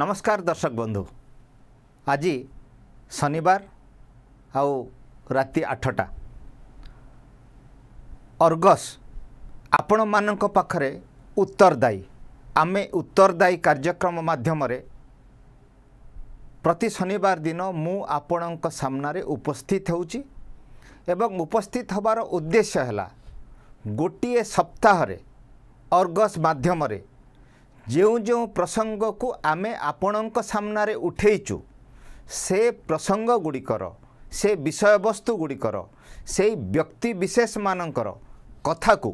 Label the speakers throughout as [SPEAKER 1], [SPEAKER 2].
[SPEAKER 1] ନମସ୍କାର ଦର୍ଶକ ବନ୍ଧୁ। ଆଜି ଶନିବାର ଆଉ ରାତି ଆଠଟା। ଅର୍ଗସ୍ ଆପଣମାନଙ୍କ ପାଖରେ ଉତ୍ତରଦାୟୀ। ଆମେ ଉତ୍ତରଦାୟୀ କାର୍ଯ୍ୟକ୍ରମ ମାଧ୍ୟମରେ ପ୍ରତି ଶନିବାର ଦିନ ମୁଁ ଆପଣଙ୍କ ସାମ୍ନାରେ ଉପସ୍ଥିତ ହେଉଛି ଏବଂ ଉପସ୍ଥିତ ହେବାର ଉଦ୍ଦେଶ୍ୟ ହେଲା ଗୋଟିଏ ସପ୍ତାହରେ ଅର୍ଗସ୍ ମାଧ୍ୟମରେ ଯେଉଁ ଯେଉଁ ପ୍ରସଙ୍ଗକୁ ଆମେ ଆପଣଙ୍କ ସାମ୍ନାରେ ଉଠେଇଛୁ ସେ ପ୍ରସଙ୍ଗ ଗୁଡ଼ିକର ସେ ବିଷୟବସ୍ତୁ ଗୁଡ଼ିକର ସେଇ ବ୍ୟକ୍ତି ବିଶେଷମାନଙ୍କର କଥାକୁ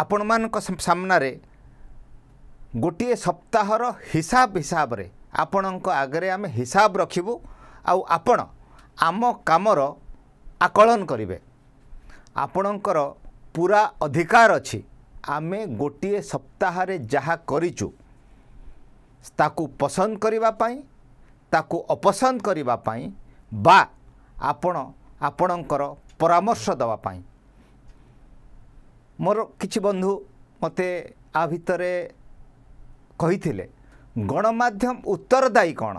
[SPEAKER 1] ଆପଣମାନଙ୍କ ସାମ୍ନାରେ ଗୋଟିଏ ସପ୍ତାହର ହିସାବ ହିସାବରେ ଆପଣଙ୍କ ଆଗରେ ଆମେ ହିସାବ ରଖିବୁ ଆଉ ଆପଣ ଆମ କାମର ଆକଳନ କରିବେ। ଆପଣଙ୍କର ପୁରା ଅଧିକାର ଅଛି। ଆମେ ଗୋଟିଏ ସପ୍ତାହରେ ଯାହା କରିଛୁ ତାକୁ ପସନ୍ଦ କରିବା ପାଇଁ ତାକୁ ଅପସନ୍ଦ କରିବା ପାଇଁ ବା ଆପଣ ଆପଣଙ୍କର ପରାମର୍ଶ ଦେବା ପାଇଁ। ମୋର କିଛି ବନ୍ଧୁ ମୋତେ ଆ ଭିତରେ କହିଥିଲେ ଗଣମାଧ୍ୟମ ଉତ୍ତରଦାୟୀ କ'ଣ?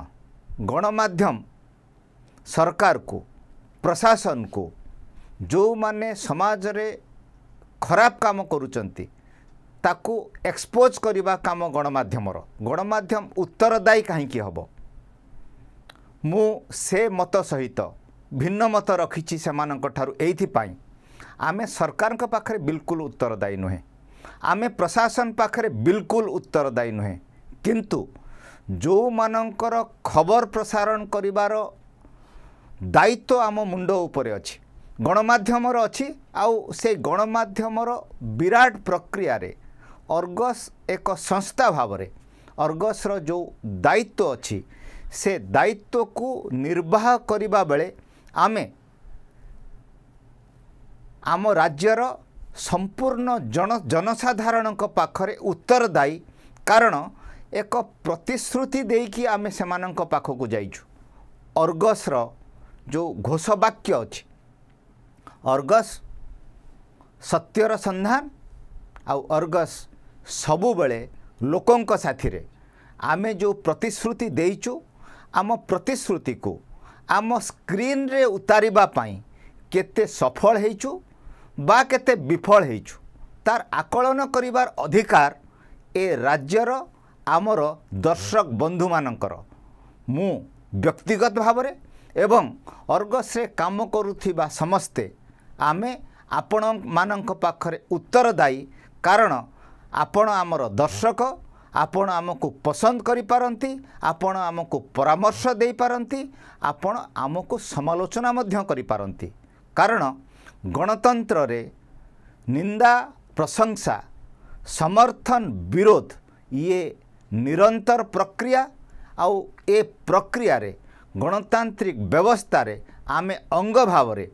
[SPEAKER 1] ଗଣମାଧ୍ୟମ ସରକାରକୁ ପ୍ରଶାସନକୁ ଯେଉଁମାନେ ସମାଜରେ ଖରାପ କାମ କରୁଛନ୍ତି ତାକୁ ଏକ୍ସପୋଜ୍ କରିବା କାମ ଗଣମାଧ୍ୟମର। ଗଣମାଧ୍ୟମ ଉତ୍ତରଦାୟୀ କାହିଁକି ହେବ? ମୁଁ ସେ ମତ ସହିତ ଭିନ୍ନ ମତ ରଖିଛି ସେମାନଙ୍କଠାରୁ ଏଇଥିପାଇଁ। ଆମେ ସରକାରଙ୍କ ପାଖରେ ବିଲକୁଲ ଉତ୍ତରଦାୟୀ ନୁହେଁ। ଆମେ ପ୍ରଶାସନ ପାଖରେ ବିଲକୁଲ ଉତ୍ତରଦାୟୀ ନୁହେଁ। କିନ୍ତୁ ଯେଉଁମାନଙ୍କର ଖବର ପ୍ରସାରଣ କରିବାର ଦାୟିତ୍ୱ ଆମ ମୁଣ୍ଡ ଉପରେ ଅଛି। ଗଣମାଧ୍ୟମର ଅଛି। ଆଉ ସେ ଗଣମାଧ୍ୟମର ବିରାଟ ପ୍ରକ୍ରିୟାରେ ଅର୍ଗସ୍ ଏକ ସଂସ୍ଥା ଭାବରେ ଅର୍ଗସ୍ର ଯେଉଁ ଦାୟିତ୍ୱ ଅଛି ସେ ଦାୟିତ୍ୱକୁ ନିର୍ବାହ କରିବା ବେଳେ ଆମେ ଆମ ରାଜ୍ୟର ସମ୍ପୂର୍ଣ୍ଣ ଜନ ଜନସାଧାରଣଙ୍କ ପାଖରେ ଉତ୍ତରଦାୟୀ। କାରଣ ଏକ ପ୍ରତିଶ୍ରୁତି ଦେଇକି ଆମେ ସେମାନଙ୍କ ପାଖକୁ ଯାଇଛୁ। ଅର୍ଗସ୍ର ଯେଉଁ ଘୋଷବାକ୍ୟ ଅଛି ଅର୍ଗସ୍ ସତ୍ୟର ସନ୍ଧାନ ଆଉ ଅର୍ଗସ୍ ସବୁବେଳେ ଲୋକଙ୍କ ସାଥିରେ। ଆମେ ଯେଉଁ ପ୍ରତିଶ୍ରୁତି ଦେଇଛୁ ଆମ ପ୍ରତିଶ୍ରୁତିକୁ ଆମ ସ୍କ୍ରିନ୍ରେ ଉତାରିବା ପାଇଁ କେତେ ସଫଳ ହେଇଛୁ ବା କେତେ ବିଫଳ ହେଇଛୁ ତାର ଆକଳନ କରିବାର ଅଧିକାର ଏ ରାଜ୍ୟର ଆମର ଦର୍ଶକ ବନ୍ଧୁମାନଙ୍କର। ମୁଁ ବ୍ୟକ୍ତିଗତ ଭାବରେ ଏବଂ ଅର୍ଗସ୍ରେ କାମ କରୁଥିବା ସମସ୍ତେ ଆମେ ଆପଣମାନଙ୍କ ପାଖରେ ଉତ୍ତରଦାୟୀ। କାରଣ ଆପଣ ଆମର ଦର୍ଶକ ଆପଣ ଆମକୁ ପସନ୍ଦ କରିପାରନ୍ତି ଆପଣ ଆମକୁ ପରାମର୍ଶ ଦେଇପାରନ୍ତି ଆପଣ ଆମକୁ ସମାଲୋଚନା ମଧ୍ୟ କରିପାରନ୍ତି। କାରଣ ଗଣତନ୍ତ୍ରରେ ନିନ୍ଦା ପ୍ରଶଂସା ସମର୍ଥନ ବିରୋଧ ଇଏ ନିରନ୍ତର ପ୍ରକ୍ରିୟା ଆଉ ଏ ପ୍ରକ୍ରିୟାରେ ଗଣତାନ୍ତ୍ରିକ ବ୍ୟବସ୍ଥାରେ ଆମେ ଅଙ୍ଗ ଭାବରେ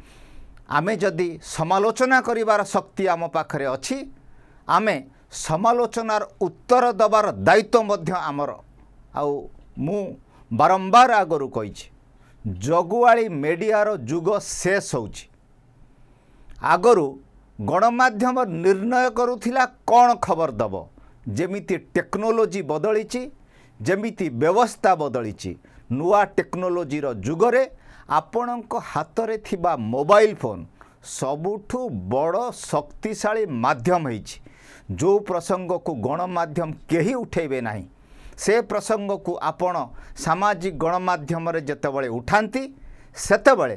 [SPEAKER 1] ଆମେ ଯଦି ସମାଲୋଚନା କରିବାର ଶକ୍ତି ଆମ ପାଖରେ ଅଛି ଆମେ ସମାଲୋଚନାର ଉତ୍ତର ଦେବାର ଦାୟିତ୍ୱ ମଧ୍ୟ ଆମର। ଆଉ ମୁଁ ବାରମ୍ବାର ଆଗରୁ କହିଛି ଜଗୁଆଳି ମିଡ଼ିଆର ଯୁଗ ଶେଷ ହେଉଛି। ଆଗରୁ ଗଣମାଧ୍ୟମ ନିର୍ଣ୍ଣୟ କରୁଥିଲା କ'ଣ ଖବର ଦେବ? ଯେମିତି ଟେକ୍ନୋଲୋଜି ବଦଳିଛି ଯେମିତି ବ୍ୟବସ୍ଥା ବଦଳିଛି ନୂଆ ଟେକ୍ନୋଲୋଜିର ଯୁଗରେ ଆପଣଙ୍କ ହାତରେ ଥିବା ମୋବାଇଲ ଫୋନ୍ ସବୁଠୁ ବଡ଼ ଶକ୍ତିଶାଳୀ ମାଧ୍ୟମ ହେଇଛି। ଯେଉଁ ପ୍ରସଙ୍ଗକୁ ଗଣମାଧ୍ୟମ କେହି ଉଠେଇବେ ନାହିଁ ସେ ପ୍ରସଙ୍ଗକୁ ଆପଣ ସାମାଜିକ ଗଣମାଧ୍ୟମରେ ଯେତେବେଳେ ଉଠାନ୍ତି ସେତେବେଳେ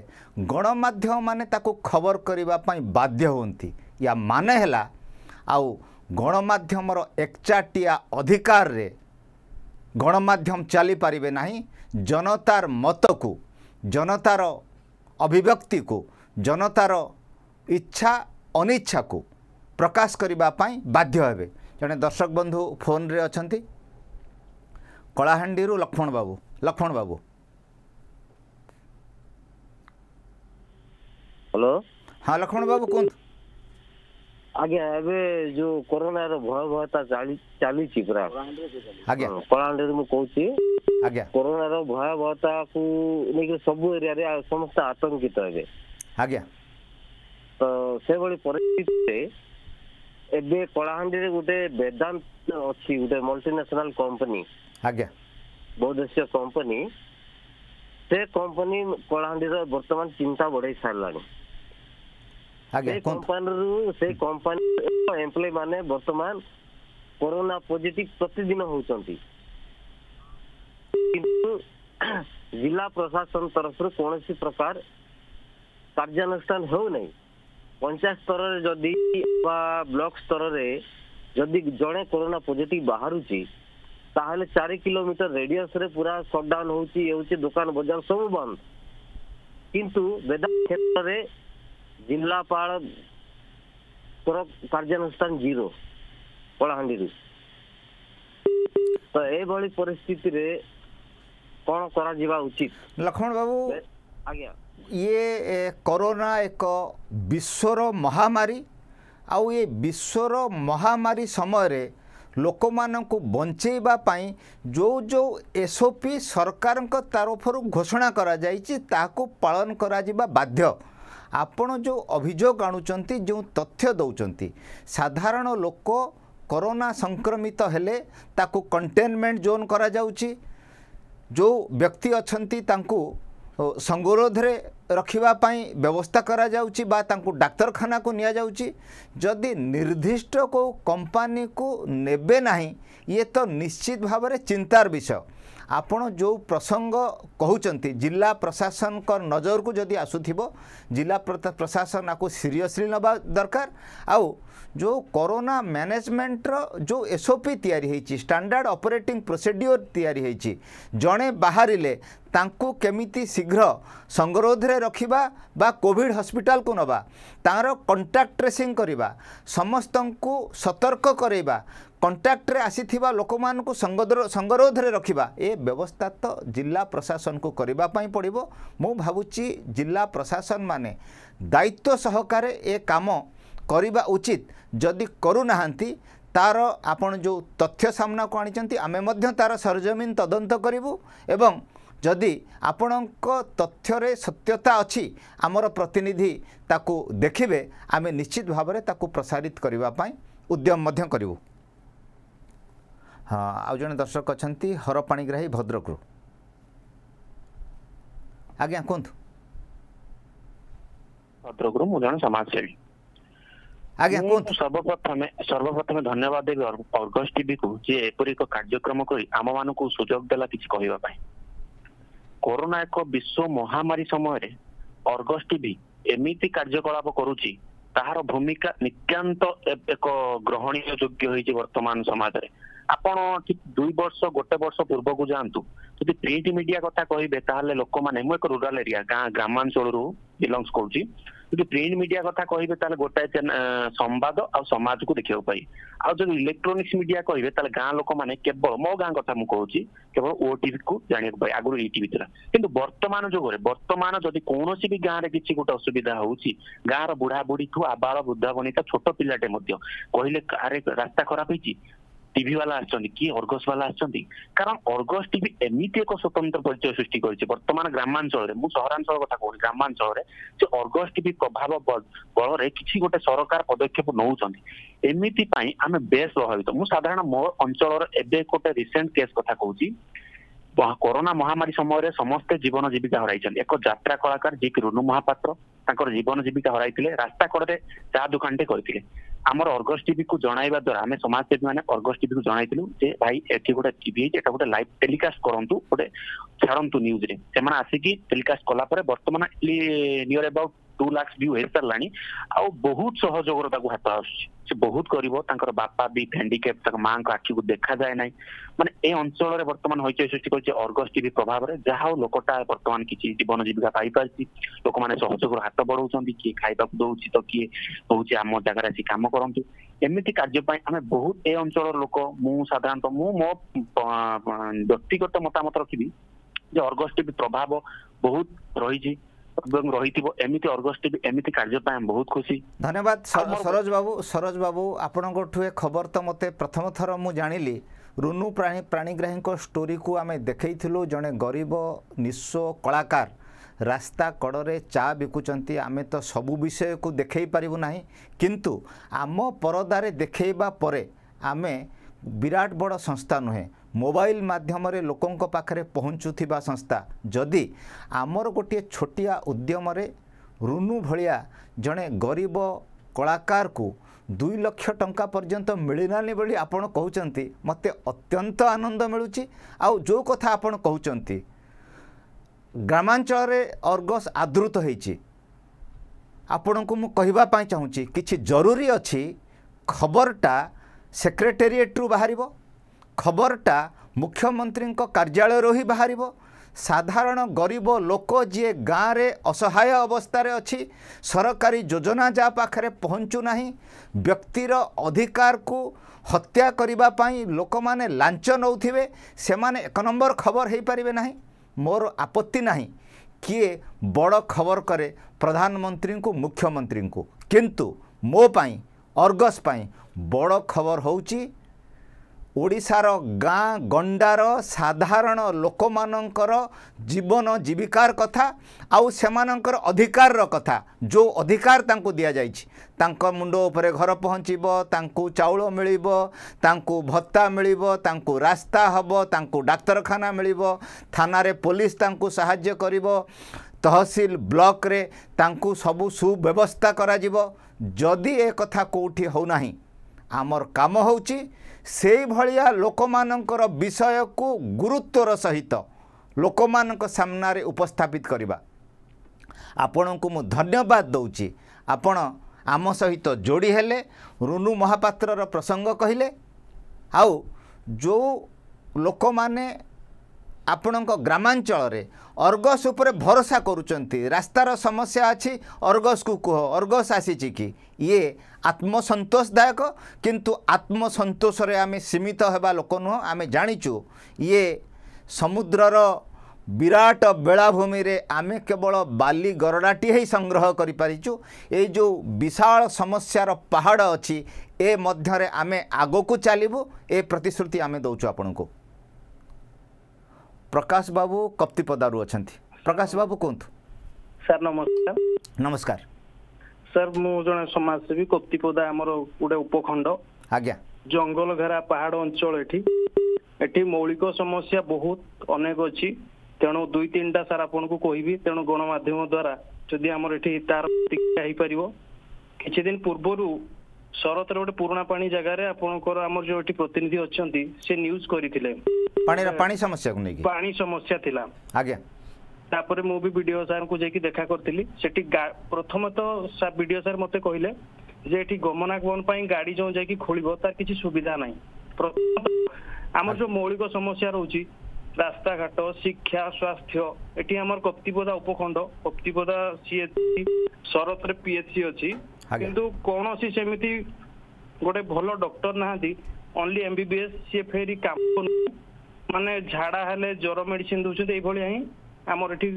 [SPEAKER 1] ଗଣମାଧ୍ୟମମାନେ ତାକୁ ଖବର କରିବା ପାଇଁ ବାଧ୍ୟ ହୁଅନ୍ତି। ୟା ମାନେ ହେଲା ଆଉ ଗଣମାଧ୍ୟମର ଏକଚାଟିଆ ଅଧିକାରରେ ଗଣମାଧ୍ୟମ ଚାଲିପାରିବେ ନାହିଁ ଜନତାର ମତକୁ ଜନତାର ଅଭିବ୍ୟକ୍ତିକୁ ଜନତାର ଇଚ୍ଛା ଅନିଚ୍ଛାକୁ ପ୍ରକାଶ କରିବା ପାଇଁ ବାଧ୍ୟ ହେବେ। ଜଣେ ଦର୍ଶକ ବନ୍ଧୁ ଫୋନ୍ରେ ଅଛନ୍ତି। କଳାହାଣ୍ଡିରୁ ଲକ୍ଷ୍ମଣ ବାବୁ ଲକ୍ଷ୍ମଣ ବାବୁ।
[SPEAKER 2] ହ୍ୟାଲୋ
[SPEAKER 1] ହଁ ଲକ୍ଷ୍ମଣ ବାବୁ କୁହନ୍ତୁ।
[SPEAKER 2] ଆଜ୍ଞା ଏବେ ଯୋଉ କରୋନାର ଭୟାବହତା ଚାଲି ଚାଲିଛି ପୁରା।
[SPEAKER 1] ଆଜ୍ଞା।
[SPEAKER 2] ହଁ, କଳାହାଣ୍ଡିରୁ ମୁଁ କହୁଛି
[SPEAKER 1] ଆଜ୍ଞା।
[SPEAKER 2] କରୋନାର ଭୟାବହତାକୁ ନେଇକି ସବୁ ଏରିଆରେ ଆଉ ସମସ୍ତେ ଆତଙ୍କିତ ହେବେ
[SPEAKER 1] ଆଜ୍ଞା।
[SPEAKER 2] ତ ସେଭଳି ପରିସ୍ଥିତିରେ ଏବେ କଳାହାଣ୍ଡିରେ ଗୋଟେ ବେଦାନ୍ତ ଅଛି ଗୋଟେ ମଲ୍ଟିନ୍ୟାସନାଲ କମ୍ପାନୀ
[SPEAKER 1] ଆଜ୍ଞା।
[SPEAKER 2] ବୈଦେଶିକ କମ୍ପାନୀ ସେ କମ୍ପାନୀ କଳାହାଣ୍ଡିର ବର୍ତ୍ତମାନ ଚିନ୍ତା ବଢେଇ ସାରିଲାଣି।
[SPEAKER 1] ଆଜ୍ଞା
[SPEAKER 2] ସେ
[SPEAKER 1] କୁହନ୍ତୁ
[SPEAKER 2] କମ୍ପାନୀରୁ ସେ କମ୍ପାନୀ ଏମ୍ପ୍ଲୟ ମାନେ ବର୍ତ୍ତମାନ କରୋନା ପଜିଟିଭ ପ୍ରତିଦିନ ହଉଛନ୍ତି କିନ୍ତୁ ଜିଲ୍ଲା ପ୍ରଶାସନ ତରଫରୁ କୌଣସି ପ୍ରକାର କାର୍ଯ୍ୟାନୁଷ୍ଠାନ ହେଉନାହିଁ। ପଞ୍ଚାୟତ ସ୍ତରରେ ଯଦି ବା ବ୍ଲକ ସ୍ତରରେ ଯଦି ଜଣେ କରୋନା ପଜିଟିଭ ବାହାରୁଛି ତାହେଲେ ଚାରି କିଲୋମିଟର ରେଡିୟସ ରେ ପୁରା ସଟଡାଉନ ହଉଛି ଇଏ ହଉଛି ଦୋକାନ ବଜାର ସବୁ ବନ୍ଦ। କିନ୍ତୁ ବେଦାନ୍ତ କ୍ଷେତ୍ରରେ ଜିଲ୍ଲାପାଳ କାର୍ଯ୍ୟାନୁଷ୍ଠାନ ଜିରୋ କଳାହାଣ୍ଡିରୁ ତ ଏଭଳି ପରିସ୍ଥିତିରେ କଣ କରାଯିବା ଉଚିତ
[SPEAKER 1] ଲକ୍ଷ୍ମଣ ବାବୁ
[SPEAKER 2] ଆଜ୍ଞା
[SPEAKER 1] ଇଏ କରୋନା ଏକ ବିଶ୍ୱର ମହାମାରୀ ଆଉ ଏ ବିଶ୍ୱର ମହାମାରୀ ସମୟରେ ଲୋକମାନଙ୍କୁ ବଞ୍ଚେଇବା ପାଇଁ ଯେଉଁ ଯେଉଁ ଏସ୍ ଓ ପି ସରକାରଙ୍କ ତରଫରୁ ଘୋଷଣା କରାଯାଇଛି ତାହାକୁ ପାଳନ କରାଯିବା ବାଧ୍ୟ ଆପଣ ଯେଉଁ ଅଭିଯୋଗ ଆଣୁଛନ୍ତି ଯେଉଁ ତଥ୍ୟ ଦେଉଛନ୍ତି ସାଧାରଣ ଲୋକ କରୋନା ସଂକ୍ରମିତ ହେଲେ ତାକୁ କଣ୍ଟେନମେଣ୍ଟ ଜୋନ୍ କରାଯାଉଛି। ଯେଉଁ ବ୍ୟକ୍ତି ଅଛନ୍ତି ତାଙ୍କୁ ସଙ୍ଗରୋଧରେ ରଖିବା ପାଇଁ ବ୍ୟବସ୍ଥା କରାଯାଉଛି ବା ତାଙ୍କୁ ଡାକ୍ତରଖାନାକୁ ନିଆଯାଉଛି। ଯଦି ନିର୍ଦ୍ଦିଷ୍ଟ କେଉଁ କମ୍ପାନୀକୁ ନେବେ ନାହିଁ ଇଏ ତ ନିଶ୍ଚିତ ଭାବରେ ଚିନ୍ତାର ବିଷୟ। ଆପଣ ଯେଉଁ ପ୍ରସଙ୍ଗ କହୁଛନ୍ତି ଜିଲ୍ଲା ପ୍ରଶାସନଙ୍କ ନଜରକୁ ଯଦି ଆସୁଥିବ ଜିଲ୍ଲା ପ୍ର- ପ୍ରଶାସନ ଆକୁ ସିରିୟସଲି ନେବା ଦରକାର। ଆଉ ଯେଉଁ କରୋନା ମ୍ୟାନେଜମେଣ୍ଟର ଯେଉଁ ଏସ୍ ଓ ପି ତିଆରି ହେଇଛି ଷ୍ଟାଣ୍ଡାର୍ଡ଼ ଅପରେଟିଂ ପ୍ରୋସିଡିଓର ତିଆରି ହେଇଛି ଜଣେ ବାହାରିଲେ ତାଙ୍କୁ କେମିତି ଶୀଘ୍ର ସଙ୍ଗରୋଧରେ ରଖିବା ବା କୋଭିଡ଼ ହସ୍ପିଟାଲକୁ ନେବା ତାର କଣ୍ଟାକ୍ଟ ଟ୍ରେସିଂ କରିବା ସମସ୍ତଙ୍କୁ ସତର୍କ କରାଇବା କଣ୍ଟାକ୍ଟରେ ଆସିଥିବା ଲୋକମାନଙ୍କୁ ସଙ୍ଗରୋଧରେ ରଖିବା ଏ ବ୍ୟବସ୍ଥା ତ ଜିଲ୍ଲା ପ୍ରଶାସନକୁ କରିବା ପାଇଁ ପଡ଼ିବ। ମୁଁ ଭାବୁଛି ଜିଲ୍ଲା ପ୍ରଶାସନ ମାନେ ଦାୟିତ୍ୱ ସହକାରେ ଏ କାମ କରିବା ଉଚିତ। ଯଦି କରୁନାହାନ୍ତି ତାର ଆପଣ ଯେଉଁ ତଥ୍ୟ ସାମ୍ନାକୁ ଆଣିଛନ୍ତି ଆମେ ମଧ୍ୟ ତାର ସରଜମିନ ତଦନ୍ତ କରିବୁ ଏବଂ ଯଦି ଆପଣଙ୍କ ତଥ୍ୟରେ ସତ୍ୟତା ଅଛି ଆମର ପ୍ରତିନିଧି ତାକୁ ଦେଖିବେ ଆମେ ନିଶ୍ଚିତ ଭାବରେ ତାକୁ ପ୍ରସାରିତ କରିବା ପାଇଁ ଉଦ୍ୟମ ମଧ୍ୟ କରିବୁ। ହଁ ଆଉ ଜଣେ ଦର୍ଶକ ଅଛନ୍ତି ହରପାଣିଗ୍ରାହୀ ଭଦ୍ରକରୁ। ଆଜ୍ଞା କୁହନ୍ତୁ।
[SPEAKER 3] ଭଦ୍ରକରୁ ମୁଁ ଜଣେ ସମାଜସେବୀ।
[SPEAKER 1] ଆଜ୍ଞା କୁହନ୍ତୁ।
[SPEAKER 3] ସର୍ବପ୍ରଥମେ ସର୍ବପ୍ରଥମେ ଧନ୍ୟବାଦ ଦେବି ଅର୍- ଅର୍ଗସ ଟିଭିକୁ ଯେ ଏପରି ଏକ କାର୍ଯ୍ୟକ୍ରମ କରି ଆମମାନଙ୍କୁ ସୁଯୋଗ ଦେଲା କିଛି କହିବା ପାଇଁ। କରୋନା ଏକ ବିଶ୍ୱ ମହାମାରୀ ସମୟରେ ଅର୍ଗସ ଟିଭି ଏମିତି କାର୍ଯ୍ୟକଳାପ କରୁଛି ତାହାର ଭୂମିକା ନିତ୍ୟାନ୍ତ ଏକ ଗ୍ରହଣୀୟ ଯୋଗ୍ୟ ହେଇଛି ବର୍ତ୍ତମାନ ସମାଜରେ। ଆପଣ ଠିକ ଦୁଇ ବର୍ଷ ଗୋଟେ ବର୍ଷ ପୂର୍ବକୁ ଯାଆନ୍ତୁ। ଯଦି ପ୍ରିଣ୍ଟ ମିଡିଆ କଥା କହିବେ ତାହେଲେ ଲୋକମାନେ ମୁଁ ଏକ ରୁରାଲ ଏରିଆ ଗାଁ ଗ୍ରାମାଞ୍ଚଳରୁ ବିଲଙ୍ଗସ କରୁଛି। ଯଦି ପ୍ରିଣ୍ଟ ମିଡିଆ କଥା କହିବେ ତାହେଲେ ଗୋଟାଏ ଚ୍ୟାନେ- ଅ, ସମ୍ବାଦ ଆଉ ସମାଜକୁ ଦେଖିବାକୁ ପାଇ। ଆଉ ଯଦି ଇଲେକ୍ଟ୍ରୋନିକ୍ସ ମିଡିଆ କହିବେ ତାହେଲେ ଗାଁ ଲୋକମାନେ କେବଳ ମୋ ଗାଁ କଥା ମୁଁ କହୁଛି କେବଳ ଓଟିଭି କୁ ଜାଣିବାକୁ ପାଇ ଆଗରୁ ଇଟିଭି ଥିଲା। କିନ୍ତୁ ବର୍ତ୍ତମାନ ଯୁଗରେ ବର୍ତ୍ତମାନ ଯଦି କୌଣସି ବି ଗାଁରେ କିଛି ଗୋଟେ ଅସୁବିଧା ହଉଛି ଗାଁର ବୁଢା ବୁଢୀଠୁ ଆବାଳ ବୃଦ୍ଧା ବନିତା ଛୋଟ ପିଲାଟେ ମଧ୍ୟ କହିଲେ ଆରେ ରାସ୍ତା ଖରାପ ହେଇଛି? ଟିଭି ବାଲା ଆସିଛନ୍ତି କି ଅର୍ଗସ ବାଲା ଆସିଛନ୍ତି କାରଣ ଅର୍ଗସ ଟିଭି ଏମିତି ଏକ ସ୍ୱତନ୍ତ୍ର ପରିଚୟ ସୃଷ୍ଟି କରିଛି। ବର୍ତ୍ତମାନ ଗ୍ରାମାଞ୍ଚଳରେ ମୁଁ ସହରାଞ୍ଚଳ କଥା କହୁନି ଗ୍ରାମାଞ୍ଚଳରେ ଯେ ଅର୍ଗସ ଟିଭି ପ୍ରଭାବ ବ- ବଳରେ କିଛି ଗୋଟେ ସରକାର ପଦକ୍ଷେପ ନଉଛନ୍ତି। ଏମିତି ପାଇଁ ଆମେ ବେଶ ପ୍ରଭାବିତ। ମୁଁ ସାଧାରଣ ମୋ ଅଞ୍ଚଳର ଏବେ ଗୋଟେ ରିସେଣ୍ଟ କେସ୍ କଥା କହୁଛି। ବ- କରୋନା ମହାମାରୀ ସମୟରେ ସମସ୍ତେ ଜୀବନ ଜୀବିକା ହରାଇଛନ୍ତି। ଏକ ଯାତ୍ରା କଳାକାର ଯିଏକି ରୁନୁ ମହାପାତ୍ର ତାଙ୍କର ଜୀବନ ଜୀବିକା ହରାଇଥିଲେ ରାସ୍ତା କଡ଼ରେ ଚା ଦୋକାନଟେ କରିଥିଲେ। ଆମର ଅର୍ଗସ ଟିଭିକୁ ଜଣାଇବା ଦ୍ୱାରା ଆମେ ସମାଜସେବୀ ମାନେ ଅର୍ଗସ ଟିଭିକୁ ଜଣାଇଥିଲୁ ଯେ ଭାଇ ଏଠି ଗୋଟେ ଟିଭି ହେଇଛି ଏଟା ଗୋଟେ ଲାଇଭ ଟେଲିକାଷ୍ଟ କରନ୍ତୁ ଗୋଟେ ଛାଡନ୍ତୁ ନ୍ୟୁଜରେ ସେମାନେ ଆସିକି ଟେଲିକାଷ୍ଟ କଲା ପରେ ବର୍ତ୍ତମାନ near about two lakhs view ହେଇସାରିଲାଣି ଆଉ ବହୁତ ସହଯୋଗର ତାକୁ ହାତ ଆସୁଛି। ସେ ବହୁତ କରିବ ତାଙ୍କର ବାପା ବି ହ୍ୟାଣ୍ଡିକ୍ୟାପ ତାଙ୍କ ମାଙ୍କ ଆଖିକୁ ଦେଖାଯାଏ ନାହିଁ। ମାନେ ଏ ଅଞ୍ଚଳରେ ବର୍ତ୍ତମାନ ହଇଚଇ ସୃଷ୍ଟି କରିଛି ଅର୍ଗସ ଟିଭି ପ୍ରଭାବରେ ଯାହା ହଉ ଲୋକଟା ବର୍ତ୍ତମାନ କିଛି ଜୀବନ ଜୀବିକା ପାଇପାରିଛି। ଲୋକମାନେ ସହଯୋଗର ହାତ ବଢଉଛନ୍ତି କିଏ ଖାଇବାକୁ ଦଉଛି ତ କିଏ କହୁଛି ଆମ ଜାଗାରେ ଆସି କାମ କରନ୍ତୁ। ଏମିତି କାର୍ଯ୍ୟ ପାଇଁ ଆମେ ବହୁତ ଏ ଅଞ୍ଚଳର ଲୋକ ମୁଁ ସାଧାରଣତଃ ମୁଁ ମୋ ପ- ପ- ବ୍ୟକ୍ତିଗତ ମତାମତ ରଖିବି ଯେ ଅର୍ଗସ ଟିଭି ପ୍ରଭାବ ବହୁତ ରହିଛି। ଏବଂ ରହିଥିବ ଏମିତି ଅର୍ଗସ ଟିଭି ଏମିତି କାର୍ଯ୍ୟ ପାଇଁ ଆମେ ବହୁତ ଖୁସି।
[SPEAKER 1] ଧନ୍ୟବାଦ ସ-
[SPEAKER 3] ଆଉ ମୋର-
[SPEAKER 1] ସରୋଜ ବାବୁ ସରୋଜ ବାବୁ ଆପଣଙ୍କଠୁ ଏ ଖବର ତ ମୋତେ ପ୍ରଥମ ଥର ମୁଁ ଜାଣିଲି। ରୁନୁ ପ୍ରାଣୀ ପ୍ରାଣୀଗ୍ରାହୀଙ୍କ ଷ୍ଟୋରିକୁ ଆମେ ଦେଖେଇଥିଲୁ ଜଣେ ଗରିବ ନିଃସ୍ୱ କଳାକାର। ରାସ୍ତା କଡ଼ରେ ଚା ବିକୁଛନ୍ତି ଆମେ ତ ସବୁ ବିଷୟକୁ ଦେଖେଇ ପାରିବୁ ନାହିଁ। କିନ୍ତୁ ଆମ ପରଦାରେ ଦେଖେଇବା ପରେ ଆମେ ବିରାଟ ବଡ଼ ସଂସ୍ଥା ନୁହେଁ। ମୋବାଇଲ ମାଧ୍ୟମରେ ଲୋକଙ୍କ ପାଖରେ ପହଞ୍ଚୁଥିବା ସଂସ୍ଥା ଯଦି ଆମର ଗୋଟିଏ ଛୋଟିଆ ଉଦ୍ୟମରେ ରୁନୁ ଭଳିଆ ଜଣେ ଗରିବ କଳାକାରକୁ ଦୁଇ ଲକ୍ଷ ଟଙ୍କା ପର୍ଯ୍ୟନ୍ତ ମିଳିଲାନି ବୋଲି ଆପଣ କହୁଛନ୍ତି ମୋତେ ଅତ୍ୟନ୍ତ ଆନନ୍ଦ ମିଳୁଛି। ଆଉ ଯେଉଁ କଥା ଆପଣ କହୁଛନ୍ତି ଗ୍ରାମାଞ୍ଚଳରେ ଅର୍ଗସ୍ ଆଦୃତ ହେଇଛି। ଆପଣଙ୍କୁ ମୁଁ କହିବା ପାଇଁ ଚାହୁଁଛି କିଛି ଜରୁରୀ ଅଛି? ଖବରଟା ସେକ୍ରେଟେରିଏଟ୍ରୁ ବାହାରିବ। ଖବରଟା ମୁଖ୍ୟମନ୍ତ୍ରୀଙ୍କ କାର୍ଯ୍ୟାଳୟରୁ ହିଁ ବାହାରିବ। ସାଧାରଣ ଗରିବ ଲୋକ ଯିଏ ଗାଁରେ ଅସହାୟ ଅବସ୍ଥାରେ ଅଛି ସରକାରୀ ଯୋଜନା ଯାହା ପାଖରେ ପହଞ୍ଚୁନାହିଁ ବ୍ୟକ୍ତିର ଅଧିକାରକୁ ହତ୍ୟା କରିବା ପାଇଁ ଲୋକମାନେ ଲାଞ୍ଚ ନେଉଥିବେ ସେମାନେ ଏକ ନମ୍ବର ଖବର ହେଇପାରିବେ ନାହିଁ। ମୋର ଆପତ୍ତି ନାହିଁ। କିଏ ବଡ଼ ଖବର କରେ ପ୍ରଧାନମନ୍ତ୍ରୀଙ୍କୁ ମୁଖ୍ୟମନ୍ତ୍ରୀଙ୍କୁ? କିନ୍ତୁ ମୋ ପାଇଁ ଅର୍ଗସ୍ ପାଇଁ ବଡ଼ ଖବର ହେଉଛି ଓଡ଼ିଶାର ଗାଁ ଗଣ୍ଡାର ସାଧାରଣ ଲୋକମାନଙ୍କର ଜୀବନ ଜୀବିକାର କଥା ଆଉ ସେମାନଙ୍କର ଅଧିକାରର କଥା। ଯେଉଁ ଅଧିକାର ତାଙ୍କୁ ଦିଆଯାଇଛି ତାଙ୍କ ମୁଣ୍ଡ ଉପରେ ଘର ପହଞ୍ଚିବ ତାଙ୍କୁ ଚାଉଳ ମିଳିବ ତାଙ୍କୁ ଭତ୍ତା ମିଳିବ ତାଙ୍କୁ ରାସ୍ତା ହେବ ତାଙ୍କୁ ଡାକ୍ତରଖାନା ମିଳିବ ଥାନାରେ ପୋଲିସ ତାଙ୍କୁ ସାହାଯ୍ୟ କରିବ ତହସିଲ ବ୍ଲକରେ ତାଙ୍କୁ ସବୁ ସୁବ୍ୟବସ୍ଥା କରାଯିବ। ଯଦି ଏ କଥା କେଉଁଠି ହେଉନାହିଁ ଆମର କାମ ହେଉଛି ସେଇଭଳିଆ ଲୋକମାନଙ୍କର ବିଷୟକୁ ଗୁରୁତ୍ୱର ସହିତ ଲୋକମାନଙ୍କ ସାମ୍ନାରେ ଉପସ୍ଥାପିତ କରିବା। ଆପଣଙ୍କୁ ମୁଁ ଧନ୍ୟବାଦ ଦେଉଛି। ଆପଣ ଆମ ସହିତ ଯୋଡ଼ି ହେଲେ ରୁନୁ ମହାପାତ୍ରର ପ୍ରସଙ୍ଗ କହିଲେ ଆଉ ଯେଉଁ ଲୋକମାନେ ଆପଣଙ୍କ ଗ୍ରାମାଞ୍ଚଳରେ ଅର୍ଗସ୍ ଉପରେ ଭରସା କରୁଛନ୍ତି। ରାସ୍ତାର ସମସ୍ୟା ଅଛି ଅର୍ଗସ୍କୁ କୁହ ଅର୍ଗସ୍ ଆସିଛି କି? ଇଏ ଆତ୍ମସନ୍ତୋଷଦାୟକ କିନ୍ତୁ ଆତ୍ମସନ୍ତୋଷରେ ଆମେ ସୀମିତ ହେବା ଲୋକ ନୁହଁ ଆମେ ଜାଣିଛୁ। ଇଏ ସମୁଦ୍ରର ବିରାଟ ବେଳାଭୂମିରେ ଆମେ କେବଳ ବାଲି ଗରଡ଼ାଟିଏ ହିଁ ସଂଗ୍ରହ କରିପାରିଛୁ। ଏଇ ଯେଉଁ ବିଶାଳ ସମସ୍ୟାର ପାହାଡ଼ ଅଛି ଏ ମଧ୍ୟରେ ଆମେ ଆଗକୁ ଚାଲିବୁ ଏ ପ୍ରତିଶ୍ରୁତି ଆମେ ଦେଉଛୁ ଆପଣଙ୍କୁ। ପ୍ରକାଶ ବାବୁ କପ୍ତିପଦାରୁ ଅଛନ୍ତି। ପ୍ରକାଶ ବାବୁ କୁହନ୍ତୁ।
[SPEAKER 4] ସାର୍ ନମସ୍କାର।
[SPEAKER 1] ନମସ୍କାର।
[SPEAKER 4] ସାର୍ ମୁଁ ଜଣେ ସମାଜସେବୀ କପ୍ତିପଦା ଆମର ଗୋଟେ ଉପଖଣ୍ଡ।
[SPEAKER 1] ଆଜ୍ଞା।
[SPEAKER 4] ଜଙ୍ଗଲ ଘେରା ପାହାଡ ଅଞ୍ଚଳ ଏଠି। ଏଠି ମୌଳିକ ସମସ୍ୟା ବହୁତ ଅନେକ ଅଛି। ତେଣୁ ଦୁଇ ତିନିଟା ସାର୍ ଆପଣଙ୍କୁ କହିବି। ତେଣୁ ଗଣମାଧ୍ୟମ ଦ୍ଵାରା ଯଦି ଆମର ଏଠି ତାର ପ୍ରତିକ୍ରିୟା ହେଇପାରିବ। କିଛି ଦିନ ପୂର୍ବରୁ ଶରତର ଗୋଟେ ପୁରୁଣା ପାଣି ଜାଗାରେ ଆପଣଙ୍କର ଆମର ଯୋଉ ଏଠି ପ୍ରତିନିଧି ଅଛନ୍ତି ସେ ନ୍ୟୁଜ କରିଥିଲେ।
[SPEAKER 1] ପାଣିର ପାଣି ସମସ୍ୟାକୁ ନେଇକି?
[SPEAKER 4] ପାଣି ସମସ୍ୟା ଥିଲା।
[SPEAKER 1] ଆଜ୍ଞା।
[SPEAKER 4] ତାପରେ ମୁଁ ବି ବିଡିଓ ସାର୍ଙ୍କୁ ଯାଇକି ଦେଖା କରିଥିଲି। ସେଠି ଗା- ପ୍ରଥମେ ତ ସାର୍ ବିଡିଓ ସାର୍ ମତେ କହିଲେ ଯେ ଏଠି ଗମନାଗମନ ପାଇଁ ଗାଡି ଯୋଉ ଯାଇକି ଖୋଳିବ ତାର କିଛି ସୁବିଧା ନାହିଁ। ପ୍ରଥମତଃ ଆମର ଯୋଉ ମୌଳିକ ସମସ୍ୟା ରହୁଛି ରାସ୍ତାଘାଟ ଶିକ୍ଷା ସ୍ୱାସ୍ଥ୍ୟ ଏଠି ଆମର କପ୍ତିପଦା ଉପଖଣ୍ଡ କପ୍ତିପଦା ସିଏଚସି ଶରତରେ ପିଏଚସି ଅଛି।
[SPEAKER 1] ଆଜ୍ଞା।
[SPEAKER 4] କିନ୍ତୁ କୌଣସି ସେମିତି ଗୋଟେ ଭଲ ଡକ୍ଟର ନାହାନ୍ତି ଅନଲି ଏମବିବିଏସ୍ ସିଏ ଫେରି କାମ କରୁନି। ମାନେ ଝାଡା ହେଲେ ଜ୍ୱର ମେଡିସିନ ଦଉଛନ୍ତି ଏଇଭଳିଆ ହିଁ ଆମର ଏଠି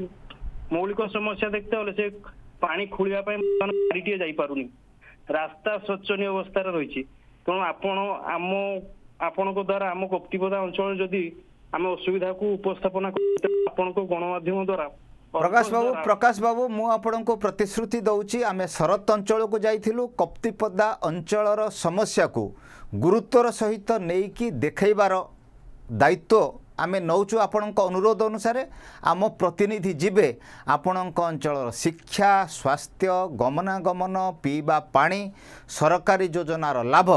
[SPEAKER 4] ମୌଳିକ ସମସ୍ୟା ଦେଖତେ ହେଲେ ସେ ପାଣି ଖୋଳିବା ପାଇଁ ବର୍ତ୍ତମାନ ଗାଡିଟିଏ ଯାଇପାରୁନି। ରାସ୍ତା ଶୋଚନୀୟ ଅବସ୍ଥାରେ ରହିଛି। ତେଣୁ ଆପଣ ଆମ ଆପଣଙ୍କ ଦ୍ଵାରା ଆମ କପ୍ତିପଦା ଅଞ୍ଚଳରେ ଯଦି ଆମେ ଅସୁବିଧାକୁ ଉପସ୍ଥାପନା କରିତେ ଆପଣଙ୍କ ଗଣମାଧ୍ୟମ ଦ୍ଵାରା
[SPEAKER 1] ପ୍ରକାଶ ବାବୁ ପ୍ରକାଶ ବାବୁ ମୁଁ ଆପଣଙ୍କୁ ପ୍ରତିଶ୍ରୁତି ଦେଉଛି ଆମେ ଶରତ ଅଞ୍ଚଳକୁ ଯାଇଥିଲୁ କପ୍ତିପଦା ଅଞ୍ଚଳର ସମସ୍ୟାକୁ ଗୁରୁତ୍ୱର ସହିତ ନେଇକି ଦେଖାଇବାର ଦାୟିତ୍ୱ ଆମେ ନେଉଛୁ ଆପଣଙ୍କ ଅନୁରୋଧ ଅନୁସାରେ। ଆମ ପ୍ରତିନିଧି ଯିବେ ଆପଣଙ୍କ ଅଞ୍ଚଳର ଶିକ୍ଷା ସ୍ୱାସ୍ଥ୍ୟ ଗମନାଗମନ ପିଇବା ପାଣି ସରକାରୀ ଯୋଜନାର ଲାଭ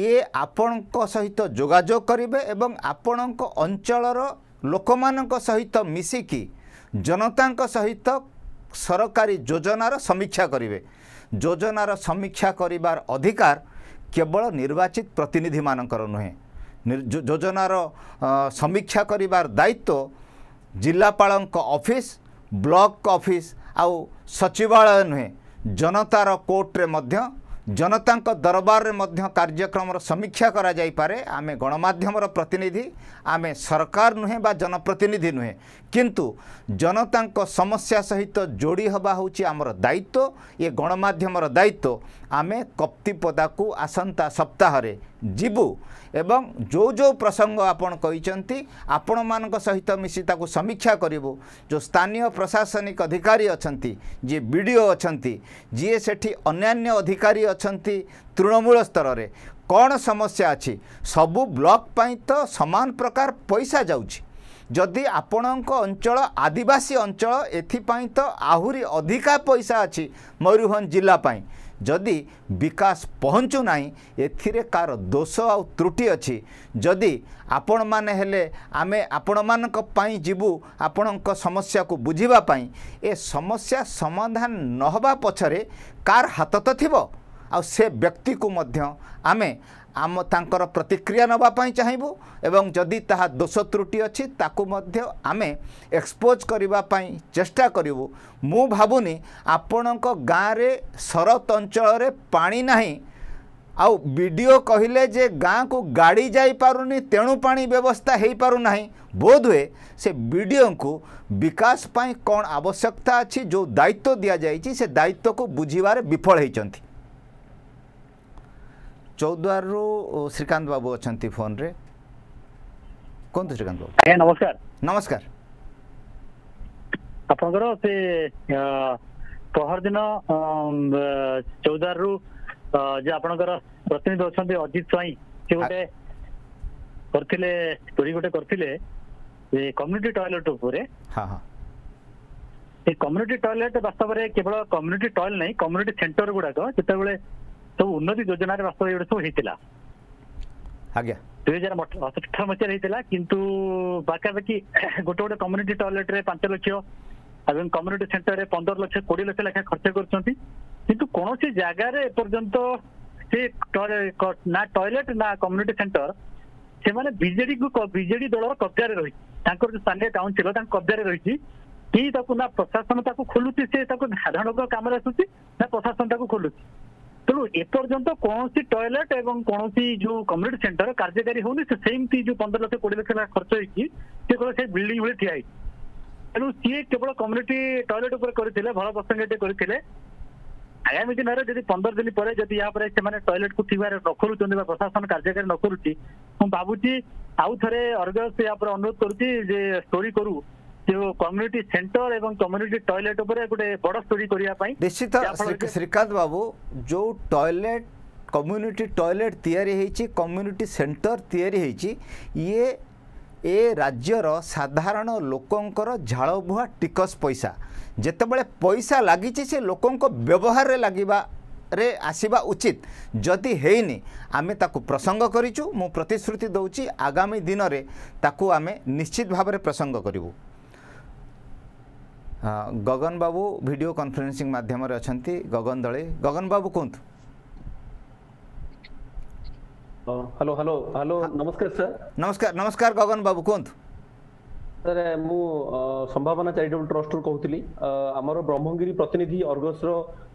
[SPEAKER 1] ଇଏ ଆପଣଙ୍କ ସହିତ ଯୋଗାଯୋଗ କରିବେ ଏବଂ ଆପଣଙ୍କ ଅଞ୍ଚଳର ଲୋକମାନଙ୍କ ସହିତ ମିଶିକି ଜନତାଙ୍କ ସହିତ ସରକାରୀ ଯୋଜନାର ସମୀକ୍ଷା କରିବେ। ଯୋଜନାର ସମୀକ୍ଷା କରିବାର ଅଧିକାର କେବଳ ନିର୍ବାଚିତ ପ୍ରତିନିଧିମାନଙ୍କର ନୁହେଁ। ଯୋଜନାର ସମୀକ୍ଷା କରିବାର ଦାୟିତ୍ୱ ଜିଲ୍ଲାପାଳଙ୍କ ଅଫିସ୍ ବ୍ଲକ ଅଫିସ୍ ଆଉ ସଚିବାଳୟ ନୁହେଁ। ଜନତାର କୋର୍ଟରେ ମଧ୍ୟ ଜନତାଙ୍କ ଦରବାରରେ ମଧ୍ୟ କାର୍ଯ୍ୟକ୍ରମର ସମୀକ୍ଷା କରାଯାଇପାରେ ଆମେ ଗଣମାଧ୍ୟମର ପ୍ରତିନିଧି ଆମେ ସରକାର ନୁହେଁ ବା ଜନପ୍ରତିନିଧି ନୁହେଁ କିନ୍ତୁ ଜନତାଙ୍କ ସମସ୍ୟା ସହିତ ଯୋଡ଼ି ହେବା ହେଉଛି ଆମର ଦାୟିତ୍ୱ ଏ ଗଣମାଧ୍ୟମର ଦାୟିତ୍ୱ ଆମେ କପ୍ତିପଦାକୁ ଆସନ୍ତା ସପ୍ତାହରେ ଯିବୁ ଏବଂ ଯେଉଁ ଯେଉଁ ପ୍ରସଙ୍ଗ ଆପଣ କହିଛନ୍ତି ଆପଣମାନଙ୍କ ସହିତ ମିଶି ତାକୁ ସମୀକ୍ଷା କରିବୁ। ଯେଉଁ ସ୍ଥାନୀୟ ପ୍ରଶାସନିକ ଅଧିକାରୀ ଅଛନ୍ତି ଯିଏ ବି ଡ଼ି ଓ ଅଛନ୍ତି ଯିଏ ସେଠି ଅନ୍ୟାନ୍ୟ ଅଧିକାରୀ ଅଛନ୍ତି ତୃଣମୂଳ ସ୍ତରରେ କ'ଣ ସମସ୍ୟା ଅଛି? ସବୁ ବ୍ଲକ୍ ପାଇଁ ତ ସମାନ ପ୍ରକାର ପଇସା ଯାଉଛି। ଯଦି ଆପଣଙ୍କ ଅଞ୍ଚଳ ଆଦିବାସୀ ଅଞ୍ଚଳ ଏଥିପାଇଁ ତ ଆହୁରି ଅଧିକା ପଇସା ଅଛି ମୟୂରଭଞ୍ଜ ଜିଲ୍ଲା ପାଇଁ। ଯଦି ବିକାଶ ପହଞ୍ଚୁନାହିଁ ଏଥିରେ କାହାର ଦୋଷ ଆଉ ତ୍ରୁଟି ଅଛି? ଯଦି ଆପଣମାନେ ହେଲେ ଆମେ ଆପଣମାନଙ୍କ ପାଇଁ ଯିବୁ ଆପଣଙ୍କ ସମସ୍ୟାକୁ ବୁଝିବା ପାଇଁ ଏ ସମସ୍ୟା ସମାଧାନ ନ ହେବା ପଛରେ କାହାର ହାତ ତ ଥିବ? ଆଉ ସେ ବ୍ୟକ୍ତିକୁ ମଧ୍ୟ ଆମେ ଆମ ତାଙ୍କର ପ୍ରତିକ୍ରିୟା ନେବା ପାଇଁ ଚାହିଁବୁ ଏବଂ ଯଦି ତାହା ଦୋଷ ତ୍ରୁଟି ଅଛି ତାକୁ ମଧ୍ୟ ଆମେ ଏକ୍ସପୋଜ୍ କରିବା ପାଇଁ ଚେଷ୍ଟା କରିବୁ। ମୁଁ ଭାବୁନି ଆପଣଙ୍କ ଗାଁରେ ଶରତ ଅଞ୍ଚଳରେ ପାଣି ନାହିଁ। ଆଉ ବିଡ଼ିଓ କହିଲେ ଯେ ଗାଁକୁ ଗାଡ଼ି ଯାଇପାରୁନି ତେଣୁ ପାଣି ବ୍ୟବସ୍ଥା ହୋଇପାରୁନାହିଁ। ବୋଧହୁଏ ସେ ବିଡ଼ିଓଙ୍କୁ ବିକାଶ ପାଇଁ କ'ଣ ଆବଶ୍ୟକତା ଅଛି ଯେଉଁ ଦାୟିତ୍ୱ ଦିଆଯାଇଛି ସେ ଦାୟିତ୍ୱକୁ ବୁଝିବାରେ ବିଫଳ ହୋଇଛନ୍ତି। ଚୌଦ୍ୱାରରୁ ଶ୍ରୀକାନ୍ତ ବାବୁ ଅଛନ୍ତି ଫୋନ୍ରେ କୁହନ୍ତୁ ଶ୍ରୀକାନ୍ତ ବାବୁ
[SPEAKER 5] ଆଜ୍ଞା ନମସ୍କାର
[SPEAKER 1] ନମସ୍କାର
[SPEAKER 5] ଆପଣଙ୍କର ସେ ଅ, ପହର ଦିନ ଚୌଦାରରୁ ଯେ ଆପଣଙ୍କର ପ୍ରତିନିଧି ଅଛନ୍ତି ଅଜିତ ସ୍ୱାଇଁ ସେ ଗୋଟେ କରିଥିଲେ ଷ୍ଟୋରି ଗୋଟେ କରିଥିଲେ ଯେ କମ୍ୟୁନିଟି ଟଏଲେଟ ଉପରେ।
[SPEAKER 1] ହଁ ହଁ।
[SPEAKER 5] ସେ କମ୍ୟୁନିଟି ଟଏଲେଟ ବାସ୍ତବରେ କେବଳ କମ୍ୟୁନିଟି ଟଏଲ ନାହିଁ କମ୍ୟୁନିଟି ସେଣ୍ଟର ଗୁଡାକ ଯେତେବେଳେ ସବୁ ଉନ୍ନତି ଯୋଜନାରେ ବାସ୍ତବ ଏଗୁଡ଼ା ସବୁ ହେଇଥିଲା।
[SPEAKER 1] ଆଜ୍ଞା।
[SPEAKER 5] ଦୁଇ ହଜାର ଅଠର ମସିହାରେ ହେଇଥିଲା କିନ୍ତୁ ପାଖାପାଖି ଗୋଟେ ଗୋଟେ କମ୍ୟୁନିଟି ଟଏଲେଟରେ ପାଞ୍ଚ ଲକ୍ଷ ଏବଂ କମ୍ୟୁନିଟି ସେଣ୍ଟରରେ ପନ୍ଦର ଲକ୍ଷ କୋଡିଏ ଲକ୍ଷ ଲେଖା ଖର୍ଚ୍ଚ କରୁଛନ୍ତି। କିନ୍ତୁ କୌଣସି ଜାଗାରେ ଏପର୍ଯ୍ୟନ୍ତ ସେ ଟଏ- କ- ନା ଟଏଲେଟ ନା କମ୍ୟୁନିଟି ସେଣ୍ଟର ସେମାନେ ବିଜେଡିକୁ ବିଜେଡି ଦଳର କବ୍ଜାରେ ରହିଛି। ତାଙ୍କର ଯୋଉ ସ୍ଥାନୀୟ କାଉନସିଲର ତାଙ୍କ କବ୍ଜାରେ ରହିଛି କି ତାକୁ ନା ପ୍ରଶାସନ ତାକୁ ଖୋଲୁଛି ସେ ତାକୁ ସାଧାରଣ ଲୋକ କାମରେ ଆସୁଛି ନା ପ୍ରଶାସନ ତାକୁ ଖୋଲୁଛି। ତେଣୁ ଏପର୍ଯ୍ୟନ୍ତ କୌଣସି ଟଏଲେଟ ଏବଂ କୌଣସି ଯୋଉ କମ୍ୟୁନିଟି ସେଣ୍ଟର କାର୍ଯ୍ୟକାରୀ ହଉନି ସେ ସେମିତି ଯୋଉ ପନ୍ଦର ଲକ୍ଷ କୋଡିଏ ଲକ୍ଷ ଲେଖା ଖର୍ଚ୍ଚ ହେଇଛି ସେ କେବଳ ସେଇ ବିଲ୍ଡିଂ ଭଳି ଠିଆ ହେଇଛି। ତେଣୁ ସିଏ କେବଳ କମ୍ୟୁନିଟି ଟଏଲେଟ ଉପରେ କରିଥିଲେ ଭଲ ପ୍ରସଙ୍ଗଟେ କରିଥିଲେ। ଆଗାମୀ ଦିନରେ ଯଦି ପନ୍ଦର ଦିନ ପରେ ଯଦି ୟା ପରେ ସେମାନେ ଟଏଲେଟ କୁ ଥିବାରେ ନ ଖୋଲୁଛନ୍ତି ବା ପ୍ରଶାସନ କାର୍ଯ୍ୟକାରୀ ନ କରୁଛି ମୁଁ ଭାବୁଛି ଆଉ ଥରେ ଅର୍ଗସ ୟା ପରେ ଅନୁରୋଧ କରୁଛି ଯେ ଷ୍ଟୋରି କରୁ। ଯୋଉ କମ୍ୟୁନିଟି ସେଣ୍ଟର ଏବଂ କମ୍ୟୁନିଟି ଟଏଲେଟ ଉପରେ ଗୋଟେ ବଡ ଷ୍ଟୋରି କରିବା ପାଇଁ
[SPEAKER 1] ନିଶ୍ଚିତ
[SPEAKER 5] ଯାହାଫଳରେ
[SPEAKER 1] ଶ୍ରୀ- ଶ୍ରୀକାନ୍ତ ବାବୁ ଯେଉଁ ଟଏଲେଟ୍ କମ୍ୟୁନିଟି ଟଏଲେଟ୍ ତିଆରି ହେଇଛି କମ୍ୟୁନିଟି ସେଣ୍ଟର ତିଆରି ହେଇଛି ଇଏ ଏ ରାଜ୍ୟର ସାଧାରଣ ଲୋକଙ୍କର ଝାଳବୁହା ଟିକସ ପଇସା। ଯେତେବେଳେ ପଇସା ଲାଗିଛି ସେ ଲୋକଙ୍କ ବ୍ୟବହାରରେ ଲାଗିବାରେ ଆସିବା ଉଚିତ। ଯଦି ହେଇନି ଆମେ ତାକୁ ପ୍ରସଙ୍ଗ କରିଛୁ ମୁଁ ପ୍ରତିଶ୍ରୁତି ଦେଉଛି ଆଗାମୀ ଦିନରେ ତାକୁ ଆମେ ନିଶ୍ଚିତ ଭାବରେ ପ୍ରସଙ୍ଗ କରିବୁ। ଗଗନ ବାବୁ ଭିଡ଼ିଓ କନଫରେନ୍ସିଂ ମାଧ୍ୟମରେ ଅଛନ୍ତି ଗଗନ ଦଳେ ଗଗନ ବାବୁ କୁହନ୍ତୁ
[SPEAKER 6] ହ୍ୟାଲୋ ହ୍ୟାଲୋ ହ୍ୟାଲୋ ନମସ୍କାର ସାର୍
[SPEAKER 1] ନମସ୍କାର ନମସ୍କାର ଗଗନ ବାବୁ କୁହନ୍ତୁ
[SPEAKER 6] ସାର୍ ମୁଁ ଅ, ସମ୍ଭାବନା ଚାରିଟେବଲ୍ ଟ୍ରଷ୍ଟରୁ କହୁଥିଲି। ଅ, ଆମର ବ୍ରହ୍ମଗିରି ପ୍ରତିନିଧି ଅର୍ଗସର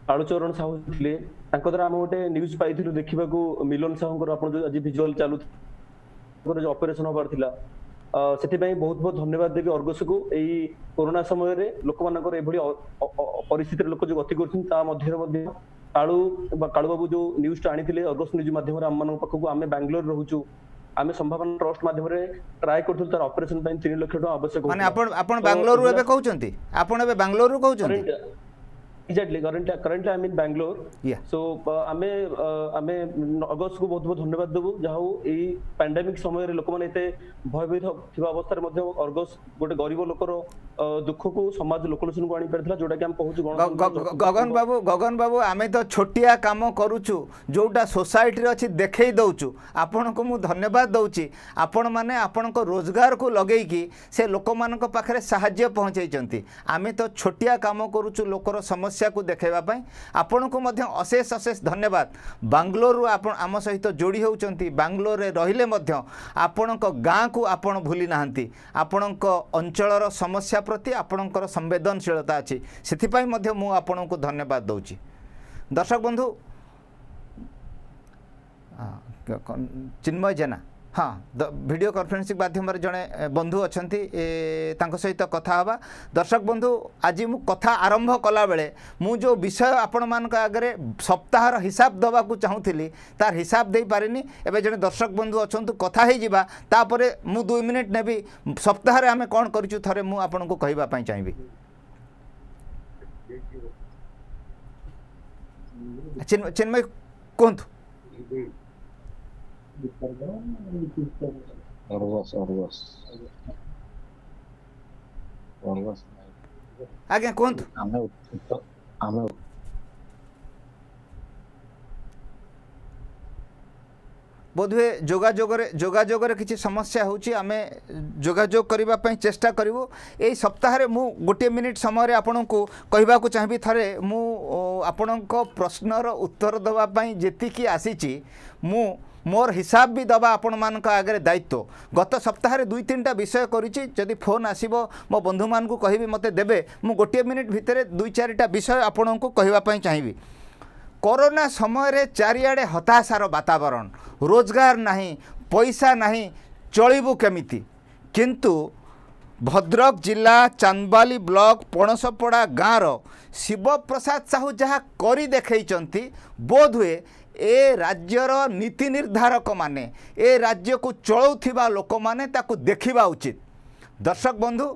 [SPEAKER 6] କାଳୁଚରଣ ସାହୁ ଥିଲେ। ତାଙ୍କ ଦ୍ୱାରା ଆମେ ଗୋଟେ ନ୍ୟୁଜ୍ ପାଇଥିଲୁ ଦେଖିବାକୁ ମିଲନ ସାହୁଙ୍କର। ଆପଣ ଯୋଉ ଆଜି ଭିଜୁଆଲ ଚାଲୁଥିଲା ଯୋଉ ଅପରେସନ ହବାର ଥିଲା। ଅ, ସେଥିପାଇଁ ବହୁତ ବହୁତ ଧନ୍ୟବାଦ ଦେବି ଅର୍ଗସକୁ ଏଇ କରୋନା ସମୟରେ ଲୋକମାନଙ୍କର ଏଭଳି ପରିସ୍ଥିତିରେ ଲୋକ ଯୋଉ ଗତି କରୁଛନ୍ତି ତା ମଧ୍ୟରେ ମଧ୍ୟ କାଳୁ ବା କାଳୁ ବାବୁ ଯୋଉ ନ୍ୟୁଜ୍ଟା ଆଣିଥିଲେ ଅର୍ଗସ ନ୍ୟୁଜ୍ ମାଧ୍ୟମରେ ଆମମାନଙ୍କ ପାଖକୁ ଆମେ ବାଙ୍ଗାଲୋର ରହୁଛୁ ଆମେ ସମ୍ଭାବନା ଟ୍ରଷ୍ଟ ମାଧ୍ୟମରେ ଟ୍ରାଏ କରୁଥିଲୁ ତାର ଅପରେସନ ପାଇଁ ତିନି ଲକ୍ଷ ଟଙ୍କା ଆବଶ୍ୟକ
[SPEAKER 1] ମାନେ। ଆପଣ ଆପଣ ବାଙ୍ଗାଲୋରରୁ ଏବେ କହୁଛନ୍ତି? ଆପଣ ଏବେ ବାଙ୍ଗାଲୋରରୁ କହୁଛନ୍ତି?
[SPEAKER 6] Exactly current currently I mean Bangalore
[SPEAKER 1] Yeah.
[SPEAKER 6] So ଆମେ ଅ, ଆମେ ଅଗଷ୍ଟକୁ ବହୁତ ବହୁତ ଧନ୍ୟବାଦ ଦେବୁ ଯାହା ହଉ ଏଇ ପାଣ୍ଡାମିକ ସମୟରେ ଲୋକମାନେ ଏତେ ଭୟଭୀତ ଥିବା ଅବସ୍ଥାରେ ମଧ୍ୟ ଅର୍ଗସ ଗୋଟେ ଗରିବ ଲୋକର ଅ, ଦୁଃଖକୁ ସମାଜ ଲୋକଲୋଚନକୁ ଆଣିପାରିଥିଲା ଯୋଉଟା କି ଆମେ କହୁଛୁ
[SPEAKER 1] ଗ- ଗ- ଗ- ଗଗନ ବାବୁ ଗଗନ ବାବୁ ଆମେ ତ ଛୋଟିଆ କାମ କରୁଛୁ ଯେଉଁଟା ସୋସାଇଟିରେ ଅଛି ଦେଖେଇ ଦେଉଛୁ। ଆପଣଙ୍କୁ ମୁଁ ଧନ୍ୟବାଦ ଦେଉଛି। ଆପଣମାନେ ଆପଣଙ୍କ ରୋଜଗାରକୁ ଲଗେଇକି ସେ ଲୋକମାନଙ୍କ ପାଖରେ ସାହାଯ୍ୟ ପହଞ୍ଚାଇଛନ୍ତି। ଆମେ ତ ଛୋଟିଆ କାମ କରୁଛୁ ଲୋକର ସମସ୍ୟାକୁ ଦେଖାଇବା ପାଇଁ। ଆପଣଙ୍କୁ ମଧ୍ୟ ଅଶେଷ ଅଶେଷ ଧନ୍ୟବାଦ। ବାଙ୍ଗାଲୋରରୁ ଆପଣ ଆମ ସହିତ ଯୋଡ଼ି ହେଉଛନ୍ତି ବାଙ୍ଗାଲୋରରେ ରହିଲେ ମଧ୍ୟ ଆପଣଙ୍କ ଗାଁକୁ ଆପଣ ଭୁଲି ନାହାନ୍ତି ଆପଣଙ୍କ ଅଞ୍ଚଳର ସମସ୍ୟା ପ୍ରତି ଆପଣଙ୍କର ସମ୍ବେଦନଶୀଳତା ଅଛି। ସେଥିପାଇଁ ମଧ୍ୟ ମୁଁ ଆପଣଙ୍କୁ ଧନ୍ୟବାଦ ଦେଉଛି। ଦର୍ଶକ ବନ୍ଧୁ ଚିନ୍ମୟ ଜେନା। ହଁ ଭିଡ଼ିଓ କନଫରେନ୍ସିଂ ମାଧ୍ୟମରେ ଜଣେ ବନ୍ଧୁ ଅଛନ୍ତି ତାଙ୍କ ସହିତ କଥା ହେବା। ଦର୍ଶକ ବନ୍ଧୁ ଆଜି ମୁଁ କଥା ଆରମ୍ଭ କଲାବେଳେ ମୁଁ ଯେଉଁ ବିଷୟ ଆପଣମାନଙ୍କ ଆଗରେ ସପ୍ତାହର ହିସାବ ଦେବାକୁ ଚାହୁଁଥିଲି ତାର ହିସାବ ଦେଇପାରିନି। ଏବେ ଜଣେ ଦର୍ଶକ ବନ୍ଧୁ ଅଛନ୍ତି କଥା ହେଇଯିବା। ତାପରେ ମୁଁ ଦୁଇ ମିନିଟ୍ ନେବି ସପ୍ତାହରେ ଆମେ କ'ଣ କରିଛୁ ଥରେ ମୁଁ ଆପଣଙ୍କୁ କହିବା ପାଇଁ ଚାହିଁବି। ଚିନ୍ମୟ କୁହନ୍ତୁ।
[SPEAKER 7] ଅର୍ଗସ୍ ଅର୍ଗସ୍ ଅର୍ଗସ୍
[SPEAKER 1] ଆଜ୍ଞା କୁହନ୍ତୁ
[SPEAKER 7] ଆମେ ଉତ୍ତ- ଆମେ
[SPEAKER 1] ବୋଧହୁଏ ଯୋଗାଯୋଗରେ ଯୋଗାଯୋଗରେ କିଛି ସମସ୍ୟା ହେଉଛି ଆମେ ଯୋଗାଯୋଗ କରିବା ପାଇଁ ଚେଷ୍ଟା କରିବୁ ଏଇ ସପ୍ତାହରେ ମୁଁ ଗୋଟିଏ ମିନିଟ୍ ସମୟରେ ଆପଣଙ୍କୁ କହିବାକୁ ଚାହିଁବି ଥରେ ମୁଁ ଓ, ଆପଣଙ୍କ ପ୍ରଶ୍ନର ଉତ୍ତର ଦେବା ପାଇଁ ଯେତିକି ଆସିଛି ମୁଁ ମୋର ହିସାବ ବି ଦେବା ଆପଣମାନଙ୍କ ଆଗରେ ଦାୟିତ୍ୱ। ଗତ ସପ୍ତାହରେ ଦୁଇ ତିନିଟା ବିଷୟ କରିଛି ଯଦି ଫୋନ୍ ଆସିବ ମୋ ବନ୍ଧୁମାନଙ୍କୁ କହିବି ମୋତେ ଦେବେ। ମୁଁ ଗୋଟିଏ ମିନିଟ୍ ଭିତରେ ଦୁଇ ଚାରିଟା ବିଷୟ ଆପଣଙ୍କୁ କହିବା ପାଇଁ ଚାହିଁବି। କରୋନା ସମୟରେ ଚାରିଆଡ଼େ ହତାଶାର ବାତାବରଣ। ରୋଜଗାର ନାହିଁ ପଇସା ନାହିଁ ଚଳିବୁ କେମିତି? କିନ୍ତୁ ଭଦ୍ରକ ଜିଲ୍ଲା ଚାନ୍ଦବାଲି ବ୍ଲକ ପଣସପଡ଼ା ଗାଁର ଶିବପ୍ରସାଦ ସାହୁ ଯାହା କରି ଦେଖେଇଛନ୍ତି ବୋଧହୁଏ ଏ ରାଜ୍ୟର ନୀତି ନିର୍ଦ୍ଧାରକମାନେ ଏ ରାଜ୍ୟକୁ ଚଳାଉଥିବା ଲୋକମାନେ ତାକୁ ଦେଖିବା ଉଚିତ। ଦର୍ଶକ ବନ୍ଧୁ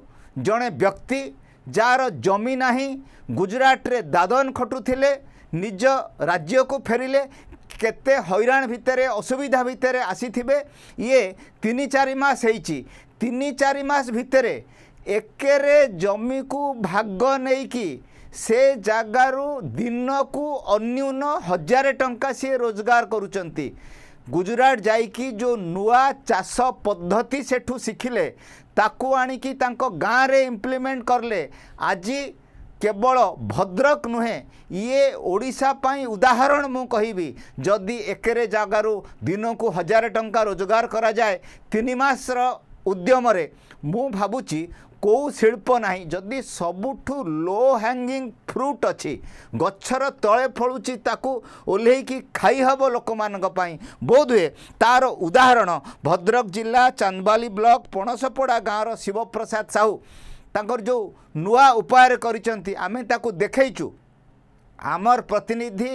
[SPEAKER 1] ଜଣେ ବ୍ୟକ୍ତି ଯାହାର ଜମି ନାହିଁ ଗୁଜୁରାଟରେ ଦାଦନ ଖଟୁଥିଲେ ନିଜ ରାଜ୍ୟକୁ ଫେରିଲେ କେତେ ହଇରାଣ ଭିତରେ ଅସୁବିଧା ଭିତରେ ଆସିଥିବେ ଇଏ ତିନି ଚାରି ମାସ ହେଇଛି। ତିନି ଚାରି ମାସ ଭିତରେ ଏକେରେ ଜମିକୁ ଭାଗ ନେଇକି ସେ ଜାଗାରୁ ଦିନକୁ ଅନ୍ୟୁନ ହଜାରେ ଟଙ୍କା ସିଏ ରୋଜଗାର କରୁଛନ୍ତି ଗୁଜୁରାଟ ଯାଇକି ଯେଉଁ ନୂଆ ଚାଷ ପଦ୍ଧତି ସେଠୁ ଶିଖିଲେ ତାକୁ ଆଣିକି ତାଙ୍କ ଗାଁରେ ଇମ୍ପ୍ଲିମେଣ୍ଟ କଲେ ଆଜି କେବଳ ଭଦ୍ରକ ନୁହେଁ ଇଏ ଓଡ଼ିଶା ପାଇଁ ଉଦାହରଣ ମୁଁ କହିବି। ଯଦି ଏକରେ ଜାଗାରୁ ଦିନକୁ ହଜାରେ ଟଙ୍କା ରୋଜଗାର କରାଯାଏ ତିନି ମାସର ଉଦ୍ୟମରେ ମୁଁ ଭାବୁଛି କେଉଁ ଶିଳ୍ପ ନାହିଁ। ଯଦି ସବୁଠୁ ଲୋ ହ୍ୟାଙ୍ଗିଂ ଫ୍ରୁଟ୍ ଅଛି ଗଛର ତଳେ ଫଳୁଛି ତାକୁ ଓହ୍ଲେଇକି ଖାଇହେବ ଲୋକମାନଙ୍କ ପାଇଁ। ବୋଧହୁଏ ତା'ର ଉଦାହରଣ ଭଦ୍ରକ ଜିଲ୍ଲା ଚାନ୍ଦବାଲି ବ୍ଲକ ପଣସପଡ଼ା ଗାଁର ଶିବପ୍ରସାଦ ସାହୁ। ତାଙ୍କର ଯେଉଁ ନୂଆ ଉପାୟରେ କରିଛନ୍ତି ଆମେ ତାକୁ ଦେଖେଇଛୁ। ଆମର ପ୍ରତିନିଧି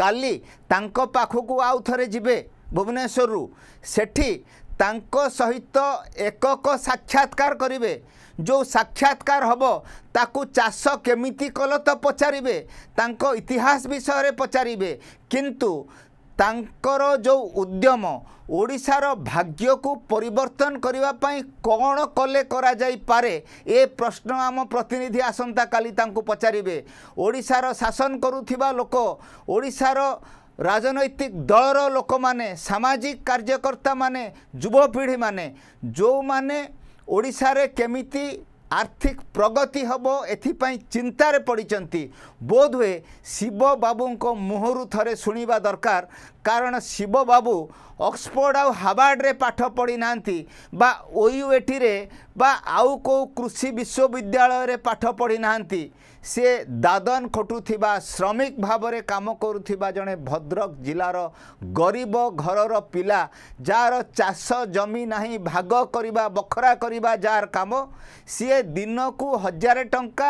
[SPEAKER 1] କାଲି ତାଙ୍କ ପାଖକୁ ଆଉ ଥରେ ଯିବେ ଭୁବନେଶ୍ୱରରୁ। ସେଠି ତାଙ୍କ ସହିତ ଏକକ ସାକ୍ଷାତକାର କରିବେ। ଯେଉଁ ସାକ୍ଷାତକାର ହେବ ତାକୁ ଚାଷ କେମିତି କଲ ତ ପଚାରିବେ ତାଙ୍କ ଇତିହାସ ବିଷୟରେ ପଚାରିବେ କିନ୍ତୁ ତାଙ୍କର ଯେଉଁ ଉଦ୍ୟମ ଓଡ଼ିଶାର ଭାଗ୍ୟକୁ ପରିବର୍ତ୍ତନ କରିବା ପାଇଁ କ'ଣ କଲେ କରାଯାଇପାରେ ଏ ପ୍ରଶ୍ନ ଆମ ପ୍ରତିନିଧି ଆସନ୍ତାକାଲି ତାଙ୍କୁ ପଚାରିବେ ଓଡ଼ିଶାର ଶାସନ କରୁଥିବା ଲୋକ ଓଡ଼ିଶାର ରାଜନୈତିକ ଦଳର ଲୋକମାନେ ସାମାଜିକ କାର୍ଯ୍ୟକର୍ତ୍ତାମାନେ ଯୁବପିଢ଼ିମାନେ ଯେଉଁମାନେ ଓଡ଼ିଶାରେ କେମିତି ଆର୍ଥିକ ପ୍ରଗତି ହେବ ଏଥିପାଇଁ ଚିନ୍ତାରେ ପଡ଼ିଛନ୍ତି ବୋଧହୁଏ ଶିବ ବାବୁଙ୍କ ମୁହଁରୁ ଥରେ ଶୁଣିବା ଦରକାର କାରଣ ଶିବ ବାବୁ ଅକ୍ସଫୋର୍ଡ ଆଉ ହାବାର୍ଡରେ ପାଠ ପଢ଼ିନାହାନ୍ତି ବା ଓୟୁଏଟିରେ ବା ଆଉ କେଉଁ କୃଷି ବିଶ୍ୱବିଦ୍ୟାଳୟରେ ପାଠ ପଢ଼ିନାହାନ୍ତି। ସେ ଦାଦନ ଖଟୁଥିବା ଶ୍ରମିକ ଭାବରେ କାମ କରୁଥିବା ଜଣେ ଭଦ୍ରକ ଜିଲ୍ଲାର ଗରିବ ଘରର ପିଲା ଯାହାର ଚାଷ ଜମି ନାହିଁ ଭାଗ କରିବା ବଖରା କରିବା ଯାହାର କାମ ସିଏ ଦିନକୁ ହଜାରେ ଟଙ୍କା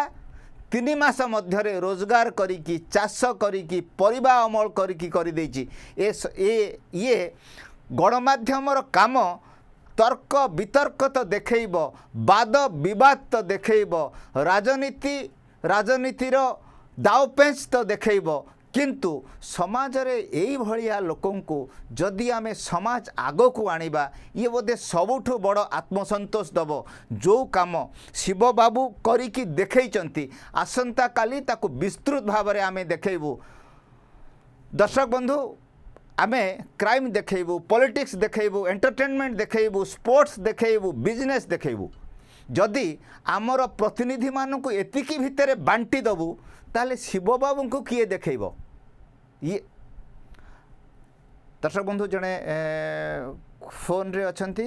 [SPEAKER 1] ତିନି ମାସ ମଧ୍ୟରେ ରୋଜଗାର କରିକି ଚାଷ କରିକି ପରିବା ଅମଳ କରିକି କରିଦେଇଛି ଏ ସ- ଏ ଇଏ ଗଣମାଧ୍ୟମର କାମ ତର୍କ ବିତର୍କ ତ ଦେଖେଇବ ବାଦ ବିବାଦ ତ ଦେଖେଇବ ରାଜନୀତି ରାଜନୀତିର ଦାଉପେଞ୍ଚ ତ ଦେଖେଇବ। କିନ୍ତୁ ସମାଜରେ ଏଇଭଳିଆ ଲୋକଙ୍କୁ ଯଦି ଆମେ ସମାଜ ଆଗକୁ ଆଣିବା ଇଏ ବୋଧେ ସବୁଠୁ ବଡ଼ ଆତ୍ମସନ୍ତୋଷ ଦେବ। ଯେଉଁ କାମ ଶିବବାବୁ କରିକି ଦେଖେଇଛନ୍ତି ଆସନ୍ତାକାଲି ତାକୁ ବିସ୍ତୃତ ଭାବରେ ଆମେ ଦେଖେଇବୁ। ଦର୍ଶକ ବନ୍ଧୁ ଆମେ କ୍ରାଇମ୍ ଦେଖେଇବୁ ପଲିଟିକ୍ସ ଦେଖେଇବୁ ଏଣ୍ଟରଟେନମେଣ୍ଟ ଦେଖେଇବୁ ସ୍ପୋର୍ଟସ୍ ଦେଖେଇବୁ ବିଜନେସ୍ ଦେଖେଇବୁ। ଯଦି ଆମର ପ୍ରତିନିଧିମାନଙ୍କୁ ଏତିକି ଭିତରେ ବାଣ୍ଟି ଦେବୁ ତାହେଲେ ଶିବବାବୁଙ୍କୁ କିଏ ଦେଖେଇବ? ଇଏ। ଦର୍ଶକ ବନ୍ଧୁ ଜଣେ ଏ, ଫୋନ୍ରେ ଅଛନ୍ତି।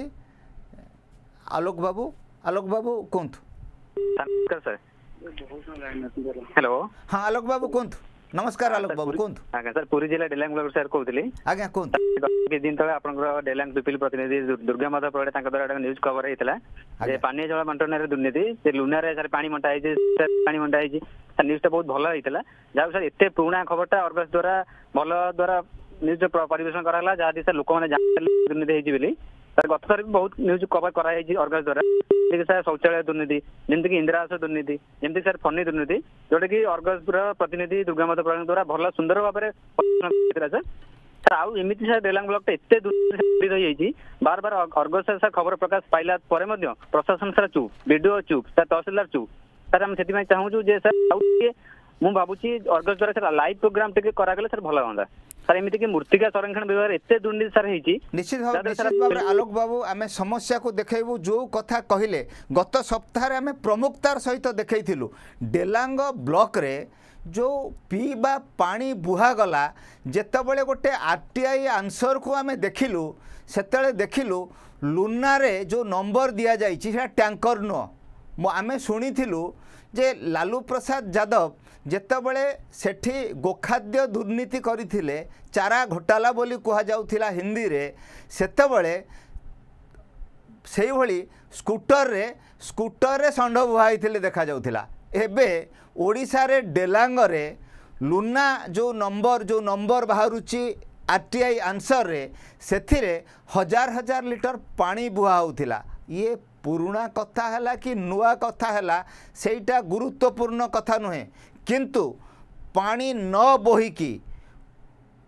[SPEAKER 1] ଆଲୋକ ବାବୁ ଆଲୋକ ବାବୁ କୁହନ୍ତୁ।
[SPEAKER 8] ନମସ୍କାର ସାର୍। ହ୍ୟାଲୋ
[SPEAKER 1] ହଁ ଆଲୋକ ବାବୁ କୁହନ୍ତୁ। ନମସ୍କାର ଆଲୋକ ବାବୁ କୁହନ୍ତୁ
[SPEAKER 8] ଆଜ୍ଞା ସାର୍ ପୁରୀ ଜିଲ୍ଲା ଡେଲାଙ୍ଗ ବ୍ଲକ ସାର୍ କହୁଥିଲି
[SPEAKER 1] ଆଜ୍ଞା କୁହନ୍ତୁ
[SPEAKER 8] କିଛି ଦିନ ତଳେ ଆପଣଙ୍କର ଡେଲାଙ୍ଗ ପିପିଲ ପ୍ରତିନିଧି ଦୁ- ଦୁର୍ଗା ମାଧବ ପଟେ ତାଙ୍କ ଦ୍ୱାରା ଗୋଟେ ନ୍ୟୁଜ କଭର ହେଇଥିଲା ଯେ
[SPEAKER 1] ଆଜ୍ଞା।
[SPEAKER 8] ପାନୀୟ ଜଳ ବଣ୍ଟନରେ ଦୁର୍ନୀତି ସେ ଲୁନାରେ ସାର୍ ପାଣି ମଣ୍ଟା ହେଇଛି ସାର୍ ପାଣି ମଣ୍ଟା ହେଇଛି ସାର୍ ନ୍ୟୁଜଟା ବହୁତ ଭଲ ହେଇଥିଲା ଯାହା ସାର୍ ଏତେ ପୁରୁଣା ଖବରଟା ଅର୍ଗସ ଦ୍ୱାରା ଭଲ ଦ୍ୱାରା ନ୍ୟୁଜ ପରିବେଷଣ କରାହେଲା ଯାହାକି ସାର୍ ଲୋକମାନେ ଜାଣିପାରିଲେ ଦୁର୍ନୀତି ହେଇଛି ବୋଲି ସାର୍ ଗତ ଥର ବି ବହୁତ ନ୍ୟୁଜ କଭର କରାଯାଇଛି ଅର୍ଗସ ଦ୍ୱାରା। ଯେମିତିକି ସାର୍ ଶୌଚାଳୟ ଦୁର୍ନୀତି ଯେମିତିକି ଇନ୍ଦିରା ଆବାସ ଦୁର୍ନୀତି ଯେମିତିକି ସାର୍ ଫନି ଦୁର୍ନୀତି ଯୋଉଟା କି ଅର୍ଗସର ପ୍ରତିନିଧି ଦୁର୍ଗାମାଧ ପ୍ରଧାନ ଦ୍ୱାରା ଭଲ ସୁନ୍ଦର ଭାବରେ ପରିବେଷଣ କରିଥିଲା ସାର୍ ସାର୍ ଆଉ ଏମିତି ସାର୍ ଡେଲାଙ୍ଗ ବ୍ଲକଟା ଏତେ ଦୁର୍ନୀତି ରହିଯାଇଛି ବାର ବାର ଅର୍ଗସ ସାର୍ ଖବର ପ୍ରକାଶ ପାଇଲା ପରେ ମଧ୍ୟ ପ୍ରଶାସନ ସାର୍ ଚୁପ୍ ବିଡିଓ ଚୁପ୍ ସାର୍ ତହସିଲଦାର ଚୁପ୍। ସାର୍ ଆମେ ସେଥିପାଇଁ ଚାହୁଁଛୁ ଯେ ସାର୍ ଆଉ ଟିକେ ମୁଁ ଭାବୁଛି ଅର୍ଗସ ଦ୍ୱାରା ସାର୍ ଲାଇଭ୍ ପ୍ରୋଗ୍ରାମ ଟିକେ କରାଗଲେ ସାର୍ ଭଲ ହୁଅନ୍ତା। ସାର୍ ଏମିତି କି ମୂର୍ତ୍ତିକା ସଂରକ୍ଷଣ ବିଭାଗରେ ଏତେ ଦୁର୍ନୀତି ସାର୍ ହେଇଛି
[SPEAKER 1] ନିଶ୍ଚିତ ଭାବରେ
[SPEAKER 8] ଯାହାଦ୍ୱାରା
[SPEAKER 1] ନିଶ୍ଚିତ
[SPEAKER 8] ସାର୍
[SPEAKER 1] ଭାବରେ ଆଲୋକ ବାବୁ ଆମେ ସମସ୍ୟାକୁ ଦେଖେଇବୁ ଯେଉଁ କଥା କହିଲେ ଗତ ସପ୍ତାହରେ ଆମେ ପ୍ରମୁଖତାର ସହିତ ଦେଖେଇଥିଲୁ। ଡେଲାଙ୍ଗ ବ୍ଲକରେ ଯେଉଁ ପିଇବା ପାଣି ବୁହାଗଲା ଯେତେବେଳେ ଗୋଟେ ଆର୍ ଟି ଆଇ ଆନ୍ସରକୁ ଆମେ ଦେଖିଲୁ ସେତେବେଳେ ଦେଖିଲୁ ଲୁନାରେ ଯେଉଁ ନମ୍ବର ଦିଆଯାଇଛି ସେଇଟା ଟ୍ୟାଙ୍କର ନୁହଁ। ମୁଁ ଆମେ ଶୁଣିଥିଲୁ যে লালু প্রসাদ যাদব যেতবে সেটি গোখাদ্য দুর্নীতি করে চারা ঘোটালা বলে কুহযাওয়া হিন্দি সেতবে সেইভাবে স্কুটরের স্কুটরের ষণ্ଢ বুহা হয়েছিল দেখা যাওয়া এবে ওড়শার ডেলাঙ্গরে লুনা যে নম্বর যে নম্বর বাহুচি আরটিআই আনসর সেথিরে হাজার হাজার লিটর পানি বুহা হচ্ছিল ইয়ে ଇଏ ପୁରୁଣା କଥା ହେଲା କି ନୂଆ କଥା ହେଲା ସେଇଟା ଗୁରୁତ୍ୱପୂର୍ଣ୍ଣ କଥା ନୁହେଁ କିନ୍ତୁ ପାଣି ନ ବୋହିକି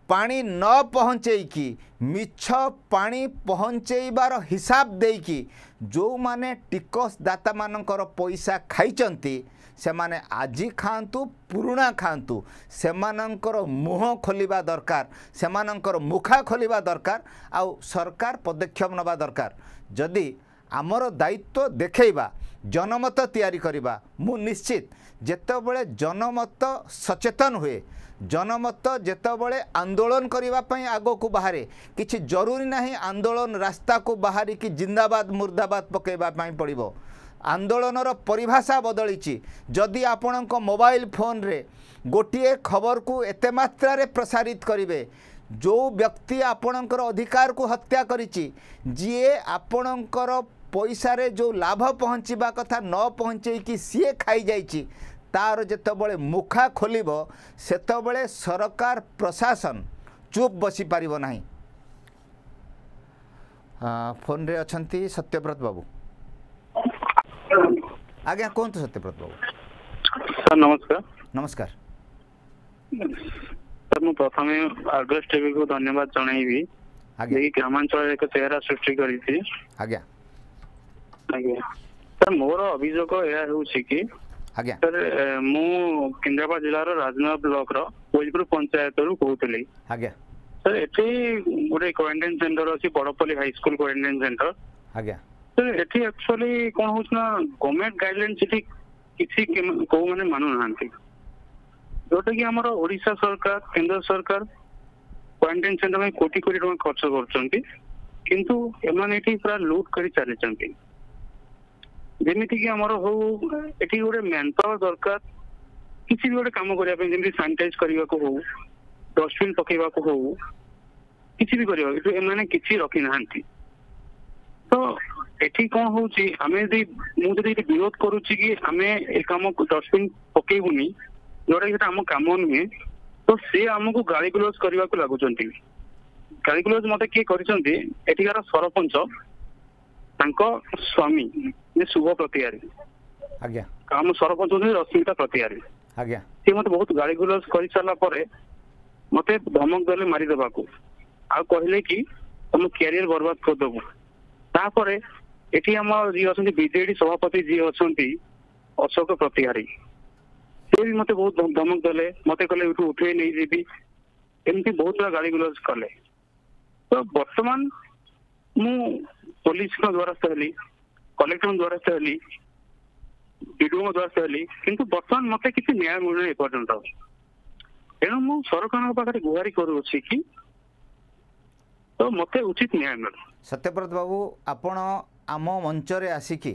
[SPEAKER 1] ପାଣି ନ ପହଞ୍ଚେଇକି ମିଛ ପାଣି ପହଞ୍ଚେଇବାର ହିସାବ ଦେଇକି ଯେଉଁମାନେ ଟିକସଦାତାମାନଙ୍କର ପଇସା ଖାଇଛନ୍ତି ସେମାନେ ଆଜି ଖାଆନ୍ତୁ ପୁରୁଣା ଖାଆନ୍ତୁ। ସେମାନଙ୍କର ମୁହଁ ଖୋଲିବା ଦରକାର ସେମାନଙ୍କର ମୁଖା ଖୋଲିବା ଦରକାର ଆଉ ସରକାର ପଦକ୍ଷେପ ନେବା ଦରକାର। ଯଦି ଆମର ଦାୟିତ୍ୱ ଦେଖେଇବା ଜନମତ ତିଆରି କରିବା। ମୁଁ ନିଶ୍ଚିତ ଯେତେବେଳେ ଜନମତ ସଚେତନ ହୁଏ ଜନମତ ଯେତେବେଳେ ଆନ୍ଦୋଳନ କରିବା ପାଇଁ ଆଗକୁ ବାହାରେ କିଛି ଜରୁରୀ ନାହିଁ ଆନ୍ଦୋଳନ ରାସ୍ତାକୁ ବାହାରିକି ଜିନ୍ଦାବାଦ ମୁର୍ଦାବାଦ ପକାଇବା ପାଇଁ ପଡ଼ିବ। ଆନ୍ଦୋଳନର ପରିଭାଷା ବଦଳିଛି। ଯଦି ଆପଣଙ୍କ ମୋବାଇଲ ଫୋନରେ ଗୋଟିଏ ଖବରକୁ ଏତେ ମାତ୍ରାରେ ପ୍ରସାରିତ କରିବେ ଯେଉଁ ବ୍ୟକ୍ତି ଆପଣଙ୍କର ଅଧିକାରକୁ ହତ୍ୟା କରିଛି ଯିଏ ଆପଣଙ୍କର ପଇସାରେ ଯେଉଁ ଲାଭ ପହଞ୍ଚିବା କଥା ନ ପହଞ୍ଚେଇକି ସିଏ ଖାଇଯାଇଛି। ତାର ଯେତେବେଳେ ମୁଖା ଖୋଲିବ ସେତେବେଳେ ସରକାର ପ୍ରଶାସନ ଚୁପ୍ ବସିପାରିବ ନାହିଁ। ଫୋନ୍ରେ ଅଛନ୍ତି ସତ୍ୟବ୍ରତ ବାବୁ। ଆଜ୍ଞା କୁହନ୍ତୁ ସତ୍ୟବ୍ରତ ବାବୁ।
[SPEAKER 9] ସାର୍ ନମସ୍କାର।
[SPEAKER 1] ନମସ୍କାର।
[SPEAKER 9] ସାର୍ ମୁଁ ପ୍ରଥମେ ଆର୍ଗସ୍ ଟିଭିକୁ ଧନ୍ୟବାଦ ଜଣାଇବି।
[SPEAKER 1] ଆଜ୍ଞା।
[SPEAKER 9] ଯିଏକି ଗ୍ରାମାଞ୍ଚଳରେ ଏକ ଚେହେରା ସୃଷ୍ଟି କରିଛି।
[SPEAKER 1] ଆଜ୍ଞା।
[SPEAKER 9] ଆଜ୍ଞା। ସାର୍ ମୋର ଅଭିଯୋଗ ଏହା ହେଉଛି କି
[SPEAKER 1] ଆଜ୍ଞା।
[SPEAKER 9] ସାର୍ ଏ, ମୁଁ କେନ୍ଦ୍ରାପଡ଼ା ଜିଲ୍ଲାର ରାଜନଗର ବ୍ଲକର କୋଇଲପୁର ପଞ୍ଚାୟତରୁ କହୁଥିଲି।
[SPEAKER 1] ଆଜ୍ଞା।
[SPEAKER 9] ସାର୍ ଏଠି ଗୋଟେ କ୍ୱାରେଣ୍ଟାଇନ୍ ସେଣ୍ଟର ଅଛି Badapalli high school quarantine centre
[SPEAKER 1] ଆଜ୍ଞା।
[SPEAKER 9] ସାର୍ ଏଠି ଆକ୍ଚୁଆଲି କଣ ହଉଛି ନା ଗଭର୍ଣ୍ଣମେଣ୍ଟ ଗାଇଡଲାଇନ ସେଠି କିଛି କେମ- କୋଉମାନେ ମାନୁନାହାନ୍ତି। ଯୋଉଟା କି ଆମର ଓଡିଶା ସରକାର କେନ୍ଦ୍ର ସରକାର କ୍ୱାରେଣ୍ଟାଇନ୍ ସେଣ୍ଟର ପାଇଁ କୋଟି କୋଟି ଟଙ୍କା ଖର୍ଚ୍ଚ କରୁଛନ୍ତି। କିନ୍ତୁ ଏମାନେ ଏଠି ପୁରା ଲୁଟ୍ କରି ଚାଲିଛନ୍ତି। ଯେମିତି କି ଆମର ହଉ ଏଠି ଗୋଟେ ମ୍ୟାନ ପାୱାର ଦରକାର। କିଛି ବି ଗୋଟେ କାମ କରିବା ପାଇଁ ଯେମିତି ସାନିଟାଇଜ କରିବାକୁ ହଉ ଡଷ୍ଟବିନ ପକେଇବାକୁ ହଉ କିଛି ବି କରିବାକୁ କିନ୍ତୁ ଏମାନେ କିଛି ରଖିନାହାନ୍ତି। ତ ଏଠି କଣ ହଉଛି ଆମେ ଯଦି ମୁଁ ଯଦି ଏଠି ବିରୋଧ କରୁଛି କି ଆମେ ଏ କାମ ଡଷ୍ଟବିନ ପକେଇବୁନି ଯୋଉଟା କି ସେଟା ଆମ କାମ ନୁହେଁ ତ ସେ ଆମକୁ ଗାଳି ଗୁଲଜ କରିବାକୁ ଲାଗୁଛନ୍ତି। ଗାଳି ଗୁଲଜ ମତେ କିଏ କରିଛନ୍ତି? ଏଠିକାର ସରପଞ୍ଚ। ତାଙ୍କ ସ୍ୱାମୀ ଯେ ଶୁଭ ପ୍ରତିହାରୀ।
[SPEAKER 1] ଆଜ୍ଞା।
[SPEAKER 9] ଆମ ସରପଞ୍ଚ ହଉଛନ୍ତି ରଶ୍ମିତା ପ୍ରତିହାରୀ।
[SPEAKER 1] ଆଜ୍ଞା।
[SPEAKER 9] ସେ ମତେ ବହୁତ ଗାଳି ଗୁଲଜ କରିସାରିଲା ପରେ ମତେ ଧମକ ଦେଲେ ମାରିଦେବାକୁ। ଆଉ କହିଲେ କି ତମ କ୍ୟାରିୟର ବର୍ବାଦ କରିଦବୁ। ତାପରେ ଏଠି ଆମ ଯିଏ ଅଛନ୍ତି ବିଜେଡି ସଭାପତି ଯିଏ ଅଛନ୍ତି ଅଶୋକ ପ୍ରତିହାରୀ ସେ ବି ମତେ ବହୁତ ଧମ- ଧମକ ଦେଲେ। ମତେ କହିଲେ ଏଠୁ ଉଠେଇ ନେଇଯିବି। ଏମିତି ବହୁତ ସାରା ଗାଳି ଗୁଲଜ କଲେ। ତ ବର୍ତ୍ତମାନ ମୁଁ ପୋଲିସଙ୍କ ଦ୍ୱାରସ୍ଥ ହେଲି କଲେକ୍ଟରଙ୍କ ଦ୍ୱାରସ୍ଥ ହେଲି ବିଡିଓଙ୍କ ଦ୍ୱାରସ୍ଥ ହେଲି କିନ୍ତୁ ବର୍ତ୍ତମାନ ମତେ କିଛି ନ୍ୟାୟ ମିଳୁନାହିଁ ଏପର୍ଯ୍ୟନ୍ତ ତେଣୁ ମୁଁ ସରକାରଙ୍କ ପାଖରେ ଗୁହାରି କରୁଅଛି କି ତ ମତେ ଉଚିତ ନ୍ୟାୟ ମିଳୁ
[SPEAKER 1] ସତ୍ୟବ୍ରତ ବାବୁ ଆପଣ ଆମ ମଞ୍ଚରେ ଆସିକି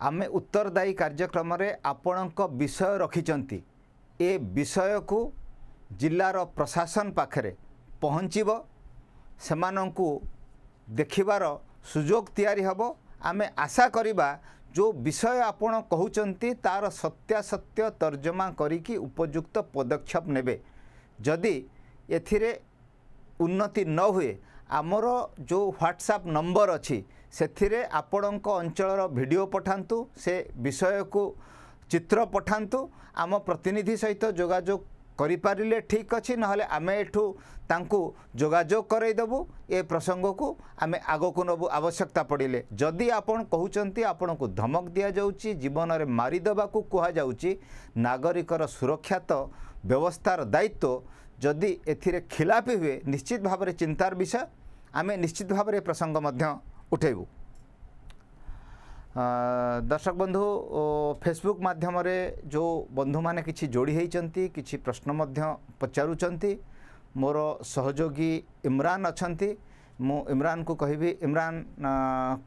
[SPEAKER 1] ଆମେ ଉତ୍ତରଦାୟୀ କାର୍ଯ୍ୟକ୍ରମରେ ଆପଣଙ୍କ ବିଷୟ ରଖିଛନ୍ତି ଏ ବିଷୟକୁ ଜିଲ୍ଲାର ପ୍ରଶାସନ ପାଖରେ ପହଞ୍ଚିବ ସେମାନଙ୍କୁ ଦେଖିବାର ସୁଯୋଗ ତିଆରି ହେବ। ଆମେ ଆଶା କରିବା ଯେଉଁ ବିଷୟ ଆପଣ କହୁଛନ୍ତି ତା'ର ସତ୍ୟାସତ୍ୟ ତର୍ଜମା କରିକି ଉପଯୁକ୍ତ ପଦକ୍ଷେପ ନେବେ। ଯଦି ଏଥିରେ ଉନ୍ନତି ନ ହୁଏ ଆମର ଯେଉଁ ହ୍ୱାଟ୍ସଆପ୍ ନମ୍ବର ଅଛି ସେଥିରେ ଆପଣଙ୍କ ଅଞ୍ଚଳର ଭିଡ଼ିଓ ପଠାନ୍ତୁ ସେ ବିଷୟକୁ ଚିତ୍ର ପଠାନ୍ତୁ ଆମ ପ୍ରତିନିଧି ସହିତ ଯୋଗାଯୋଗ କରିପାରିଲେ ଠିକ୍ ଅଛି ନହେଲେ ଆମେ ଏଠୁ ତାଙ୍କୁ ଯୋଗାଯୋଗ କରାଇଦେବୁ ଏ ପ୍ରସଙ୍ଗକୁ ଆମେ ଆଗକୁ ନେବୁ ଆବଶ୍ୟକତା ପଡ଼ିଲେ। ଯଦି ଆପଣ କହୁଛନ୍ତି ଆପଣଙ୍କୁ ଧମକ ଦିଆଯାଉଛି ଜୀବନରେ ମାରିଦେବାକୁ କୁହାଯାଉଛି ନାଗରିକର ସୁରକ୍ଷା ତ ବ୍ୟବସ୍ଥାର ଦାୟିତ୍ୱ ଯଦି ଏଥିରେ ଖିଲାପି ହୁଏ ନିଶ୍ଚିତ ଭାବରେ ଚିନ୍ତାର ବିଷୟ ଆମେ ନିଶ୍ଚିତ ଭାବରେ ଏ ପ୍ରସଙ୍ଗ ମଧ୍ୟ ଉଠାଇବୁ। हाँ, दर्शक बंधु फेसबुक मध्यम जो बंधु मैंने कि जोड़ी होती कि प्रश्न पचारूंट मोर सहयोगी इमरान अच्छा मु इमरान को कहि इमरान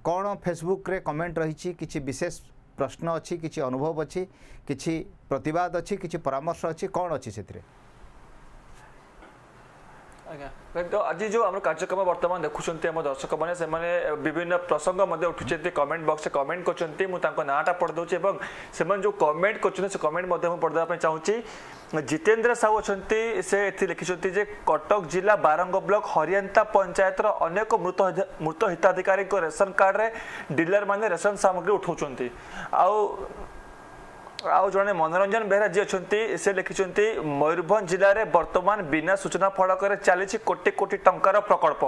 [SPEAKER 1] कौन फेसबुक रे कमेंट रही कि विशेष प्रश्न अच्छी किसी अनुभव अच्छी किसी प्रतिवाद
[SPEAKER 10] अच्छी किसी परामर्श अच्छी कौन अच्छी से तो आज जो आम कार्यक्रम बर्तमान देखुं आम दर्शक मैंने विभिन्न प्रसंग उठुंट कमेंट बक्स कमेंट कराटा पढ़ दूँ और से जो कमेंट कर कमेंट पढ़देप चाहूँगी जितेन्द्र साहू अच्छा से ये लिखिंट कटक जिला बारंग ब्लक हरियांता पंचायत अनेक मृत मृत हिताधिकारी रेसन कार्ड में डिलर मैंने रेसन सामग्री उठाऊ ଆଉ ଆଉ ଜଣେ ମନୋରଞ୍ଜନ ବେହେରା ଯିଏ ଅଛନ୍ତି ସେ ଲେଖିଛନ୍ତି ମୟୂରଭଞ୍ଜ ଜିଲ୍ଲାରେ ବର୍ତ୍ତମାନ ବିନା ସୂଚନା ଫଳକରେ ଚାଲିଛି କୋଟି କୋଟି ଟଙ୍କାର ପ୍ରକଳ୍ପ।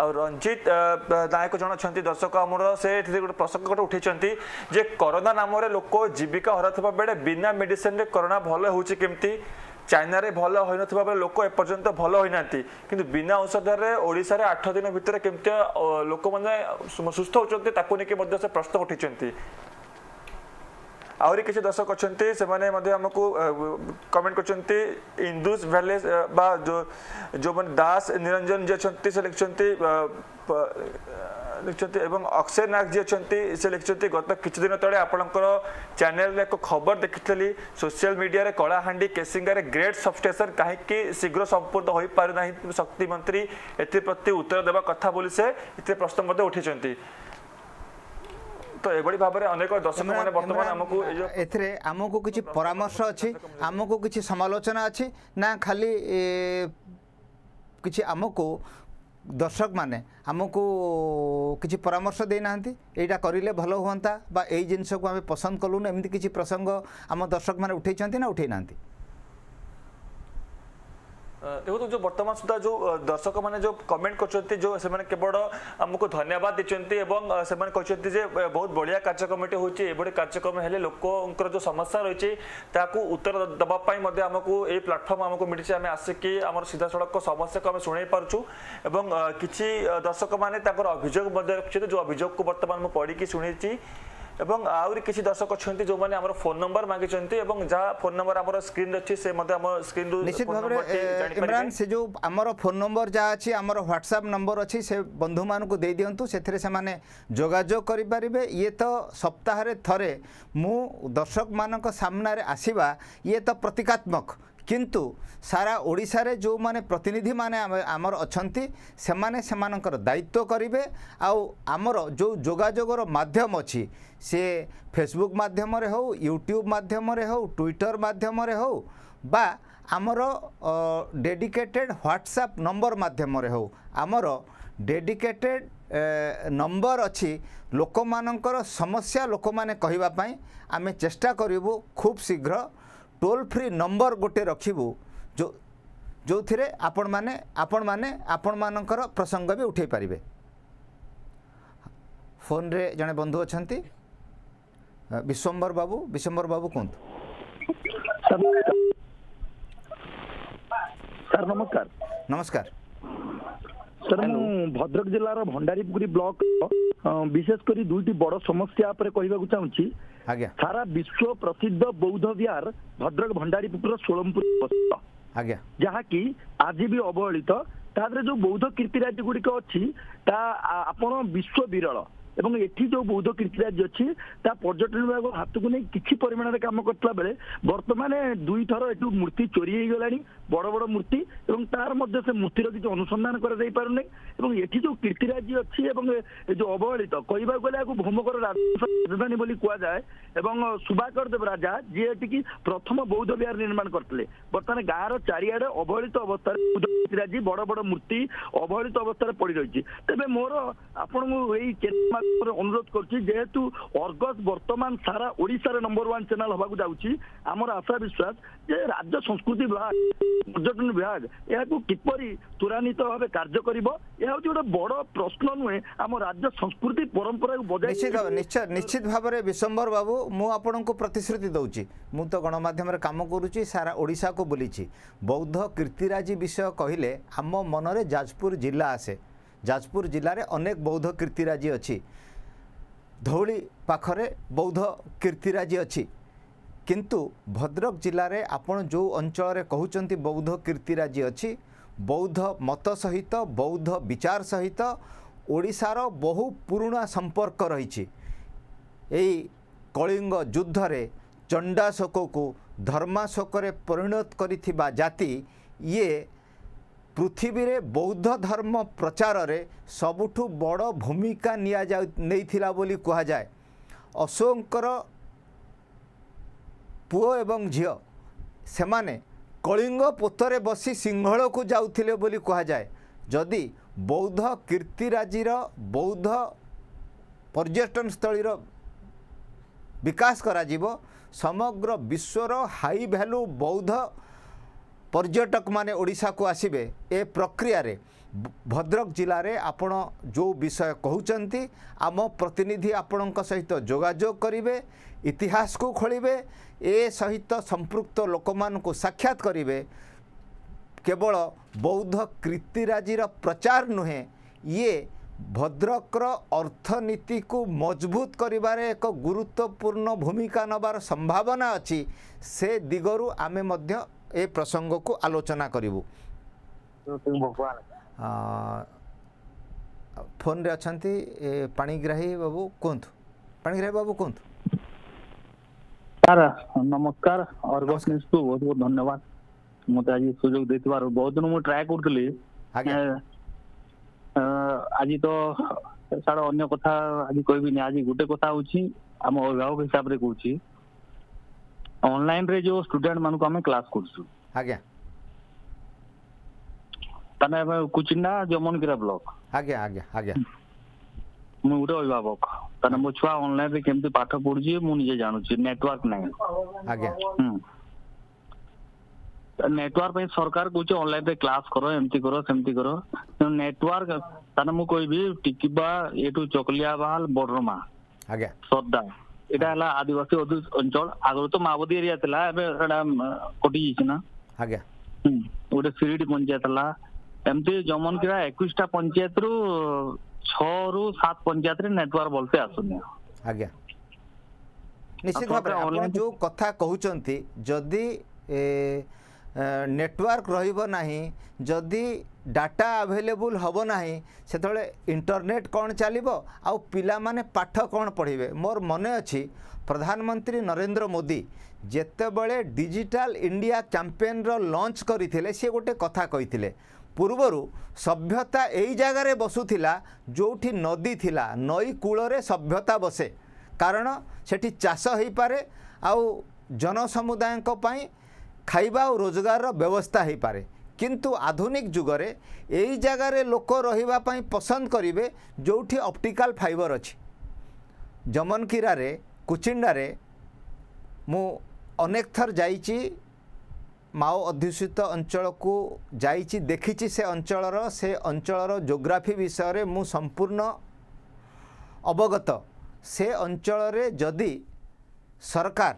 [SPEAKER 10] ଆଉ ରଞ୍ଜିତ ନାୟକ ଜଣେ ଅଛନ୍ତି ଦର୍ଶକ ଆମର ସେ ଏଥିରେ ଗୋଟେ ପ୍ରସଙ୍ଗ ଗୋଟେ ଉଠେଇଛନ୍ତି ଯେ କରୋନା ନାମରେ ଲୋକ ଜୀବିକା ହରାଉଥିବା ବେଳେ ବିନା ମେଡିସିନରେ କରୋନା ଭଲ ହେଉଛି କେମିତି? ଚାଇନାରେ ଭଲ ହୋଇନଥିବା ବେଳେ ଲୋକ ଏପର୍ଯ୍ୟନ୍ତ ଭଲ ହୋଇନାହାନ୍ତି। କିନ୍ତୁ ବିନା ଔଷଧରେ ଓଡ଼ିଶାରେ ଆଠ ଦିନ ଭିତରେ କେମିତି ଲୋକମାନେ ସୁସ୍ଥ ହେଉଛନ୍ତି ତାକୁ ନେଇକି ମଧ୍ୟ ସେ ପ୍ରଶ୍ନ ଉଠେଇଛନ୍ତି। ଆହୁରି କିଛି ଦର୍ଶକ ଅଛନ୍ତି ସେମାନେ ମଧ୍ୟ ଆମକୁ କମେଣ୍ଟ କରିଛନ୍ତି ଇନ୍ଦୁସ ଭ୍ୟାଲି ବା ଯେଉଁମାନେ ଦାସ ନିରଞ୍ଜନ ଯିଏ ଅଛନ୍ତି ସେ ଲେଖିଛନ୍ତି লিখিଛନ୍ତି ଏବଂ ଅକ୍ଷୟ ନାଗ ଯିଏ ଅଛନ୍ତି ସେ ଲେଖିଛନ୍ତି ଗତ କିଛି ଦିନ ତଳେ ଆପଣଙ୍କର ଚ୍ୟାନେଲରେ ଏକ ଖବର ଦେଖିଥିଲି ସୋସିଆଲ ମିଡ଼ିଆରେ କଳାହାଣ୍ଡି କେସିଙ୍ଗାରେ ଗ୍ରେଟ୍ ସବଷ୍ଟେସନ କାହିଁକି ଶୀଘ୍ର ସମ୍ପୂର୍ଣ୍ଣ ହୋଇପାରୁନାହିଁ ଶକ୍ତି ମନ୍ତ୍ରୀ ଏଥିପ୍ରତି ଉତ୍ତର ଦେବା କଥା ବୋଲି ସେ ଏଥିରେ ପ୍ରଶ୍ନ ମଧ୍ୟ ଉଠାଇଛନ୍ତି ତ ଏଭଳି ଭାବରେ ଅନେକ ଦର୍ଶକମାନେ ବର୍ତ୍ତମାନ ଆମକୁ
[SPEAKER 1] ଏଥିରେ ଆମକୁ କିଛି ପରାମର୍ଶ ଅଛି ଆମକୁ କିଛି ସମାଲୋଚନା ଅଛି ନା ଖାଲି କିଛି ଆମକୁ ଦର୍ଶକମାନେ ଆମକୁ କିଛି ପରାମର୍ଶ ଦେଇନାହାନ୍ତି? ଏଇଟା କରିଲେ ଭଲ ହୁଅନ୍ତା? ବା ଏଇ ଜିନିଷକୁ ଆମେ ପସନ୍ଦ କଲୁନୁ? ଏମିତି କିଛି ପ୍ରସଙ୍ଗ ଆମ ଦର୍ଶକମାନେ ଉଠେଇଛନ୍ତି ନା ଉଠେଇ ନାହାନ୍ତି
[SPEAKER 10] ଦେଖନ୍ତୁ ଯେଉଁ ବର୍ତ୍ତମାନ ସୁଦ୍ଧା ଯେଉଁ ଦର୍ଶକମାନେ ଯେଉଁ କମେଣ୍ଟ କରୁଛନ୍ତି ଯେଉଁ ସେମାନେ କେବଳ ଆମକୁ ଧନ୍ୟବାଦ ଦେଇଛନ୍ତି ଏବଂ ସେମାନେ କହିଛନ୍ତି ଯେ ବହୁତ ବଢ଼ିଆ କାର୍ଯ୍ୟକ୍ରମଟି ହେଉଛି ଏଭଳି କାର୍ଯ୍ୟକ୍ରମ ହେଲେ ଲୋକଙ୍କର ଯେଉଁ ସମସ୍ୟା ରହିଛି ତାକୁ ଉତ୍ତର ଦେବା ପାଇଁ ମଧ୍ୟ ଆମକୁ ଏଇ ପ୍ଲାଟଫର୍ମ ଆମକୁ ମିଳିଛି ଆମେ ଆସିକି ଆମର ସିଧାସଳଖ ସମସ୍ୟାକୁ ଆମେ ଶୁଣାଇ ପାରୁଛୁ ଏବଂ କିଛି ଦର୍ଶକମାନେ ତାଙ୍କର ଅଭିଯୋଗ ମଧ୍ୟ ରଖିଛନ୍ତି ଯେଉଁ ଅଭିଯୋଗକୁ ବର୍ତ୍ତମାନ ମୁଁ ପଢ଼ିକି ଶୁଣିଛି। ଏବଂ ଆହୁରି କିଛି ଦର୍ଶକ ଅଛନ୍ତି ଯେଉଁମାନେ ଆମର ଫୋନ୍ ନମ୍ବର ମାଗିଛନ୍ତି ଏବଂ ଯାହା ଫୋନ୍ ନମ୍ବର ଆମର ସ୍କ୍ରିନ୍ରେ ଅଛି ସେ ମଧ୍ୟ ଆମ ସ୍କ୍ରିନ୍ରୁ
[SPEAKER 1] ନିଶ୍ଚିତ ଭାବରେ ଇମ୍ରାନ ସେ ଯେଉଁ ଆମର ଫୋନ୍ ନମ୍ବର ଯାହା ଅଛି ଆମର ହ୍ୱାଟ୍ସଆପ୍ ନମ୍ବର ଅଛି ସେ ବନ୍ଧୁମାନଙ୍କୁ ଦେଇଦିଅନ୍ତୁ ସେଥିରେ ସେମାନେ ଯୋଗାଯୋଗ କରିପାରିବେ। ଇଏ ତ ସପ୍ତାହରେ ଥରେ ମୁଁ ଦର୍ଶକମାନଙ୍କ ସାମ୍ନାରେ ଆସିବା ଇଏ ତ ପ୍ରତୀକାତ୍ମକ। କିନ୍ତୁ ସାରା ଓଡ଼ିଶାରେ ଯେଉଁମାନେ ପ୍ରତିନିଧିମାନେ ଆମର ଅଛନ୍ତି ସେମାନେ ସେମାନଙ୍କର ଦାୟିତ୍ୱ କରିବେ। ଆଉ ଆମର ଯେଉଁ ଯୋଗାଯୋଗର ମାଧ୍ୟମ ଅଛି ସିଏ ଫେସବୁକ୍ ମାଧ୍ୟମରେ ହେଉ ୟୁଟ୍ୟୁବ୍ ମାଧ୍ୟମରେ ହେଉ ଟ୍ୱିଟର୍ ମାଧ୍ୟମରେ ହେଉ ବା ଆମର ଡେଡିକେଟେଡ୍ ହ୍ୱାଟ୍ସଆପ୍ ନମ୍ବର ମାଧ୍ୟମରେ ହେଉ ଆମର ଡେଡିକେଟେଡ୍ ନମ୍ବର ଅଛି ଲୋକମାନଙ୍କର ସମସ୍ୟା ଲୋକମାନେ କହିବା ପାଇଁ ଆମେ ଚେଷ୍ଟା କରିବୁ ଖୁବ୍ ଶୀଘ୍ର ଟୋଲ୍ ଫ୍ରି ନମ୍ବର ଗୋଟେ ରଖିବୁ ଯେଉଁ ଯେଉଁଥିରେ ଆପଣମାନେ ଆପଣମାନେ ଆପଣମାନଙ୍କର ପ୍ରସଙ୍ଗ ବି ଉଠାଇ ପାରିବେ। ଫୋନ୍ରେ ଜଣେ ବନ୍ଧୁ ଅଛନ୍ତି। ବିଶ୍ୱମ୍ବର ବାବୁ ବିଶ୍ୱମ୍ବର ବାବୁ କୁହନ୍ତୁ।
[SPEAKER 11] ସାର୍ ନମସ୍କାର।
[SPEAKER 1] ନମସ୍କାର।
[SPEAKER 11] ସାର୍ ମୁଁ ଭଦ୍ରକ ଜିଲ୍ଲାର ଭଣ୍ଡାରୀପୁରୀ ବ୍ଲକ ବିଶେଷ କରି ଦୁଇଟି ବଡ ସମସ୍ୟା ଉପରେ କହିବାକୁ ଚାହୁଁଛି।
[SPEAKER 1] ଆଜ୍ଞା।
[SPEAKER 11] ସାରା ବିଶ୍ୱ ପ୍ରସିଦ୍ଧ ବୌଦ୍ଧ ବିହାର ଭଦ୍ରକ ଭଣ୍ଡାରୀପୁର ଷୋଳମପୁର ଅବସ୍ଥିତ।
[SPEAKER 1] ଆଜ୍ଞା।
[SPEAKER 11] ଯାହାକି ଆଜି ବି ଅବହେଳିତ। ତା ଦେହରେ ଯୋଉ ବୌଦ୍ଧ କୀର୍ତ୍ତିରାଜି ଗୁଡିକ ଅଛି ତା ଆପଣ ବିଶ୍ୱ ବିରଳ ଏବଂ ଏଠି ଯୋଉ ବୌଦ୍ଧ କୀର୍ତ୍ତିରାଜି ଅଛି ତା ପର୍ଯ୍ୟଟନ ବିଭାଗ ହାତକୁ ନେଇ କିଛି ପରିମାଣରେ କାମ କରିଥିଲା ବେଳେ ବର୍ତ୍ତମାନ ଦୁଇଥର ଏଠୁ ମୂର୍ତ୍ତି ଚୋରି ହେଇଗଲାଣି। ବଡ ବଡ ମୂର୍ତ୍ତି ଏବଂ ତାର ମଧ୍ୟ ସେ ମୂର୍ତ୍ତିର କିଛି ଅନୁସନ୍ଧାନ କରାଯାଇ ପାରୁନି ଏବଂ ଏଠି ଯୋଉ କୀର୍ତ୍ତିରାଜି ଅଛି ଏବଂ ଏ ଯୋଉ ଅବହେଳିତ କହିବାକୁ ଗଲେ ଏହାକୁ ଭୂମକର ରାଜଧାନୀ ବୋଲି କୁହାଯାଏ ଏବଂ ସୁବାକର ଦେବ ରାଜା ଯିଏ ଏଠିକି ପ୍ରଥମ ବୌଦ୍ଧ ବିହାର ନିର୍ମାଣ କରିଥିଲେ। ବର୍ତ୍ତମାନ ଗାଁର ଚାରିଆଡେ ଅବହେଳିତ ଅବସ୍ଥାରେ ବୌଦ୍ଧ କୀର୍ତ୍ତିରାଜି ବଡ ବଡ ମୂର୍ତ୍ତି ଅବହେଳିତ ଅବସ୍ଥାରେ ପଡି ରହିଛି। ତେବେ ମୋର ଆପଣଙ୍କୁ ଏଇ ମାଧ୍ୟମରେ ଅନୁରୋଧ କରୁଛି ଯେହେତୁ ଅର୍ଗସ ବର୍ତ୍ତମାନ ସାରା ଓଡିଶାରେ ନମ୍ବର ୱାନ୍ ଚ୍ୟାନେଲ ହବାକୁ ଯାଉଛି ଆମର ଆଶା ବିଶ୍ୱାସ ଯେ ରାଜ୍ୟ ସଂସ୍କୃତି ବିଭାଗ ପର୍ଯ୍ୟଟନ ବିଭାଗ ଏହାକୁ କିପରି ତ୍ୱରାନ୍ୱିତ ଭାବେ କାର୍ଯ୍ୟ କରିବ ଏହା ହଉଛି ଗୋଟେ ବଡ ପ୍ରଶ୍ନ ନୁହେଁ। ଆମ ରାଜ୍ୟ ସଂସ୍କୃତି ପରମ୍ପରାକୁ ବଜାୟ
[SPEAKER 1] ନିଶ୍ଚିତ ନିଶ୍ଚୟ ନିଶ୍ଚିତ ଭାବରେ ବିଶ୍ୱମ୍ବର ବାବୁ ମୁଁ ଆପଣଙ୍କୁ ପ୍ରତିଶ୍ରୁତି ଦେଉଛି। ମୁଁ ତ ଗଣମାଧ୍ୟମରେ କାମ କରୁଛି ସାରା ଓଡ଼ିଶାକୁ ବୁଲିଛି। ବୌଦ୍ଧ କୀର୍ତ୍ତିରାଜି ବିଷୟ କହିଲେ ଆମ ମନରେ ଯାଜପୁର ଜିଲ୍ଲା ଆସେ। ଯାଜପୁର ଜିଲ୍ଲାରେ ଅନେକ ବୌଦ୍ଧ କୀର୍ତ୍ତିରାଜି ଅଛି। ଧଉଳି ପାଖରେ ବୌଦ୍ଧ କୀର୍ତ୍ତିରାଜି ଅଛି। କିନ୍ତୁ ଭଦ୍ରକ ଜିଲ୍ଲାରେ ଆପଣ ଯେଉଁ ଅଞ୍ଚଳରେ କହୁଛନ୍ତି ବୌଦ୍ଧ କୀର୍ତ୍ତିରାଜି ଅଛି ବୌଦ୍ଧ ମତ ସହିତ ବୌଦ୍ଧ ବିଚାର ସହିତ ଓଡ଼ିଶାର ବହୁ ପୁରୁଣା ସମ୍ପର୍କ ରହିଛି। ଏହି କଳିଙ୍ଗ ଯୁଦ୍ଧରେ ଚଣ୍ଡାଶୋକକୁ ଧର୍ମାଶୋକରେ ପରିଣତ କରିଥିବା ଜାତି ଇଏ ପୃଥିବୀରେ ବୌଦ୍ଧ ଧର୍ମ ପ୍ରଚାରରେ ସବୁଠୁ ବଡ଼ ଭୂମିକା ନିଆଯାଉ ନେଇଥିଲା ବୋଲି କୁହାଯାଏ। ଅଶୋକଙ୍କର ପୁଅ ଏବଂ ଝିଅ ସେମାନେ କଳିଙ୍ଗ ପୋତରେ ବସି ସିଂହଳକୁ ଯାଉଥିଲେ ବୋଲି କୁହାଯାଏ। ଯଦି ବୌଦ୍ଧ କୀର୍ତ୍ତିରାଜିର ବୌଦ୍ଧ ପର୍ଯ୍ୟଟନସ୍ଥଳୀର ବିକାଶ କରାଯିବ ସମଗ୍ର ବିଶ୍ୱର ହାଇ ଭ୍ୟାଲୁ ବୌଦ୍ଧ ପର୍ଯ୍ୟଟକମାନେ ଓଡ଼ିଶାକୁ ଆସିବେ। ଏ ପ୍ରକ୍ରିୟାରେ ଭଦ୍ରକ ଜିଲ୍ଲାରେ ଆପଣ ଯେଉଁ ବିଷୟ କହୁଛନ୍ତି ଆମ ପ୍ରତିନିଧି ଆପଣଙ୍କ ସହିତ ଯୋଗାଯୋଗ କରିବେ ଇତିହାସକୁ ଖୋଳିବେ ଏ ସହିତ ସମ୍ପୃକ୍ତ ଲୋକମାନଙ୍କୁ ସାକ୍ଷାତ କରିବେ କେବଳ ବୌଦ୍ଧ କୀର୍ତ୍ତିରାଜିର ପ୍ରଚାର ନୁହେଁ ଇଏ ଭଦ୍ରକର ଅର୍ଥନୀତିକୁ ମଜବୁତ କରିବାରେ ଏକ ଗୁରୁତ୍ୱପୂର୍ଣ୍ଣ ଭୂମିକା ନେବାର ସମ୍ଭାବନା ଅଛି ସେ ଦିଗରୁ ଆମେ ମଧ୍ୟ ଏ ପ୍ରସଙ୍ଗକୁ ଆଲୋଚନା କରିବୁ ଫୋନ୍ରେ ଅଛନ୍ତି ପାଣିଗ୍ରାହୀ ବାବୁ କୁହନ୍ତୁ ପାଣିଗ୍ରାହୀ ବାବୁ କୁହନ୍ତୁ
[SPEAKER 9] ସାର୍ ନମସ୍କାର ଅର୍ଗସ ନ୍ୟୁଜ୍କୁ ବହୁତ ବହୁତ ଧନ୍ୟବାଦ ମତେ ଆଜି ସୁଯୋଗ ଦେଇଥିବାରୁ ବହୁତ ଦିନ ମୁଁ ଟ୍ରାଏ କରୁଥିଲି ଆଜି ତ ଛାଡ଼ ଅନ୍ୟ କଥା ଆଜି କହିବିନି ଆଜି ଗୋଟେ କଥା ହଉଛି ଆମ ଅଭିଭାବକ ହିସାବରେ କହୁଛି ଅନଲାଇନରେ ଯୋଉ ଷ୍ଟୁଡେଣ୍ଟ ମାନଙ୍କୁ ଆମେ କ୍ଲାସ କରୁଛୁ
[SPEAKER 1] ଆଜ୍ଞା
[SPEAKER 9] ତାହେଲେ ଏବେ କୁଚିଣ୍ଡା ଜମନକିରା ବ୍ଲକ
[SPEAKER 1] ଆଜ୍ଞା ଆଜ୍ଞା ଆଜ୍ଞା
[SPEAKER 9] ମୁଁ ଗୋଟେ ଅଭିଭାବକ ତାହେଲେ ମୋ ଛୁଆ ଅନଲାଇନରେ କେମିତି ପାଠ ପଢୁଛି ମୁଁ ନିଜେ ଜାଣୁଛି ନେଟୱାର୍କ ନାହିଁ
[SPEAKER 1] ଆଜ୍ଞା
[SPEAKER 9] ନେଟୱାର୍କ ପାଇଁ ସରକାର କହୁଛି ଅନଲାଇନରେ କ୍ଲାସ କର ଏମିତି କର ସେମିତି କର। ନେଟୱାର୍କ ତାହେଲେ ମୁଁ କହିବି ଟିକିବା ଏଠୁ ଚକଲିଆବାଲ ବଡରମା।
[SPEAKER 1] ଆଜ୍ଞା
[SPEAKER 9] ସର୍ଦା ଏଇଟା ହେଲା ଆଦିବାସୀ ଅଞ୍ଚଳ। ଆଗରୁ ତ ମାଓବାଦୀ ଏରିଆ ଥିଲା ଏବେ ସେଟା କଟି ଯାଇଛି ନା।
[SPEAKER 1] ଆଜ୍ଞା
[SPEAKER 9] ଗୋଟେ ଶିରିଡି ପଞ୍ଚାୟତ ହେଲା। ଏମିତି ଜମନକିରା ଏକୋଇଶଟା ପଞ୍ଚାୟତରୁ ଛଅରୁ ସାତ ପଞ୍ଚାୟତରେ ନେଟୱାର୍କ ଭଲସେ ଆସୁନି।
[SPEAKER 1] ଆଜ୍ଞା। ନିଶ୍ଚିତ ଭାବରେ ଆପଣ ଯେଉଁ କଥା କହୁଛନ୍ତି ଯଦି ନେଟୱାର୍କ ରହିବ ନାହିଁ ଯଦି ଡାଟା ଆଭେଲେବୁଲ୍ ହେବ ନାହିଁ ସେତେବେଳେ ଇଣ୍ଟରନେଟ୍ କ'ଣ ଚାଲିବ ଆଉ ପିଲାମାନେ ପାଠ କ'ଣ ପଢ଼ିବେ? ମୋର ମନେ ଅଛି ପ୍ରଧାନମନ୍ତ୍ରୀ ନରେନ୍ଦ୍ର ମୋଦି ଯେତେବେଳେ ଡିଜିଟାଲ ଇଣ୍ଡିଆ କ୍ୟାମ୍ପେନ୍ର ଲଞ୍ଚ କରିଥିଲେ ସେ ଗୋଟେ କଥା କହିଥିଲେ ପୂର୍ବରୁ ସଭ୍ୟତା ଏଇ ଜାଗାରେ ବସୁଥିଲା ଯେଉଁଠି ନଦୀ ଥିଲା ନଈ କୂଳରେ ସଭ୍ୟତା ବସେ। କାରଣ ସେଠି ଚାଷ ହୋଇପାରେ ଆଉ ଜନସମୁଦାୟଙ୍କ ପାଇଁ ଖାଇବା ଆଉ ରୋଜଗାରର ବ୍ୟବସ୍ଥା ହୋଇପାରେ। କିନ୍ତୁ ଆଧୁନିକ ଯୁଗରେ ଏଇ ଜାଗାରେ ଲୋକ ରହିବା ପାଇଁ ପସନ୍ଦ କରିବେ ଯେଉଁଠି ଅପ୍ଟିକାଲ ଫାଇବର ଅଛି। ଜମନକିରାରେ କୁଚିଣ୍ଡାରେ ମୁଁ ଅନେକ ଥର ଯାଇଛି ମାଓ ଅଧ୍ୟୁଷିତ ଅଞ୍ଚଳକୁ ଯାଇଛି ଦେଖିଛି ସେ ଅଞ୍ଚଳର ସେ ଅଞ୍ଚଳର ଜୋଗ୍ରାଫି ବିଷୟରେ ମୁଁ ସମ୍ପୂର୍ଣ୍ଣ ଅବଗତ। ସେ ଅଞ୍ଚଳରେ ଯଦି ସରକାର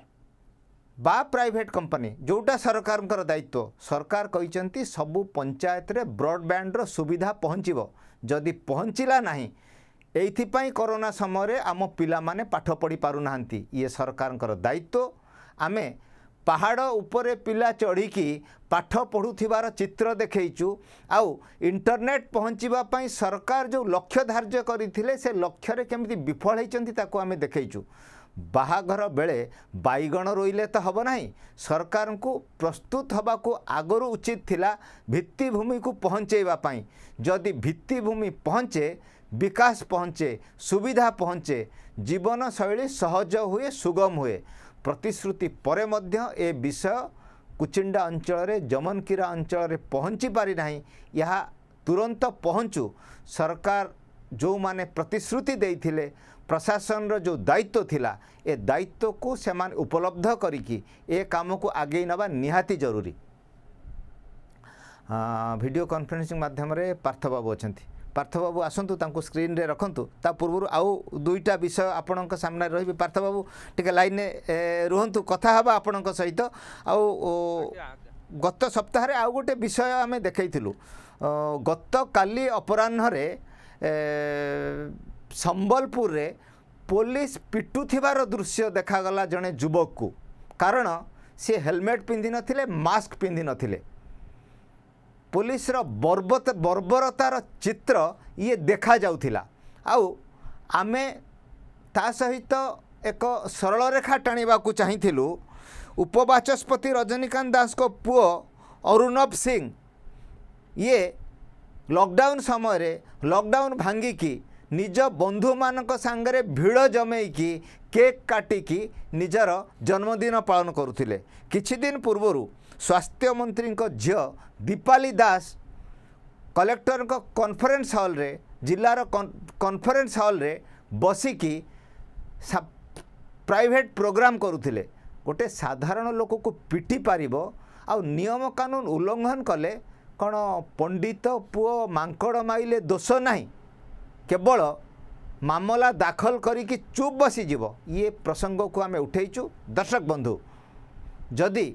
[SPEAKER 1] ବା ପ୍ରାଇଭେଟ୍ କମ୍ପାନୀ ଯେଉଁଟା ସରକାରଙ୍କର ଦାୟିତ୍ୱ ସରକାର କହିଛନ୍ତି ସବୁ ପଞ୍ଚାୟତରେ ବ୍ରଡ଼ବ୍ୟାଣ୍ଡର ସୁବିଧା ପହଞ୍ଚିବ। ଯଦି ପହଞ୍ଚିଲା ନାହିଁ ଏଇଥିପାଇଁ କରୋନା ସମୟରେ ଆମ ପିଲାମାନେ ପାଠ ପଢ଼ି ପାରୁନାହାନ୍ତି। ଇଏ ସରକାରଙ୍କର ଦାୟିତ୍ୱ। ଆମେ ପାହାଡ଼ ଉପରେ ପିଲା ଚଢ଼ିକି ପାଠ ପଢ଼ୁଥିବାର ଚିତ୍ର ଦେଖେଇଛୁ। ଆଉ ଇଣ୍ଟରନେଟ୍ ପହଞ୍ଚିବା ପାଇଁ ସରକାର ଯେଉଁ ଲକ୍ଷ୍ୟ ଧାର୍ଯ୍ୟ କରିଥିଲେ ସେ ଲକ୍ଷ୍ୟରେ କେମିତି ବିଫଳ ହେଇଛନ୍ତି ତାକୁ ଆମେ ଦେଖେଇଛୁ। ବାହାଘର ବେଳେ ବାଇଗଣ ରୋଇଲେ ତ ହେବ ନାହିଁ। ସରକାରଙ୍କୁ ପ୍ରସ୍ତୁତ ହେବାକୁ ଆଗରୁ ଉଚିତ ଥିଲା ଭିତ୍ତିଭୂମିକୁ ପହଞ୍ଚେଇବା ପାଇଁ। ଯଦି ଭିତ୍ତିଭୂମି ପହଞ୍ଚେ ବିକାଶ ପହଞ୍ଚେ ସୁବିଧା ପହଞ୍ଚେ ଜୀବନଶୈଳୀ ସହଜ ହୁଏ ସୁଗମ ହୁଏ। ପ୍ରତିଶ୍ରୁତି ପରେ ମଧ୍ୟ ଏ ବିଷୟ କୁଚିଣ୍ଡା ଅଞ୍ଚଳରେ ଜମନକିରା ଅଞ୍ଚଳରେ ପହଞ୍ଚି ପାରିନାହିଁ ଏହା ତୁରନ୍ତ ପହଞ୍ଚୁ। ସରକାର ଯେଉଁମାନେ ପ୍ରତିଶ୍ରୁତି ଦେଇଥିଲେ ପ୍ରଶାସନର ଯେଉଁ ଦାୟିତ୍ୱ ଥିଲା ଏ ଦାୟିତ୍ୱକୁ ସେମାନେ ଉପଲବ୍ଧ କରିକି ଏ କାମକୁ ଆଗେଇ ନେବା ନିହାତି ଜରୁରୀ। ଭିଡ଼ିଓ କନଫରେନ୍ସିଂ ମାଧ୍ୟମରେ ପାର୍ଥବାବୁ ଅଛନ୍ତି। ପାର୍ଥବାବୁ ଆସନ୍ତୁ ତାଙ୍କୁ ସ୍କ୍ରିନ୍ରେ ରଖନ୍ତୁ। ତା ପୂର୍ବରୁ ଆଉ ଦୁଇଟା ବିଷୟ ଆପଣଙ୍କ ସାମ୍ନାରେ ରହିବି। ପାର୍ଥବାବୁ ଟିକେ ଲାଇନ୍ରେ ରୁହନ୍ତୁ କଥା ହେବା ଆପଣଙ୍କ ସହିତ। ଆଉ ଗତ ସପ୍ତାହରେ ଆଉ ଗୋଟେ ବିଷୟ ଆମେ ଦେଖାଇଥିଲୁ। ଗତକାଲି ଅପରାହ୍ନରେ ସମ୍ବଲପୁରରେ ପୋଲିସ ପିଟୁଥିବାର ଦୃଶ୍ୟ ଦେଖାଗଲା ଜଣେ ଯୁବକକୁ। କାରଣ ସେ ହେଲମେଟ୍ ପିନ୍ଧିନଥିଲେ ମାସ୍କ ପିନ୍ଧିନଥିଲେ। ପୋଲିସର ବର୍ବତ ବର୍ବରତାର ଚିତ୍ର ଇଏ ଦେଖାଯାଉଥିଲା। ଆଉ ଆମେ ତା ସହିତ ଏକ ସରଳ ରେଖା ଟାଣିବାକୁ ଚାହିଁଥିଲୁ। ଉପବାଚସ୍ପତି ରଜନୀକାନ୍ତ ଦାସଙ୍କ ପୁଅ ଅରୁଣବ ସିଂ। ଇଏ ଲକଡାଉନ୍ ସମୟରେ ଲକଡାଉନ୍ ଭାଙ୍ଗିକି ନିଜ ବନ୍ଧୁମାନଙ୍କ ସାଙ୍ଗରେ ଭିଡ଼ ଜମେଇକି କେକ୍ କାଟିକି ନିଜର ଜନ୍ମଦିନ ପାଳନ କରୁଥିଲେ। କିଛି ଦିନ ପୂର୍ବରୁ ସ୍ୱାସ୍ଥ୍ୟମନ୍ତ୍ରୀଙ୍କ ଝିଅ ଦୀପାଲି ଦାସ କଲେକ୍ଟରଙ୍କ କନଫରେନ୍ସ ହଲ୍ରେ ଜିଲ୍ଲାର କନଫରେନ୍ସ ହଲ୍ରେ ବସିକି ପ୍ରାଇଭେଟ୍ ପ୍ରୋଗ୍ରାମ୍ କରୁଥିଲେ। ଗୋଟେ ସାଧାରଣ ଲୋକକୁ ପିଟି ପାରିବ ଆଉ ନିୟମ କାନୁନ ଉଲ୍ଲଙ୍ଘନ କଲେ କ'ଣ ପଣ୍ଡିତ ପୁଅ ମାଙ୍କଡ଼ ମାଇଲେ ଦୋଷ ନାହିଁ? କେବଳ ମାମଲା ଦାଖଲ କରିକି ଚୁପ୍ ବସିଯିବ। ଇଏ ପ୍ରସଙ୍ଗକୁ ଆମେ ଉଠେଇଛୁ। ଦର୍ଶକ ବନ୍ଧୁ ଯଦି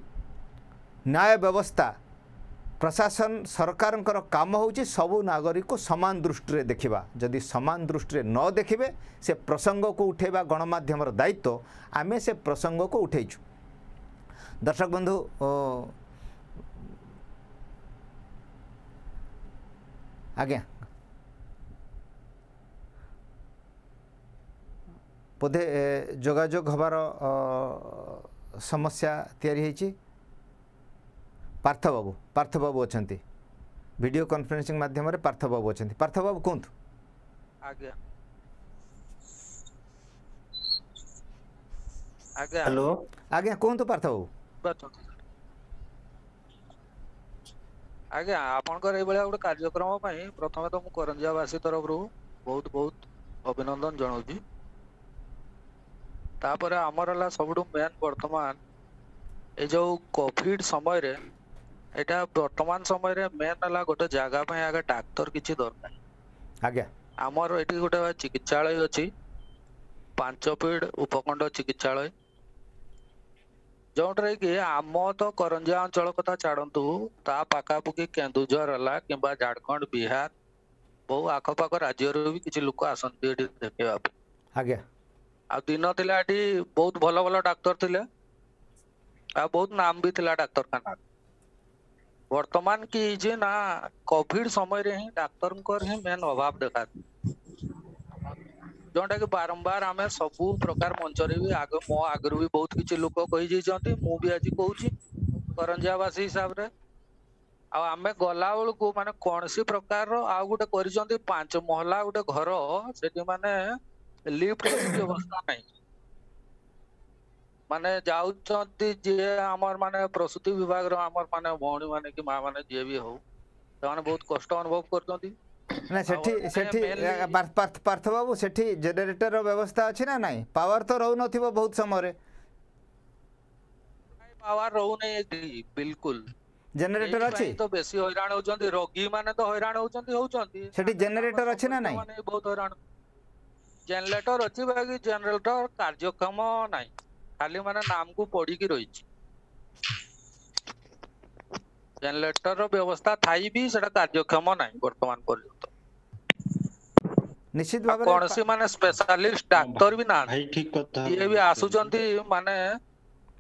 [SPEAKER 1] ନ୍ୟାୟ ବ୍ୟବସ୍ଥା। ପ୍ରଶାସନ ସରକାରଙ୍କର କାମ ହେଉଛି ସବୁ ନାଗରିକକୁ ସମାନ ଦୃଷ୍ଟିରେ ଦେଖିବା। ଯଦି ସମାନ ଦୃଷ୍ଟିରେ ନ ଦେଖିବେ ସେ ପ୍ରସଙ୍ଗକୁ ଉଠାଇବା ଗଣମାଧ୍ୟମର ଦାୟିତ୍ୱ ଆମେ ସେ ପ୍ରସଙ୍ଗକୁ ଉଠେଇଛୁ। ଦର୍ଶକ ବନ୍ଧୁ ଆଜ୍ଞା। ବୋଧେ ଯୋଗାଯୋଗ ହେବାର ସମସ୍ୟା ତିଆରି ହେଇଛି? ପାର୍ଥବାବୁ ପାର୍ଥବାବୁ ଅଛନ୍ତି। ଭିଡ଼ିଓ କନଫରେନ୍ସିଂ ମାଧ୍ୟମରେ ପାର୍ଥବାବୁ ଅଛନ୍ତି। ପାର୍ଥବାବୁ କୁହନ୍ତୁ।
[SPEAKER 12] ଆଜ୍ଞା। ଆଜ୍ଞା।
[SPEAKER 7] ହ୍ୟାଲୋ।
[SPEAKER 1] ଆଜ୍ଞା କୁହନ୍ତୁ ପାର୍ଥବାବୁ।
[SPEAKER 12] ଆଜ୍ଞା ଆପଣଙ୍କର ଏଇଭଳିଆ ଗୋଟେ କାର୍ଯ୍ୟକ୍ରମ ପାଇଁ ପ୍ରଥମେ ତ ମୁଁ କରଞ୍ଜିଆବାସୀ ତରଫରୁ ବହୁତ ବହୁତ ଅଭିନନ୍ଦନ ଜଣାଉଛି। ତାପରେ ଆମର ହେଲା ସବୁଠୁ ମେନ୍ ବର୍ତ୍ତମାନ ଏ ଯୋଉ କୋଭିଡ ସମୟରେ ଏଇଟା ବର୍ତ୍ତମାନ ସମୟରେ ମେନ୍ ହେଲା ଗୋଟେ ଜାଗା ପାଇଁ ଆଗେ ଡାକ୍ତର କିଛି ଦରକାର
[SPEAKER 1] ଆଜ୍ଞା
[SPEAKER 12] ଆମର ଏଠି ଗୋଟେ ଚିକିତ୍ସାଳୟ ଅଛି। ପାଞ୍ଚ ପିଡ ଉପଖଣ୍ଡ ଚିକିତ୍ସାଳୟ। ଯୋଉଟାରେ କି ଆମ ତ କରଞ୍ଜିଆ ଅଞ୍ଚଳ କଥା ଛାଡନ୍ତୁ ତା ପାଖାପାଖି କେନ୍ଦୁଝର ହେଲା କିମ୍ବା ଝାଡଖଣ୍ଡ ବିହାର ବହୁ ଆଖପାଖ ରାଜ୍ୟରୁ ବି କିଛି ଲୋକ ଆସନ୍ତି ଏଠି ଦେଖେଇବା ପାଇଁ।
[SPEAKER 1] ଆଜ୍ଞା।
[SPEAKER 12] ଆଉ ଦିନ ଥିଲା ଏଠି ବହୁତ ଭଲ ଭଲ ଡାକ୍ତର ଥିଲେ। ଆଉ ବହୁତ ନାମ ବି ଥିଲା ଡାକ୍ତରଖାନା ବର୍ତ୍ତମାନ କି ହେଇଛି ନା କୋଭିଡ ସମୟରେ ହିଁ ଡାକ୍ତରଙ୍କର ହିଁ ମେନ୍ ଅଭାବ ଦେଖା ଯୋଉଟା କି ବାରମ୍ବାର ଆମେ ସବୁ ପ୍ରକାର ମଞ୍ଚରେ ବି ଆଗ ମୋ ଆଗରୁ ବି ବହୁତ କିଛି ଲୋକ କହିଯାଇଛନ୍ତି ମୁଁ ବି ଆଜି କହୁଛି କରଞ୍ଜିଆବାସୀ ହିସାବରେ ଆଉ ଆମେ ଗଲା ବେଳକୁ ମାନେ କୌଣସି ପ୍ରକାରର ଆଉ ଗୋଟେ କରିଛନ୍ତି ପାଞ୍ଚ ମହଲା ଗୋଟେ ଘର ସେଠି ମାନେ ଲିଫ୍ଟ ବ୍ୟବସ୍ଥା ନାହିଁ। ମାନେ ଯାଉଛନ୍ତି ଯିଏ ଆମର ମାନେ ପ୍ରସୂତି ବିଭାଗର ଆମର ମାନେ ଭଉଣୀ ମାନେ କି ମା ମାନେ ଯିଏ ବି ହଉ ସେମାନେ ବହୁତ କଷ୍ଟ ଅନୁଭବ କରୁଛନ୍ତି।
[SPEAKER 1] ନା ସେଠି
[SPEAKER 12] ଆଉ
[SPEAKER 1] ସେଠି
[SPEAKER 12] mainly-
[SPEAKER 1] ଆ, ପାର୍ଥ- ପାର୍ଥ- ପାର୍ଥବାବୁ ସେଠି ଜେନେରେଟରର ବ୍ୟବସ୍ଥା ଅଛି ନା ନାହିଁ ପାୱାର ତ ରହୁନଥିବ ବହୁତ ସମୟରେ।
[SPEAKER 12] ପାୱାର ରହୁନି ଏଠି ବିଲକୁଲ।
[SPEAKER 1] ଜେନେରେଟର ଅଛି?
[SPEAKER 12] ଏଇଥିପାଇଁ ତ ବେଶୀ ହଇରାଣ ହଉଛନ୍ତି ରୋଗୀ ମାନେ ତ ହଇରାଣ ହଉଛନ୍ତି ହଉଛନ୍ତି।
[SPEAKER 1] ସେଠି ଜେନେରେଟର ଅଛି ନା ନାହିଁ
[SPEAKER 12] ମାନେ ବହୁତ ହଇରାଣ। ଜେନେରେଟର ଅଛି ବାକି ଜେନେରେଟର କାର୍ଯ୍ୟକ୍ଷମ ନାହିଁ। ଖାଲି ମାନେ ନାମକୁ ପଡିକି ରହିଛି। ଜେନେରେଟର ବ୍ୟବସ୍ଥା ଥାଇ ବି ସେଟା କାର୍ଯ୍ୟକ୍ଷମ ନାହିଁ ବର୍ତ୍ତମାନ ପର୍ଯ୍ୟନ୍ତ।
[SPEAKER 1] ନିଶ୍ଚିତ
[SPEAKER 12] ଆଉ
[SPEAKER 1] ଭାବରେ
[SPEAKER 12] କୌଣସି ମାନେ ସ୍ପେଶାଲିଷ୍ଟ ଡାକ୍ତର ବି ନାହାନ୍ତି।
[SPEAKER 7] ଭାଇ ଠିକ କଥା
[SPEAKER 12] ଯିଏ ବି ଆସୁଛନ୍ତି ମାନେ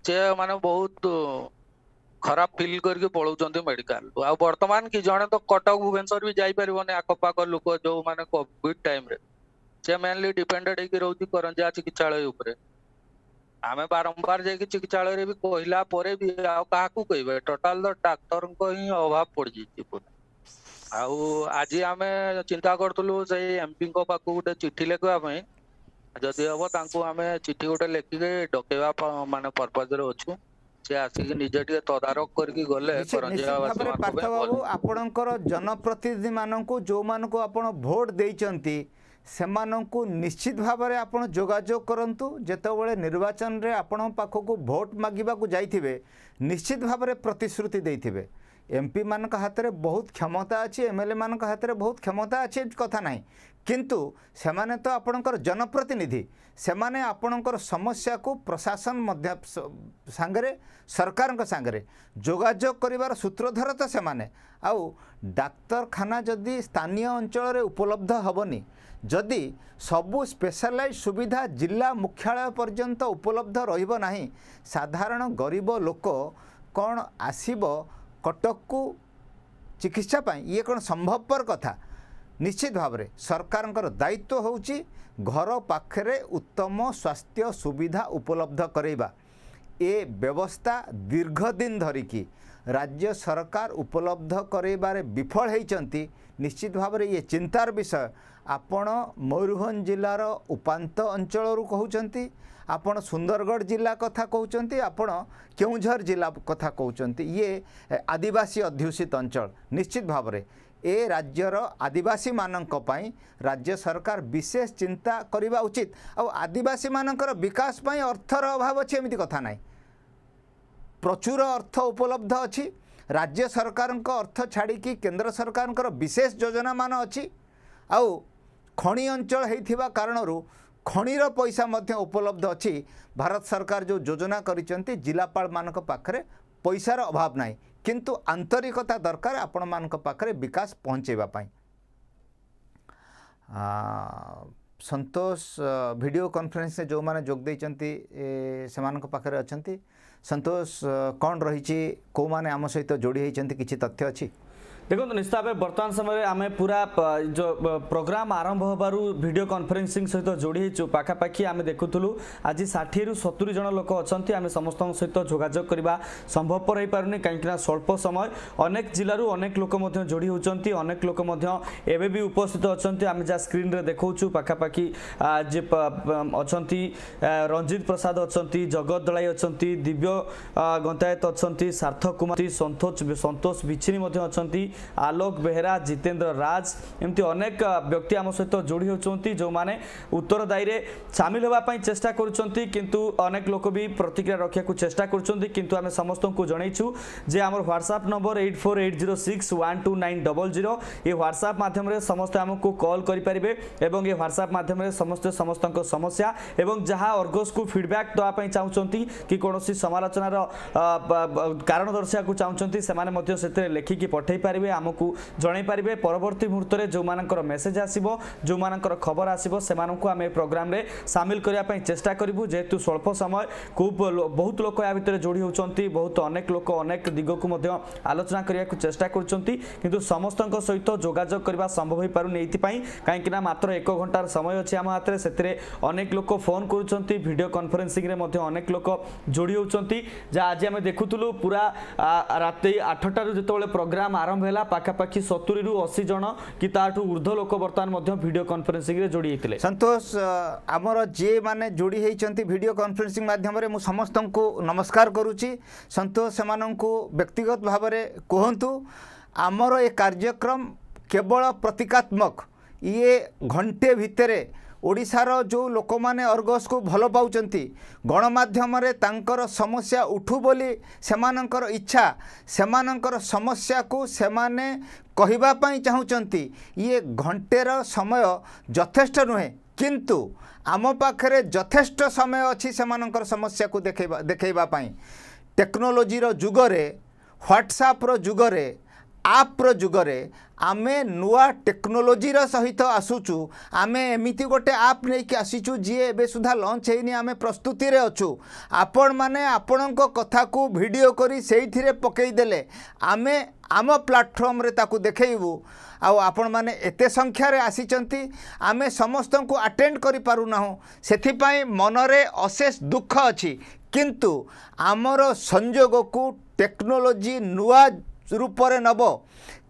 [SPEAKER 12] ସେ ମାନେ ବହୁତ ଖରାପ ଫିଲ୍ କରିକି ପଳଉଛନ୍ତି ମେଡିକାଲ ଆଉ ବର୍ତ୍ତମାନ କି ଜଣେ ତ କଟକ ଭୁବନେଶ୍ୱର ବି ଯାଇପାରିବନି ଆଖପାଖ ଲୋକ ଯୋଉମାନେ କୋଭିଡ ଟାଇମରେ ସେ ମେନଲି ଡିପେଣ୍ଡେଡ ହେଇକି ରହୁଛି କରଞ୍ଜିଆ ଚିକିତ୍ସାଳୟ ଉପରେ। ଆମେ ବାରମ୍ବାର ଯାଇକି ଚିକିତ୍ସାଳୟରେ ବି କହିଲା ପରେ ବି ଆଉ କାହାକୁ କହିବେ? ଟୋଟାଲ ତ ଡାକ୍ତରଙ୍କ ହିଁ ଅଭାବ ପଡିଯାଇଛି ପୁରା ଆଉ ଆଜି ଆମେ ଚିନ୍ତା କରୁଥିଲୁ ସେଇ ଏମପିଙ୍କ ପାଖକୁ ଗୋଟେ ଚିଠି ଲେଖିବା ପାଇଁ। ଯଦି ହବ ତାଙ୍କୁ ଆମେ ଚିଠି ଗୋଟେ ଲେଖିକି ଡକେଇବା ପ- ମାନେ ପର୍ପଜରେ ଅଛୁ। ସେ ଆସିକି ନିଜେ ଟିକେ ତଦାରଖ କରିକି ଗଲେ
[SPEAKER 1] ନିଶ୍ଚିତ ନିଶ୍ଚିତ
[SPEAKER 12] କରଞ୍ଜିଆବାସୀ
[SPEAKER 1] ଭାବରେ
[SPEAKER 12] ମାନଙ୍କ
[SPEAKER 1] ପାର୍ଥ
[SPEAKER 12] ପାଇଁ ଭଲ।
[SPEAKER 1] ବାବୁ ଆପଣଙ୍କର ଜନପ୍ରତିନିଧିମାନଙ୍କୁ ଯେଉଁମାନଙ୍କୁ ଆପଣ ଭୋଟ ଦେଇଛନ୍ତି ସେମାନଙ୍କୁ ନିଶ୍ଚିତ ଭାବରେ ଆପଣ ଯୋଗାଯୋଗ କରନ୍ତୁ। ଯେତେବେଳେ ନିର୍ବାଚନରେ ଆପଣଙ୍କ ପାଖକୁ ଭୋଟ ମାଗିବାକୁ ଯାଇଥିବେ ନିଶ୍ଚିତ ଭାବରେ ପ୍ରତିଶ୍ରୁତି ଦେଇଥିବେ। ଏମ୍ପି ମାନଙ୍କ ହାତରେ ବହୁତ କ୍ଷମତା ଅଛି ଏମ୍ ଏଲ୍ ଏମାନଙ୍କ ହାତରେ ବହୁତ କ୍ଷମତା ଅଛି କଥା ନାହିଁ। କିନ୍ତୁ ସେମାନେ ତ ଆପଣଙ୍କର ଜନପ୍ରତିନିଧି। ସେମାନେ ଆପଣଙ୍କର ସମସ୍ୟାକୁ ପ୍ରଶାସନ ମଧ୍ୟ ସାଙ୍ଗରେ ସରକାରଙ୍କ ସାଙ୍ଗରେ ଯୋଗାଯୋଗ କରିବାର ସୂତ୍ରଧର ତ ସେମାନେ। ଆଉ ଡାକ୍ତରଖାନା ଯଦି ସ୍ଥାନୀୟ ଅଞ୍ଚଳରେ ଉପଲବ୍ଧ ହେବନି ଯଦି ସବୁ ସ୍ପେଶାଲାଇଜ୍ ସୁବିଧା ଜିଲ୍ଲା ମୁଖ୍ୟାଳୟ ପର୍ଯ୍ୟନ୍ତ ଉପଲବ୍ଧ ରହିବ ନାହିଁ ସାଧାରଣ ଗରିବ ଲୋକ କ'ଣ ଆସିବ କଟକକୁ ଚିକିତ୍ସା ପାଇଁ? ଇଏ କ'ଣ ସମ୍ଭବପର କଥା? ନିଶ୍ଚିତ ଭାବରେ ସରକାରଙ୍କର ଦାୟିତ୍ୱ ହେଉଛି ଘର ପାଖରେ ଉତ୍ତମ ସ୍ୱାସ୍ଥ୍ୟ ସୁବିଧା ଉପଲବ୍ଧ କରାଇବା। ଏ ବ୍ୟବସ୍ଥା ଦୀର୍ଘ ଦିନ ଧରିକି ରାଜ୍ୟ ସରକାର ଉପଲବ୍ଧ କରାଇବାରେ ବିଫଳ ହୋଇଛନ୍ତି। ନିଶ୍ଚିତ ଭାବରେ ଇଏ ଚିନ୍ତାର ବିଷୟ। ଆପଣ ମୟୂରଭଞ୍ଜ ଜିଲ୍ଲାର ଉପାନ୍ତ ଅଞ୍ଚଳରୁ କହୁଛନ୍ତି ଆପଣ ସୁନ୍ଦରଗଡ଼ ଜିଲ୍ଲା କଥା କହୁଛନ୍ତି ଆପଣ କେଉଁଝର ଜିଲ୍ଲା କଥା କହୁଛନ୍ତି ଇଏ ଆଦିବାସୀ ଅଧ୍ୟୁଷିତ ଅଞ୍ଚଳ। ନିଶ୍ଚିତ ଭାବରେ ଏ ରାଜ୍ୟର ଆଦିବାସୀମାନଙ୍କ ପାଇଁ ରାଜ୍ୟ ସରକାର ବିଶେଷ ଚିନ୍ତା କରିବା ଉଚିତ। ଆଉ ଆଦିବାସୀମାନଙ୍କର ବିକାଶ ପାଇଁ ଅର୍ଥର ଅଭାବ ଅଛି ଏମିତି କଥା ନାହିଁ। ପ୍ରଚୁର ଅର୍ଥ ଉପଲବ୍ଧ ଅଛି। ରାଜ୍ୟ ସରକାରଙ୍କ ଅର୍ଥ ଛାଡ଼ିକି କେନ୍ଦ୍ର ସରକାରଙ୍କର ବିଶେଷ ଯୋଜନାମାନ ଅଛି। ଆଉ ଖଣି ଅଞ୍ଚଳ ହେଇଥିବା କାରଣରୁ ଖଣିର ପଇସା ମଧ୍ୟ ଉପଲବ୍ଧ ଅଛି। ଭାରତ ସରକାର ଯେଉଁ ଯୋଜନା କରିଛନ୍ତି ଜିଲ୍ଲାପାଳମାନଙ୍କ ପାଖରେ ପଇସାର ଅଭାବ ନାହିଁ। କିନ୍ତୁ ଆନ୍ତରିକତା ଦରକାର ଆପଣମାନଙ୍କ ପାଖରେ ବିକାଶ ପହଞ୍ଚାଇବା ପାଇଁ। ସନ୍ତୋଷ ଭିଡ଼ିଓ କନଫରେନ୍ସରେ ଯେଉଁମାନେ ଯୋଗ ଦେଇଛନ୍ତି ସେମାନଙ୍କ ପାଖରେ ଅଛନ୍ତି। ସନ୍ତୋଷ କ'ଣ ରହିଛି? କେଉଁମାନେ ଆମ ସହିତ ଯୋଡ଼ି ହେଇଛନ୍ତି? କିଛି ତଥ୍ୟ ଅଛି?
[SPEAKER 13] ଦେଖନ୍ତୁ ନିଶ୍ଚିତ ଭାବେ ବର୍ତ୍ତମାନ ସମୟରେ ଆମେ ପୁରା ପ- ଯୋଉ ବ- ପ୍ରୋଗ୍ରାମ ଆରମ୍ଭ ହେବାରୁ ଭିଡ଼ିଓ କନଫରେନ୍ସିଂ ସହିତ ଯୋଡ଼ି ହେଇଛୁ। ପାଖାପାଖି ଆମେ ଦେଖୁଥିଲୁ ଆଜି ଷାଠିଏରୁ ସତୁରି ଜଣ ଲୋକ ଅଛନ୍ତି। ଆମେ ସମସ୍ତଙ୍କ ସହିତ ଯୋଗାଯୋଗ କରିବା ସମ୍ଭବପର ହେଇପାରୁନି କାହିଁକିନା ସ୍ୱଳ୍ପ ସମୟ। ଅନେକ ଜିଲ୍ଲାରୁ ଅନେକ ଲୋକ ମଧ୍ୟ ଯୋଡ଼ି ହେଉଛନ୍ତି ଅନେକ ଲୋକ ମଧ୍ୟ ଏବେ ବି ଉପସ୍ଥିତ ଅଛନ୍ତି। ଆମେ ଯାହା ସ୍କ୍ରିନ୍ରେ ଦେଖାଉଛୁ ପାଖାପାଖି ଆ, ଯେ ପ- ପ- ଅଛନ୍ତି ଆ, ରଞ୍ଜିତ ପ୍ରସାଦ ଅଛନ୍ତି ଜଗତ ଦଳାଇ ଅଛନ୍ତି ଦିବ୍ୟ ଆ, ଗନ୍ତାୟତ ଅଛନ୍ତି ସାର୍ଥକ କୁମାର ସନ୍ତୋଷ ସନ୍ତୋଷ ବିଛିନି ମଧ୍ୟ ଅଛନ୍ତି। ଆଲୋକ ବେହେରା ଜିତେନ୍ଦ୍ର ରାଜ ଏମିତି ଅନେକ ଆ, ବ୍ୟକ୍ତି ଆମ ସହିତ ଯୋଡ଼ି ହେଉଛନ୍ତି ଯେଉଁମାନେ ଉତ୍ତରଦାୟୀରେ ସାମିଲ ହେବା ପାଇଁ ଚେଷ୍ଟା କରୁଛନ୍ତି କିନ୍ତୁ ଅନେକ ଲୋକ ବି ପ୍ରତିକ୍ରିୟା ରଖିବାକୁ ଚେଷ୍ଟା କରୁଛନ୍ତି କିନ୍ତୁ ଆମେ ସମସ୍ତଙ୍କୁ ଜଣାଇଛୁ ଯେ ଆମର WhatsApp number eight four eight zero six one two nine double zero ଏ ହ୍ୱାଟ୍ସଆପ୍ ମାଧ୍ୟମରେ ସମସ୍ତେ ଆମକୁ କଲ୍ କରିପାରିବେ ଏବଂ ଏ ହ୍ୱାଟ୍ସଆପ୍ ମାଧ୍ୟମରେ ସମସ୍ତେ ସମସ୍ତଙ୍କ ସମସ୍ୟା ଏବଂ ଯାହା ଅର୍ଗସକୁ ଫିଡ଼ବ୍ୟାକ୍ ଦେବା ପାଇଁ ଚାହୁଁଛନ୍ତି କି କୌଣସି ସମାଲୋଚନାର ଆ, ବ- ବ- କାରଣ ଦର୍ଶାଇବାକୁ ଚାହୁଁଛନ୍ତି ସେମାନେ ମଧ୍ୟ ସେଥିରେ ଲେଖିକି ପଠାଇ ପାରିବେ ଆମକୁ ଜଣାଇ ପାରିବେ ପରବର୍ତ୍ତୀ ମୁହୂର୍ତ୍ତରେ ଯେଉଁମାନଙ୍କର ମେସେଜ୍ ଆସିବ ଯେଉଁମାନଙ୍କର ଖବର ଆସିବ ସେମାନଙ୍କୁ ଆମେ ଏ ପ୍ରୋଗ୍ରାମରେ ସାମିଲ କରିବା ପାଇଁ ଚେଷ୍ଟା କରିବୁ। ଯେହେତୁ ସ୍ୱଳ୍ପ ସମୟ ଖୁବ୍ ଲୋ- ବହୁତ ଲୋକ ୟା ଭିତରେ ଯୋଡ଼ି ହେଉଛନ୍ତି ବହୁତ ଅନେକ ଲୋକ ଅନେକ ଦିଗକୁ ମଧ୍ୟ ଆଲୋଚନା କରିବାକୁ ଚେଷ୍ଟା କରୁଛନ୍ତି। କିନ୍ତୁ ସମସ୍ତଙ୍କ ସହିତ ଯୋଗାଯୋଗ କରିବା ସମ୍ଭବ ହୋଇପାରୁନି ଏଇଥିପାଇଁ କାହିଁକିନା ମାତ୍ର ଏକ ଘଣ୍ଟାର ସମୟ ଅଛି ଆମ ହାତରେ। ସେଥିରେ ଅନେକ ଲୋକ ଫୋନ୍ କରୁଛନ୍ତି ଭିଡ଼ିଓ କନଫରେନ୍ସିଂରେ ମଧ୍ୟ ଅନେକ ଲୋକ ଯୋଡ଼ି ହେଉଛନ୍ତି। ଯାହା ଆଜି ଆମେ ଦେଖୁଥିଲୁ ପୁରା ଆ, ରାତି ଆଠଟାରୁ ଯେତେବେଳେ ପ୍ରୋଗ୍ରାମ ଆରମ୍ଭ ହେଲା ପାଖାପାଖି ସତୁରିରୁ ଅଶୀ ଜଣ କି ତାଠୁ ଉର୍ଦ୍ଧ୍ୱ ଲୋକ ବର୍ତ୍ତମାନ ମଧ୍ୟ ଭିଡ଼ିଓ କନଫରେନ୍ସିଂରେ ଯୋଡ଼ି ହେଇଥିଲେ।
[SPEAKER 1] ସନ୍ତୋଷ ଆମର ଯିଏ ମାନେ ଯୋଡ଼ି ହେଇଛନ୍ତି ଭିଡ଼ିଓ କନଫରେନ୍ସିଂ ମାଧ୍ୟମରେ ମୁଁ ସମସ୍ତଙ୍କୁ ନମସ୍କାର କରୁଛି। ସନ୍ତୋଷ ସେମାନଙ୍କୁ ବ୍ୟକ୍ତିଗତ ଭାବରେ କୁହନ୍ତୁ ଆମର ଏ କାର୍ଯ୍ୟକ୍ରମ କେବଳ ପ୍ରତୀକାତ୍ମକ ଇଏ ଘଣ୍ଟେ ଭିତରେ ଓଡ଼ିଶାର ଯେଉଁ ଲୋକମାନେ ଅର୍ଗସକୁ ଭଲ ପାଉଛନ୍ତି ଗଣମାଧ୍ୟମରେ ତାଙ୍କର ସମସ୍ୟା ଉଠୁ ବୋଲି ସେମାନଙ୍କର ଇଚ୍ଛା ସେମାନଙ୍କର ସମସ୍ୟାକୁ ସେମାନେ କହିବା ପାଇଁ ଚାହୁଁଛନ୍ତି। ଇଏ ଘଣ୍ଟେର ସମୟ ଯଥେଷ୍ଟ ନୁହେଁ କିନ୍ତୁ ଆମ ପାଖରେ ଯଥେଷ୍ଟ ସମୟ ଅଛି ସେମାନଙ୍କର ସମସ୍ୟାକୁ ଦେଖେଇବା ଦେଖେଇବା ପାଇଁ। ଟେକ୍ନୋଲୋଜିର ଯୁଗରେ ହ୍ୱାଟ୍ସଆପ୍ର ଯୁଗରେ ଆପ୍ର ଯୁଗରେ ଆମେ ନୂଆ ଟେକ୍ନୋଲୋଜିର ସହିତ ଆସୁଛୁ ଆମେ ଏମିତି ଗୋଟେ ଆପ୍ ନେଇକି ଆସିଛୁ ଯିଏ ଏବେ ସୁଦ୍ଧା ଲଞ୍ଚ ହେଇନି ଆମେ ପ୍ରସ୍ତୁତିରେ ଅଛୁ। ଆପଣମାନେ ଆପଣଙ୍କ କଥାକୁ ଭିଡ଼ିଓ କରି ସେଇଥିରେ ପକେଇଦେଲେ। ଆମେ ଆମ ପ୍ଲାଟଫର୍ମରେ ତାକୁ ଦେଖେଇବୁ। ଆଉ ଆପଣମାନେ ଏତେ ସଂଖ୍ୟାରେ ଆସିଛନ୍ତି ଆମେ ସମସ୍ତଙ୍କୁ ଆଟେଣ୍ଡ କରିପାରୁନାହୁଁ। ସେଥିପାଇଁ ମନରେ ଅଶେଷ ଦୁଃଖ ଅଛି। କିନ୍ତୁ ଆମର ସଂଯୋଗକୁ ଟେକ୍ନୋଲୋଜି ନୂଆ ରୂପରେ ନେବ।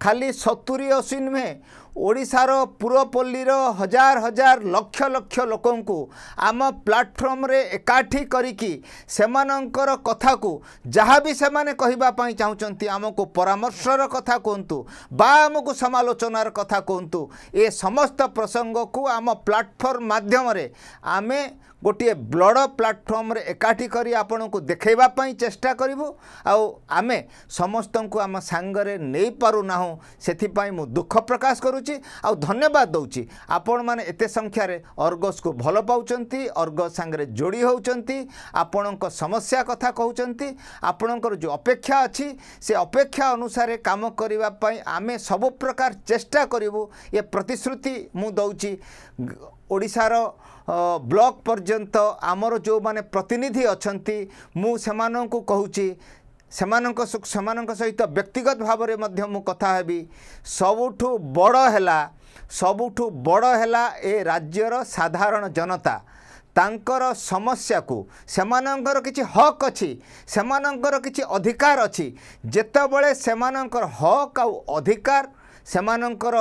[SPEAKER 1] ଖାଲି ସତୁରି ଅଶୀ ନୁହେଁ ଓଡ଼ିଶାର ପୁରପଲ୍ଲୀର ହଜାର ହଜାର ଲକ୍ଷ ଲକ୍ଷ ଲୋକଙ୍କୁ ଆମ ପ୍ଲାଟଫର୍ମରେ ଏକାଠି କରିକି ସେମାନଙ୍କର କଥାକୁ ଯାହା ବି ସେମାନେ କହିବା ପାଇଁ ଚାହୁଁଛନ୍ତି ଆମକୁ ପରାମର୍ଶର କଥା କୁହନ୍ତୁ ବା ଆମକୁ ସମାଲୋଚନାର କଥା କୁହନ୍ତୁ ଏ ସମସ୍ତ ପ୍ରସଙ୍ଗକୁ ଆମ ପ୍ଲାଟଫର୍ମ ମାଧ୍ୟମରେ ଆମେ ଗୋଟିଏ ବଡ଼ ପ୍ଲାଟଫର୍ମରେ ଏକାଠି କରି ଆପଣଙ୍କୁ ଦେଖାଇବା ପାଇଁ ଚେଷ୍ଟା କରିବୁ। ଆଉ ଆମେ ସମସ୍ତଙ୍କୁ ଆମ ସାଙ୍ଗରେ ନେଇପାରୁନାହୁଁ ସେଥିପାଇଁ ମୁଁ ଦୁଃଖ ପ୍ରକାଶ କରୁଛି ଆଉ ଧନ୍ୟବାଦ ଦେଉଛି। ଆପଣମାନେ ଏତେ ସଂଖ୍ୟାରେ ଅର୍ଗସକୁ ଭଲ ପାଉଛନ୍ତି ଅର୍ଗସ ସାଙ୍ଗରେ ଯୋଡ଼ି ହେଉଛନ୍ତି ଆପଣଙ୍କ ସମସ୍ୟା କଥା କହୁଛନ୍ତି ଆପଣଙ୍କର ଯେଉଁ ଅପେକ୍ଷା ଅଛି ସେ ଅପେକ୍ଷା ଅନୁସାରେ କାମ କରିବା ପାଇଁ ଆମେ ସବୁ ପ୍ରକାର ଚେଷ୍ଟା କରିବୁ। ଏ ପ୍ରତିଶ୍ରୁତି ମୁଁ ଦେଉଛି ଓଡ଼ିଶାର ବ୍ଲକ ପର୍ଯ୍ୟନ୍ତ ଆମର ଯେଉଁମାନେ ପ୍ରତିନିଧି ଅଛନ୍ତି ମୁଁ ସେମାନଙ୍କୁ କହୁଛି ସେମାନଙ୍କ ସେମାନଙ୍କ ସହିତ ବ୍ୟକ୍ତିଗତ ଭାବରେ ମଧ୍ୟ ମୁଁ କଥା ହେବି। ସବୁଠୁ ବଡ଼ ହେଲା ସବୁଠୁ ବଡ଼ ହେଲା ଏ ରାଜ୍ୟର ସାଧାରଣ ଜନତା। ତାଙ୍କର ସମସ୍ୟାକୁ ସେମାନଙ୍କର କିଛି ହକ୍ ଅଛି ସେମାନଙ୍କର କିଛି ଅଧିକାର ଅଛି। ଯେତେବେଳେ ସେମାନଙ୍କର ହକ୍ ଆଉ ଅଧିକାର ସେମାନଙ୍କର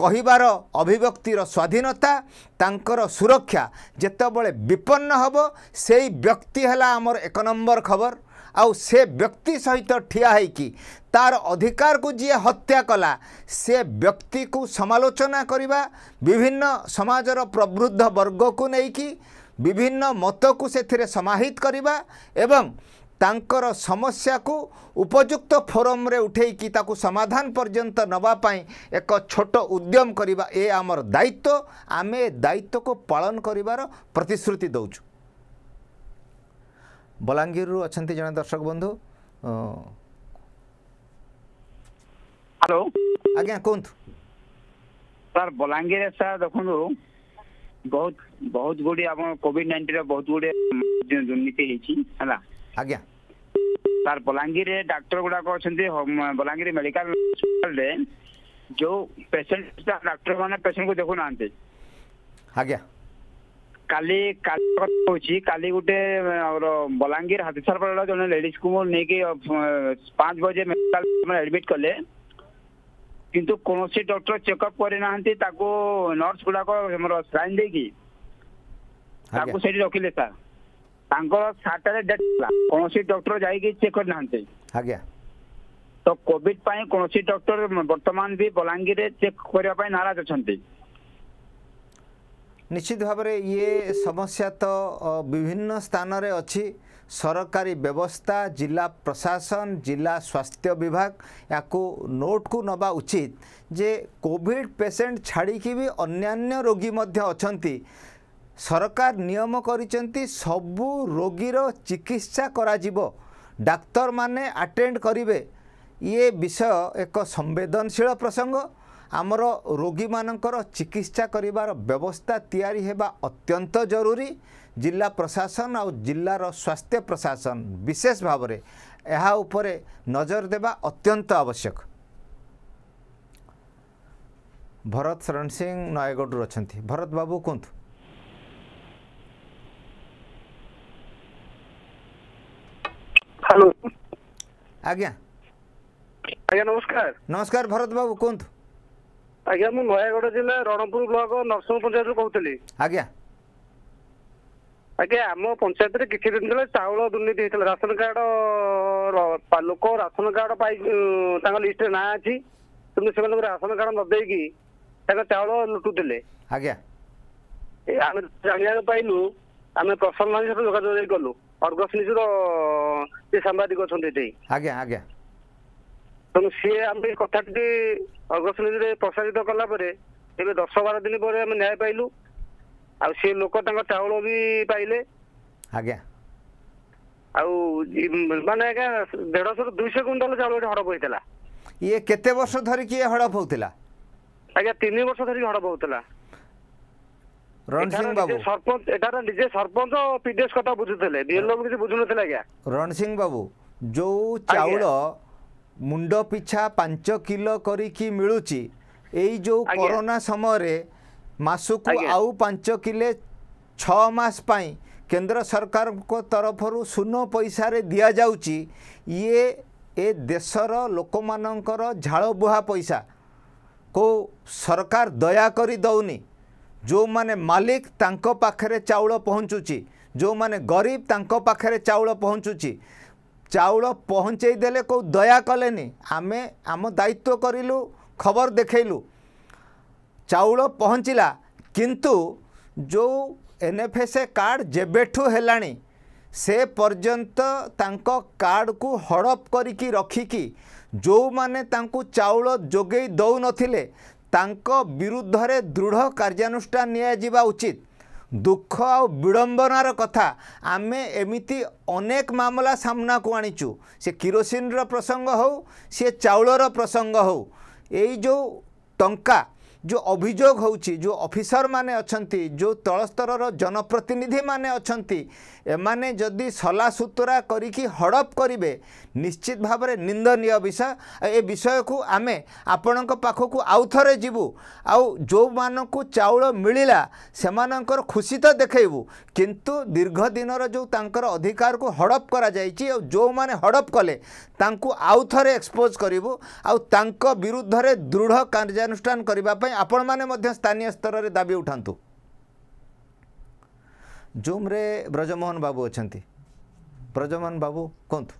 [SPEAKER 1] କହିବାର ଅଭିବ୍ୟକ୍ତିର ସ୍ୱାଧୀନତା ତାଙ୍କର ସୁରକ୍ଷା ଯେତେବେଳେ ବିପନ୍ନ ହେବ ସେଇ ବ୍ୟକ୍ତି ହେଲା ଆମର ଏକ ନମ୍ବର ଖବର। ଆଉ ସେ ବ୍ୟକ୍ତି ସହିତ ଠିଆ ହେଇକି ତାର ଅଧିକାରକୁ ଯିଏ ହତ୍ୟା କଲା ସେ ବ୍ୟକ୍ତିକୁ ସମାଲୋଚନା କରିବା ବିଭିନ୍ନ ସମାଜର ପ୍ରବୃଦ୍ଧ ବର୍ଗକୁ ନେଇକି ବିଭିନ୍ନ ମତକୁ ସେଥିରେ ସମାହିତ କରିବା ଏବଂ ତାଙ୍କର ସମସ୍ୟାକୁ ଉପଯୁକ୍ତ ଫୋରମରେ ଉଠେଇକି ତାକୁ ସମାଧାନ ପର୍ଯ୍ୟନ୍ତ ନେବା ପାଇଁ ଏକ ଛୋଟ ଉଦ୍ୟମ କରିବା ଏ ଆମର ଦାୟିତ୍ୱ। ଆମେ ଏ ଦାୟିତ୍ୱକୁ ପାଳନ କରିବାର ପ୍ରତିଶ୍ରୁତି ଦେଉଛୁ। ବଲାଙ୍ଗୀରରୁ ଅଛନ୍ତି ଜଣେ ଦର୍ଶକ ବନ୍ଧୁ।
[SPEAKER 14] ହ୍ୟାଲୋ
[SPEAKER 1] ଆଜ୍ଞା କୁହନ୍ତୁ।
[SPEAKER 14] ସାର୍ ବଲାଙ୍ଗୀରରେ ସାର୍ ଦେଖନ୍ତୁ ବହୁତ ବହୁତ ଗୁଡ଼ିଏ ଆମ କୋଭିଡ ନାଇଣ୍ଟିନ୍ର ବହୁତ ଗୁଡ଼ିଏ ଦୁର୍ନୀତି ହେଇଛି ହେଲା।
[SPEAKER 1] ଆଜ୍ଞା।
[SPEAKER 14] ସାର୍ ବଲାଙ୍ଗୀରରେ ଡାକ୍ତର ଗୁଡାକ ଅଛନ୍ତି ବଲାଙ୍ଗୀର ମେଡିକାଲ ହସ୍ପିଟାଲରେ। ଯୋଉ ପେସେଣ୍ଟ ଡାକ୍ତର ମାନେ ପେସେଣ୍ଟକୁ ଦେଖୁନାହାନ୍ତି।
[SPEAKER 1] ଆଜ୍ଞା।
[SPEAKER 14] କାଲି କାଲି କଥା କହୁଛି କାଲି ଗୋଟେ ଆମର ବଲାଙ୍ଗୀର ହାତୀସାରପାଳ ଜଣେ ଲେଡିଜକୁ ମୁଁ ନେଇକି ପାଞ୍ଚ ବଜେ ମେଡିକାଲ ଆଡମିଟ କଲେ। କିନ୍ତୁ କୌଣସି ଡକ୍ଟର ଚେକଅପ୍ କରିନାହାନ୍ତି ତାକୁ ନର୍ସ ଗୁଡାକ ଆମର ସାଇନ୍ ଦେଇକି ତାକୁ ସେଠି ରଖିଲେ ସାର୍। ତାଙ୍କର ସାତଟାରେ ଡେଥ୍ ହେଲା କୌଣସି ଡକ୍ଟର ଯାଇକି ଚେକ୍ କରିନାହାନ୍ତି।
[SPEAKER 1] ଆଜ୍ଞା।
[SPEAKER 14] ତ କୋଭିଡ ପାଇଁ କୌଣସି ଡକ୍ଟର ବର୍ତ୍ତମାନ ବି ବଲାଙ୍ଗୀରରେ ଚେକ୍ କରିବା ପାଇଁ ନାରାଜ ଅଛନ୍ତି।
[SPEAKER 1] ନିଶ୍ଚିତ ଭାବରେ ଇଏ ସମସ୍ୟା ତ ବିଭିନ୍ନ ସ୍ଥାନରେ ଅଛି। ସରକାରୀ ବ୍ୟବସ୍ଥା ଜିଲ୍ଲା ପ୍ରଶାସନ ଜିଲ୍ଲା ସ୍ୱାସ୍ଥ୍ୟ ବିଭାଗ ୟାକୁ ନୋଟ୍କୁ ନେବା ଉଚିତ ଯେ କୋଭିଡ଼ ପେସେଣ୍ଟ ଛାଡ଼ିକି ବି ଅନ୍ୟାନ୍ୟ ରୋଗୀ ମଧ୍ୟ ଅଛନ୍ତି। ସରକାର ନିୟମ କରିଛନ୍ତି ସବୁ ରୋଗୀର ଚିକିତ୍ସା କରାଯିବ। ଡାକ୍ତରମାନେ ଆଟେଣ୍ଡ କରିବେ। ଇଏ ବିଷୟ ଏକ ସମ୍ବେଦନଶୀଳ ପ୍ରସଙ୍ଗ। ଆମର ରୋଗୀମାନଙ୍କର ଚିକିତ୍ସା କରିବାର ବ୍ୟବସ୍ଥା ତିଆରି ହେବା ଅତ୍ୟନ୍ତ ଜରୁରୀ। ଜିଲ୍ଲା ପ୍ରଶାସନ ଆଉ ଜିଲ୍ଲାର ସ୍ୱାସ୍ଥ୍ୟ ପ୍ରଶାସନ ବିଶେଷ ଭାବରେ ଏହା ଉପରେ ନଜର ଦେବା ଅତ୍ୟନ୍ତ ଆବଶ୍ୟକ। ଭରତ ଶରଣ ସିଂ ନୟାଗଡ଼ରୁ ଅଛନ୍ତି। ଭରତ ବାବୁ କୁହନ୍ତୁ।
[SPEAKER 15] ହ୍ୟାଲୋ
[SPEAKER 1] ଆଜ୍ଞା।
[SPEAKER 15] ଆଜ୍ଞା ନମସ୍କାର।
[SPEAKER 1] ନମସ୍କାର ଭରତ ବାବୁ କୁହନ୍ତୁ।
[SPEAKER 15] ଆଜ୍ଞା ମୁଁ ନୟାଗଡ଼ ଜିଲ୍ଲା ରଣପୁର ବ୍ଲକ ନରସିଂହ ପଞ୍ଚାୟତରୁ କହୁଥିଲି।
[SPEAKER 1] ଆଜ୍ଞା।
[SPEAKER 15] ଆଜ୍ଞା ଆମ ପଞ୍ଚାୟତରେ କିଛି ଦିନ ତଳେ ଚାଉଳ ଦୁର୍ନୀତି ହେଇଥିଲା। ରାସନ କାର୍ଡ ଲୋକ ରାସନ କାର୍ଡ ପାଇ ତାଙ୍କ ଲିଷ୍ଟରେ ନାଁ ଅଛି। କିନ୍ତୁ ସେମାନଙ୍କୁ ରାସନ କାର୍ଡ ନ ଦେଇକି ତାଙ୍କ ଚାଉଳ ଲୁଟୁଥିଲେ।
[SPEAKER 1] ଆଜ୍ଞା।
[SPEAKER 15] ଆମେ ଜାଣିବାକୁ ପାଇଲୁ ଆମେ ପ୍ରସନ୍ନ ଭାଇ ସହିତ ଯୋଗାଯୋଗ କଲୁ ଅର୍ଗସ ନ୍ୟୁଜର ଯିଏ ସାମ୍ବାଦିକ ଅଛନ୍ତି ଏଠି।
[SPEAKER 1] ଆଜ୍ଞା ଆଜ୍ଞା।
[SPEAKER 15] ତେଣୁ ସିଏ ଆମେ କଥାଟି ଅର୍ଗସ ନ୍ୟୁଜରେ ପ୍ରସାରିତ କଲା ପରେ ଏବେ ଦଶ ବାର ଦିନ ପରେ ଆମେ ନ୍ୟାୟ ପାଇଲୁ। ଆଉ ସେ ଲୋକ ତାଙ୍କ ଚାଉଳ ବି ପାଇଲେ।
[SPEAKER 1] ଆଜ୍ଞା।
[SPEAKER 15] ଆଉ ମାନେ ଆଜ୍ଞା ଦେଢଶହରୁ ଦୁଇଶହ କୁଇଣ୍ଟାଲ ଚାଉଳ ଏଠି ହଡପ ହେଇଥିଲା।
[SPEAKER 1] ଇଏ କେତେ ବର୍ଷ ଧରିକି ଏ ହଡପ ହଉଥିଲା?
[SPEAKER 15] ଆଜ୍ଞା ତିନି ବର୍ଷ ଧରିକି ହଡପ ହଉଥିଲା।
[SPEAKER 1] ରଣସିଂ ବାବୁ
[SPEAKER 15] ସରପଞ୍ଚ ଏଟାର ନିଜେ ସରପଞ୍ଚ ପିଡିଏସ୍ କଥା ବୁଝୁଥିଲେ ବିଏଲଓ କିଛି ବୁଝୁନଥିଲେ ଆଜ୍ଞା।
[SPEAKER 1] ରଣସିଂ ବାବୁ ଯୋଉ ଚାଉଳ ମୁଣ୍ଡ ପିଛା ପାଞ୍ଚ କିଲୋ କରିକି ମିଳୁଛି ଏଇ ଯୋଉ କରୋନା ସମୟରେ ମାସକୁ ଆଉ ପାଞ୍ଚ କିଲେ ଛଅ ମାସ ପାଇଁ କେନ୍ଦ୍ର ସରକାରଙ୍କ ତରଫରୁ ଶୂନ ପଇସାରେ ଦିଆଯାଉଛି ଇଏ ଏ ଦେଶର ଲୋକମାନଙ୍କର ଝାଳ ବୁହା ପଇସା କେଉଁ ସରକାର ଦୟାକରି ଦେଉନି। ଯେଉଁମାନେ ମାଲିକ ତାଙ୍କ ପାଖରେ ଚାଉଳ ପହଞ୍ଚୁଛି ଯେଉଁମାନେ ଗରିବ ତାଙ୍କ ପାଖରେ ଚାଉଳ ପହଞ୍ଚୁଛି। ଚାଉଳ ପହଞ୍ଚେଇ ଦେଲେ କେଉଁ ଦୟା କଲେନି। ଆମେ ଆମ ଦାୟିତ୍ୱ କରିଲୁ ଖବର ଦେଖେଇଲୁ। ଚାଉଳ ପହଞ୍ଚିଲା କିନ୍ତୁ ଯେଉଁ N F S A card ଯେବେଠୁ ହେଲାଣି ସେ ପର୍ଯ୍ୟନ୍ତ ତାଙ୍କ କାର୍ଡ଼କୁ ହଡ଼ପ କରିକି ରଖିକି ଯେଉଁମାନେ ତାଙ୍କୁ ଚାଉଳ ଯୋଗାଇ ଦେଉନଥିଲେ ତାଙ୍କ ବିରୁଦ୍ଧରେ ଦୃଢ଼ କାର୍ଯ୍ୟାନୁଷ୍ଠାନ ନିଆଯିବା ଉଚିତ। ଦୁଃଖ ଆଉ ବିଡ଼ମ୍ବନାର କଥା। ଆମେ ଏମିତି ଅନେକ ମାମଲା ସାମ୍ନାକୁ ଆଣିଛୁ। ସେ କିରୋସିନର ପ୍ରସଙ୍ଗ ହେଉ ସେ ଚାଉଳର ପ୍ରସଙ୍ଗ ହେଉ। ଏଇ ଯେଉଁ ଟଙ୍କା ଯେଉଁ ଅଭିଯୋଗ ହେଉଛି ଯେଉଁ ଅଫିସରମାନେ ଅଛନ୍ତି ଯେଉଁ ତଳସ୍ତରର ଜନପ୍ରତିନିଧିମାନେ ଅଛନ୍ତି ଏମାନେ ଯଦି ସଲାସୁତୁରା କରିକି ହଡ଼ପ କରିବେ ନିଶ୍ଚିତ ଭାବରେ ନିନ୍ଦନୀୟ ବିଷୟ ଏ ବିଷୟକୁ ଆମେ ଆପଣଙ୍କ ପାଖକୁ ଆଉଥରେ ଯିବୁ ଆଉ ଯେଉଁମାନଙ୍କୁ ଚାଉଳ ମିଳିଲା ସେମାନଙ୍କର ଖୁସି ତ ଦେଖେଇବୁ କିନ୍ତୁ ଦୀର୍ଘ ଦିନର ଯେଉଁ ତାଙ୍କର ଅଧିକାରକୁ ହଡ଼ପ କରାଯାଇଛି ଆଉ ଯେଉଁମାନେ ହଡ଼ପ କଲେ ତାଙ୍କୁ ଆଉଥରେ ଏକ୍ସପୋଜ୍ କରିବୁ ଆଉ ତାଙ୍କ ବିରୁଦ୍ଧରେ ଦୃଢ଼ କାର୍ଯ୍ୟାନୁଷ୍ଠାନ କରିବା ପାଇଁ ଆପଣମାନେ ମଧ୍ୟ ସ୍ଥାନୀୟ ସ୍ତରରେ ଦାବି ଉଠାନ୍ତୁ। ଜୁମ୍ରେ ବ୍ରଜମୋହନ ବାବୁ ଅଛନ୍ତି। ବ୍ରଜମୋହନ ବାବୁ କୁହନ୍ତୁ।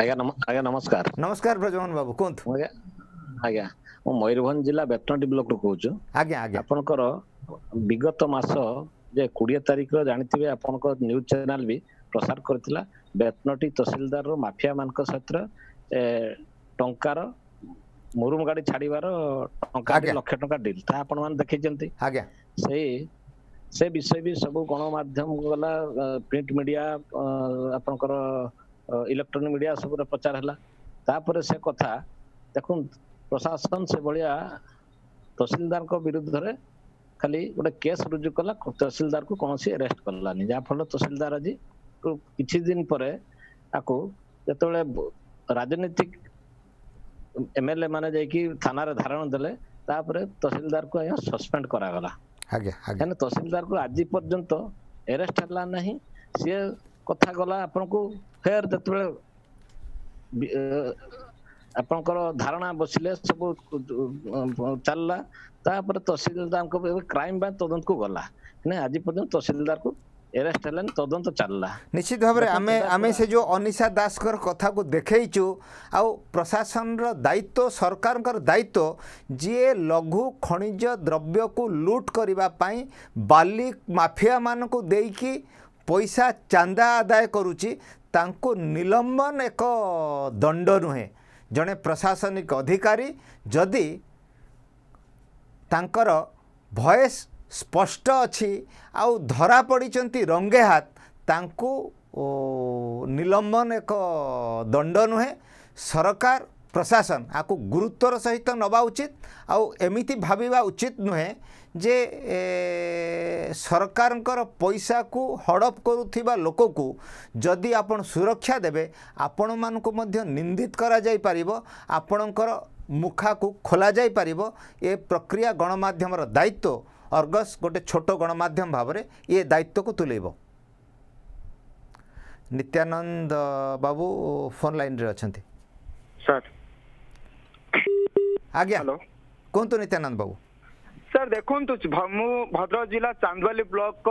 [SPEAKER 7] ଆଜ୍ଞା ନମ- ଆଜ୍ଞା ନମସ୍କାର।
[SPEAKER 1] ନମସ୍କାର ବ୍ରଜମୋହନ ବାବୁ କୁହନ୍ତୁ।
[SPEAKER 7] ଆଜ୍ଞା ମୁଁ ମୟୂରଭଞ୍ଜ ଜିଲ୍ଲା ବେତନଟି ବ୍ଲକରୁ କହୁଛୁ।
[SPEAKER 1] ଆଜ୍ଞା ଆଜ୍ଞା।
[SPEAKER 7] ଆପଣଙ୍କର ବିଗତ ମାସ ଯେ କୋଡିଏ ତାରିଖ ଜାଣିଥିବେ ଆପଣଙ୍କ ନ୍ୟୁଜ ଚ୍ୟାନେଲ ବି ପ୍ରସାର କରିଥିଲା। ବେତନଟି ତହସିଲଦାରର ମାଫିଆ ମାନଙ୍କ ସହିତ ଟଙ୍କାର ମୁରୁମ ଗାଡି ଛାଡିବାର ଟଙ୍କା
[SPEAKER 1] ଆଜ୍ଞା।
[SPEAKER 7] ଲକ୍ଷ ଟଙ୍କା ଡିଲ୍ ତାହା ଆପଣ ମାନେ ଦେଖିଛନ୍ତି
[SPEAKER 1] ଆଜ୍ଞା
[SPEAKER 7] ସେଇ ସେ ବିଷୟ ବି ସବୁ ଗଣମାଧ୍ୟମ ଗଲା ପ୍ରିଣ୍ଟ ମିଡିଆ ଆପଣଙ୍କର ଇଲେକ୍ଟ୍ରୋନିକ ମିଡିଆ ସବୁରେ ପ୍ରଚାର ହେଲା ତାପରେ ସେ କଥା ଦେଖନ୍ତୁ ପ୍ରଶାସନ ସେଭଳିଆ ତହସିଲଦାରଙ୍କ ବିରୁଦ୍ଧରେ ଖାଲି ଗୋଟେ କେସ୍ ରୁଜୁ କଲା ତହସିଲଦାରକୁ କୌଣସି ଆରେଷ୍ଟ କଲାନି ଯାହାଫଳରେ ତହସିଲଦାର ଆଜି କୁ- କିଛି ଦିନ ପରେ ତାକୁ ଯେତେବେଳେ ବ- ରାଜନୈତିକ ଏମଏଲଏ ମାନେ ଯାଇକି ଥାନାରେ ଧାରଣା ଦେଲେ ତାପରେ ତହସିଲଦାରକୁ ଆଜ୍ଞା ସସ୍ପେଣ୍ଡ କରାଗଲା।
[SPEAKER 1] ଆଜ୍ଞା ଆଜ୍ଞା।
[SPEAKER 7] କାହିଁକି ତହସିଲଦାରକୁ ଆଜି ପର୍ଯ୍ୟନ୍ତ ଆରେଷ୍ଟ ହେଲା ନାହିଁ। ସିଏ କଥା ଗଲା ଆପଣଙ୍କୁ ଫେର ଯେତେବେଳେ ବି- ଅ, ଆପଣଙ୍କର ଧାରଣା ବସିଲେ ସବୁ ଅ, ଚାଲିଲା। ତାପରେ ତହସିଲଦାରଙ୍କ ଏବେ କ୍ରାଇମ ବ୍ରାଞ୍ଚ ତଦନ୍ତକୁ ଗଲା। କିନ୍ତୁ ଆଜି ପର୍ଯ୍ୟନ୍ତ ତହସିଲଦାରକୁ ଆରେଷ୍ଟ ହେଲାନି ତଦନ୍ତ ଚାଲିଲା
[SPEAKER 1] ନିଶ୍ଚିତ ଭାବରେ ଆମେ ଆମେ ସେ ଯେଉଁ ଅନିଶା ଦାସଙ୍କର କଥାକୁ ଦେଖେଇଛୁ ଆଉ ପ୍ରଶାସନର ଦାୟିତ୍ୱ ସରକାରଙ୍କର ଦାୟିତ୍ୱ ଯିଏ ଲଘୁ ଖଣିଜ ଦ୍ରବ୍ୟକୁ ଲୁଟ୍ କରିବା ପାଇଁ ବାଲି ମାଫିଆମାନଙ୍କୁ ଦେଇକି ପଇସା ଚାନ୍ଦା ଆଦାୟ କରୁଛି ତାଙ୍କୁ ନିଲମ୍ବନ ଏକ ଦଣ୍ଡ ନୁହେଁ। ଜଣେ ପ୍ରଶାସନିକ ଅଧିକାରୀ ଯଦି ତାଙ୍କର ଭଏସ୍ ସ୍ପଷ୍ଟ ଅଛି। ଆଉ ଧରା ପଡ଼ିଛନ୍ତି ରଙ୍ଗେ ହାତ। ତାଙ୍କୁ ନିଲମ୍ବନ ଏକ ଦଣ୍ଡ ନୁହେଁ ସରକାର ପ୍ରଶାସନ। ଆକୁ ଗୁରୁତ୍ୱର ସହିତ ନେବା ଉଚିତ। ଆଉ ଏମିତି ଭାବିବା ଉଚିତ ନୁହେଁ ଯେ ସରକାରଙ୍କର ପଇସାକୁ ହଡ଼ପ କରୁଥିବା ଲୋକକୁ ଯଦି ଆପଣ ସୁରକ୍ଷା ଦେବେ ଆପଣମାନଙ୍କୁ ମଧ୍ୟ ନିନ୍ଦିତ କରାଯାଇପାରିବ। ଆପଣଙ୍କର ମୁଖାକୁ ଖୋଲାଯାଇପାରିବ ଏ ପ୍ରକ୍ରିୟା ଗଣମାଧ୍ୟମର ଦାୟିତ୍ୱ। ଅର୍ଗସ୍ ଗୋଟେ ଛୋଟ ଗଣମାଧ୍ୟମ ଭାବରେ ଏ ଦାୟିତ୍ୱକୁ ତୁଲେଇବ। ନିତ୍ୟାନନ୍ଦ ବାବୁ ଫୋନ୍ ଲାଇନ୍ରେ ଅଛନ୍ତି।
[SPEAKER 16] ସାର୍
[SPEAKER 1] ଆଜ୍ଞା। କୁହନ୍ତୁ ନିତ୍ୟାନନ୍ଦ ବାବୁ।
[SPEAKER 16] ସାର୍ ଦେଖନ୍ତୁ ଭ- ମୁଁ ଭଦ୍ରକ ଜିଲ୍ଲା ଚାନ୍ଦବାଲି ବ୍ଲକ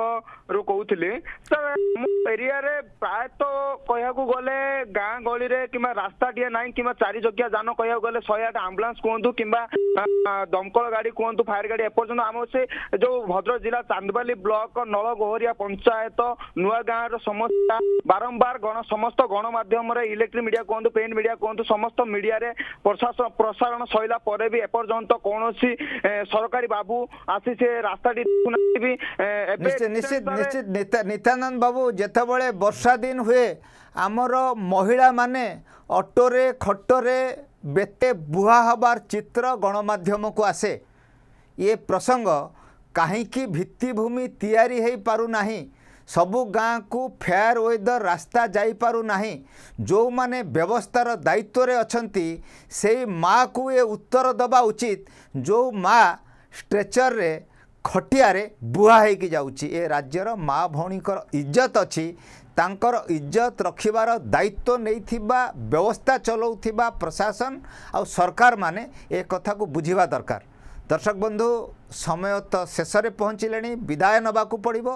[SPEAKER 16] ରୁ କହୁଥିଲି। ସାର୍ ମୋ ଏରିଆରେ ପ୍ରାୟତଃ କହିବାକୁ ଗଲେ ଗାଁ ଗହଳିରେ କିମ୍ବା ରାସ୍ତାଟିଏ ନାହିଁ କିମ୍ବା ଚାରି ଚକିଆ ଯାନ କହିବାକୁ ଗଲେ ଶହେ ଆଠ ଆମ୍ବୁଲାନ୍ସ କୁହନ୍ତୁ କିମ୍ବା ଆ, ଦମକଳ ଗାଡି କୁହନ୍ତୁ ଫାୟାର ଗାଡି ଏପର୍ଯ୍ୟନ୍ତ ଆମର ସେ ଯୋଉ ଭଦ୍ରକ ଜିଲ୍ଲା ଚାନ୍ଦବାଲି ବ୍ଲକ ନଳଗୋହରିଆ ପଞ୍ଚାୟତ ନୂଆ ଗାଁର ସମସ୍ୟା ବାରମ୍ବାର ଗଣ ସମସ୍ତ ଗଣମାଧ୍ୟମରେ ଇଲେକ୍ଟ୍ରିକ ମିଡିଆ କୁହନ୍ତୁ ପ୍ରିଣ୍ଟ ମିଡିଆ କୁହନ୍ତୁ ସମସ୍ତ ମିଡିଆରେ ପ୍ରଶାସନ ପ୍ରସାରଣ ସରିଲା ପରେ ବି ଏପର୍ଯ୍ୟନ୍ତ କୌଣସି ଏ, ସରକାରୀ ବାବୁ ଆସି ସେ ରାସ୍ତାଟି ଦେଖୁନାହାନ୍ତି ବି ଏ, ଏବେ
[SPEAKER 1] ନିଶ୍ଚିତ ନିଶ୍ଚିତ ନିଶ୍ଚିତ ନିତ୍ୟା- ନିତ୍ୟାନନ୍ଦ ବାବୁ ଯେତେବେଳେ ବର୍ଷା ଦିନ ହୁଏ ଆମର ମହିଳାମାନେ ଅଟୋରେ ଖଟରେ ବେତେ ବୁହା ହେବାର ଚିତ୍ର ଗଣମାଧ୍ୟମକୁ ଆସେ। ଇଏ ପ୍ରସଙ୍ଗ କାହିଁକି ଭିତ୍ତିଭୂମି ତିଆରି ହେଇପାରୁନାହିଁ? ସବୁ ଗାଁକୁ ଫେୟାର ୱେଦର ରାସ୍ତା ଯାଇପାରୁନାହିଁ। ଯେଉଁମାନେ ବ୍ୟବସ୍ଥାର ଦାୟିତ୍ୱରେ ଅଛନ୍ତି ସେଇ ମାଆକୁ ଏ ଉତ୍ତର ଦେବା ଉଚିତ। ଯେଉଁ ମା ଷ୍ଟ୍ରେଚରରେ ଖଟିଆରେ ବୁହା ହେଇକି ଯାଉଛି। ଏ ରାଜ୍ୟର ମା ଭଉଣୀଙ୍କର ଇଜ୍ଜତ ଅଛି। ତାଙ୍କର ଇଜ୍ଜତ ରଖିବାର ଦାୟିତ୍ୱ ନେଇଥିବା ବ୍ୟବସ୍ଥା ଚଲାଉଥିବା ପ୍ରଶାସନ ଆଉ ସରକାରମାନେ ଏ କଥାକୁ ବୁଝିବା ଦରକାର। ଦର୍ଶକ ବନ୍ଧୁ ସମୟ ତ ଶେଷରେ ପହଞ୍ଚିଲେଣି ବିଦାୟ ନେବାକୁ ପଡ଼ିବ।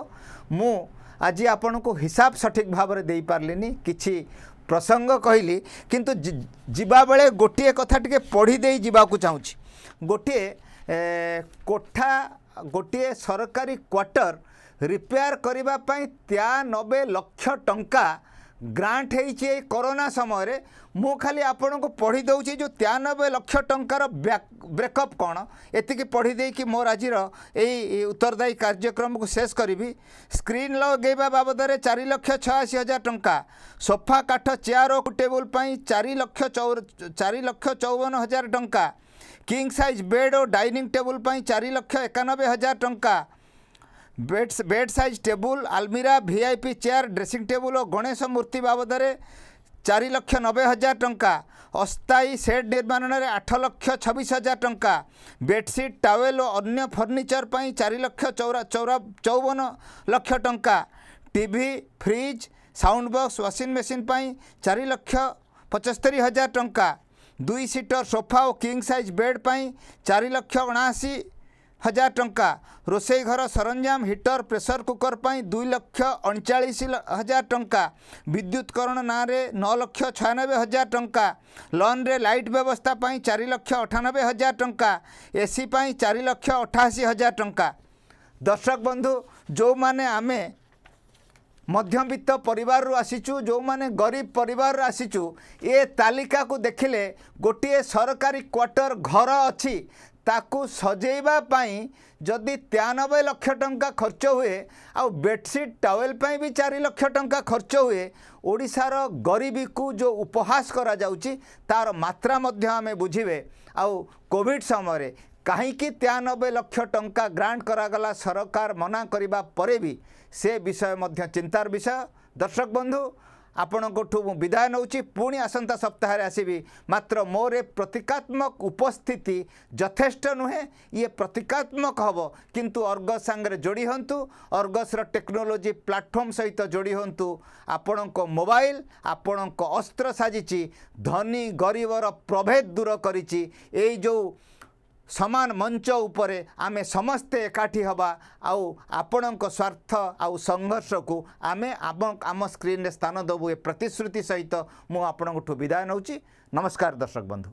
[SPEAKER 1] ମୁଁ ଆଜି ଆପଣଙ୍କୁ ହିସାବ ସଠିକ୍ ଭାବରେ ଦେଇପାରିଲିନି କିଛି ପ୍ରସଙ୍ଗ କହିଲି କିନ୍ତୁ ଯିବା ବେଳେ ଗୋଟିଏ କଥା ଟିକେ ପଢ଼ି ଦେଇ ଯିବାକୁ ଚାହୁଁଛି। ଗୋଟିଏ କୋଠା ଗୋଟିଏ ସରକାରୀ କ୍ୱାର୍ଟର ରିପେୟାର କରିବା ପାଇଁ ତେୟାନବେ ଲକ୍ଷ ଟଙ୍କା ଗ୍ରାଣ୍ଟ ହେଇଛି ଏଇ କରୋନା ସମୟରେ। ମୁଁ ଖାଲି ଆପଣଙ୍କୁ ପଢ଼ି ଦେଉଛି ଯେଉଁ ତେୟାନବେ ଲକ୍ଷ ଟଙ୍କାର ବ୍ରେକଅପ୍ କ'ଣ? ଏତିକି ପଢ଼ି ଦେଇକି ମୋର ଆଜିର ଏଇ ଉତ୍ତରଦାୟୀ କାର୍ଯ୍ୟକ୍ରମକୁ ଶେଷ କରିବି। ସ୍କ୍ରିନ୍ ଲଗାଇବା ବାବଦରେ ଚାରି ଲକ୍ଷ ଛୟାଅଶୀ ହଜାର ଟଙ୍କା। ସୋଫା କାଠ ଚେୟାର ଓ ଟେବୁଲ୍ ପାଇଁ ଚାରି ଲକ୍ଷ ଚାରି ଲକ୍ଷ ଚଉବନ ହଜାର ଟଙ୍କା। କିଙ୍ଗ ସାଇଜ୍ ବେଡ୍ ଓ ଡାଇନିଂ ଟେବୁଲ୍ ପାଇଁ ଚାରି ଲକ୍ଷ ଏକାନବେ ହଜାର ଟଙ୍କା ବେଡ୍ ବେଡ୍ ସାଇଜ୍ ଟେବୁଲ୍ ଆଲମିରା ଭିଆଇପି ଚେୟାର ଡ୍ରେସିଂ ଟେବୁଲ୍ ଓ ଗଣେଶ ମୂର୍ତ୍ତି ବାବଦରେ ଚାରି ଲକ୍ଷ ନବେ ହଜାର ଟଙ୍କା ଅସ୍ଥାୟୀ ସେଟ୍ ନିର୍ମାଣରେ ଆଠ ଲକ୍ଷ ଛବିଶ ହଜାର ଟଙ୍କା ବେଡ଼ସିଟ୍ ଟାୱେଲ୍ ଓ ଅନ୍ୟ ଫର୍ଣ୍ଣିଚର୍ ପାଇଁ ଚାରି ଲକ୍ଷ ଚଉରା ଚଉରା ଚଉବନ ଲକ୍ଷ ଟଙ୍କା TV fridge sound box washing machine ପାଇଁ ଚାରି ଲକ୍ଷ ପଚସ୍ତରୀ ହଜାର ଟଙ୍କା ଦୁଇ ସିଟର ସୋଫା ଓ କିଙ୍ଗ ସାଇଜ୍ ବେଡ୍ ପାଇଁ ଚାରି ଲକ୍ଷ ଅଣାଅଶୀ ହଜାର ଟଙ୍କା। ରୋଷେଇ ଘର ସରଞ୍ଜାମ ହିଟର ପ୍ରେସର କୁକର ପାଇଁ ଦୁଇ ଲକ୍ଷ ଅଣଚାଳିଶ ହଜାର ଟଙ୍କା। ବିଦ୍ୟୁତକରଣ ନାଁରେ ନଅ ଲକ୍ଷ ଛୟାନବେ ହଜାର ଟଙ୍କା। ଲନ୍ରେ ଲାଇଟ୍ ବ୍ୟବସ୍ଥା ପାଇଁ ଚାରି ଲକ୍ଷ ଅଠାନବେ ହଜାର ଟଙ୍କା। ଏସି ପାଇଁ ଚାରି ଲକ୍ଷ ଅଠାଅଶୀ ହଜାର ଟଙ୍କା। ଦର୍ଶକ ବନ୍ଧୁ ଯେଉଁମାନେ ଆମେ ମଧ୍ୟବିତ୍ତ ପରିବାରରୁ ଆସିଛୁ ଯେଉଁମାନେ ଗରିବ ପରିବାରରୁ ଆସିଛୁ ଏ ତାଲିକାକୁ ଦେଖିଲେ ଗୋଟିଏ ସରକାରୀ କ୍ୱାର୍ଟର ଘର ଅଛି। ତାକୁ ସଜେଇବା ପାଇଁ ଯଦି ତେୟାନବେ ଲକ୍ଷ ଟଙ୍କା ଖର୍ଚ୍ଚ ହୁଏ ଆଉ ବେଡ଼ସିଟ୍ ଟାୱେଲ୍ ପାଇଁ ବି ଚାରି ଲକ୍ଷ ଟଙ୍କା ଖର୍ଚ୍ଚ ହୁଏ ଓଡ଼ିଶାର ଗରିବୀକୁ ଯେଉଁ ଉପହାସ କରାଯାଉଛି ତା'ର ମାତ୍ରା ମଧ୍ୟ ଆମେ ବୁଝିବେ। ଆଉ କୋଭିଡ଼ ସମୟରେ କାହିଁକି ତେୟାନବେ ଲକ୍ଷ ଟଙ୍କା ଗ୍ରାଣ୍ଟ କରାଗଲା ସରକାର ମନା କରିବା ପରେ ବି? ସେ ବିଷୟ ମଧ୍ୟ ଚିନ୍ତାର ବିଷୟ। ଦର୍ଶକ ବନ୍ଧୁ ଆପଣଙ୍କଠୁ ମୁଁ ବିଦାୟ ନେଉଛି। ପୁଣି ଆସନ୍ତା ସପ୍ତାହରେ ଆସିବି। ମାତ୍ର ମୋର ପ୍ରତୀକାତ୍ମକ ଉପସ୍ଥିତି ଯଥେଷ୍ଟ ନୁହେଁ ଇଏ ପ୍ରତୀକାତ୍ମକ ହେବ। କିନ୍ତୁ ଅର୍ଗସ୍ ସାଙ୍ଗରେ ଯୋଡ଼ି ହୁଅନ୍ତୁ ଅର୍ଗସ୍ର ଟେକ୍ନୋଲୋଜି ପ୍ଲାଟଫର୍ମ ସହିତ ଯୋଡ଼ି ହୁଅନ୍ତୁ। ଆପଣଙ୍କ ମୋବାଇଲ ଆପଣଙ୍କ ଅସ୍ତ୍ର ସାଜିଛି ଧନୀ ଗରିବର ପ୍ରଭେଦ ଦୂର କରିଛି। ଏଇ ଯେଉଁ ସମାନ ମଞ୍ଚ ଉପରେ ଆମେ ସମସ୍ତେ ଏକାଠି ହେବା ଆଉ ଆପଣଙ୍କ ସ୍ୱାର୍ଥ ଆଉ ସଂଘର୍ଷକୁ ଆମେ ଆମ ଆମ ସ୍କ୍ରିନ୍ରେ ସ୍ଥାନ ଦେବୁ ଏ ପ୍ରତିଶ୍ରୁତି ସହିତ ମୁଁ ଆପଣଙ୍କଠୁ ବିଦାୟ ନେଉଛି। ନମସ୍କାର ଦର୍ଶକ ବନ୍ଧୁ।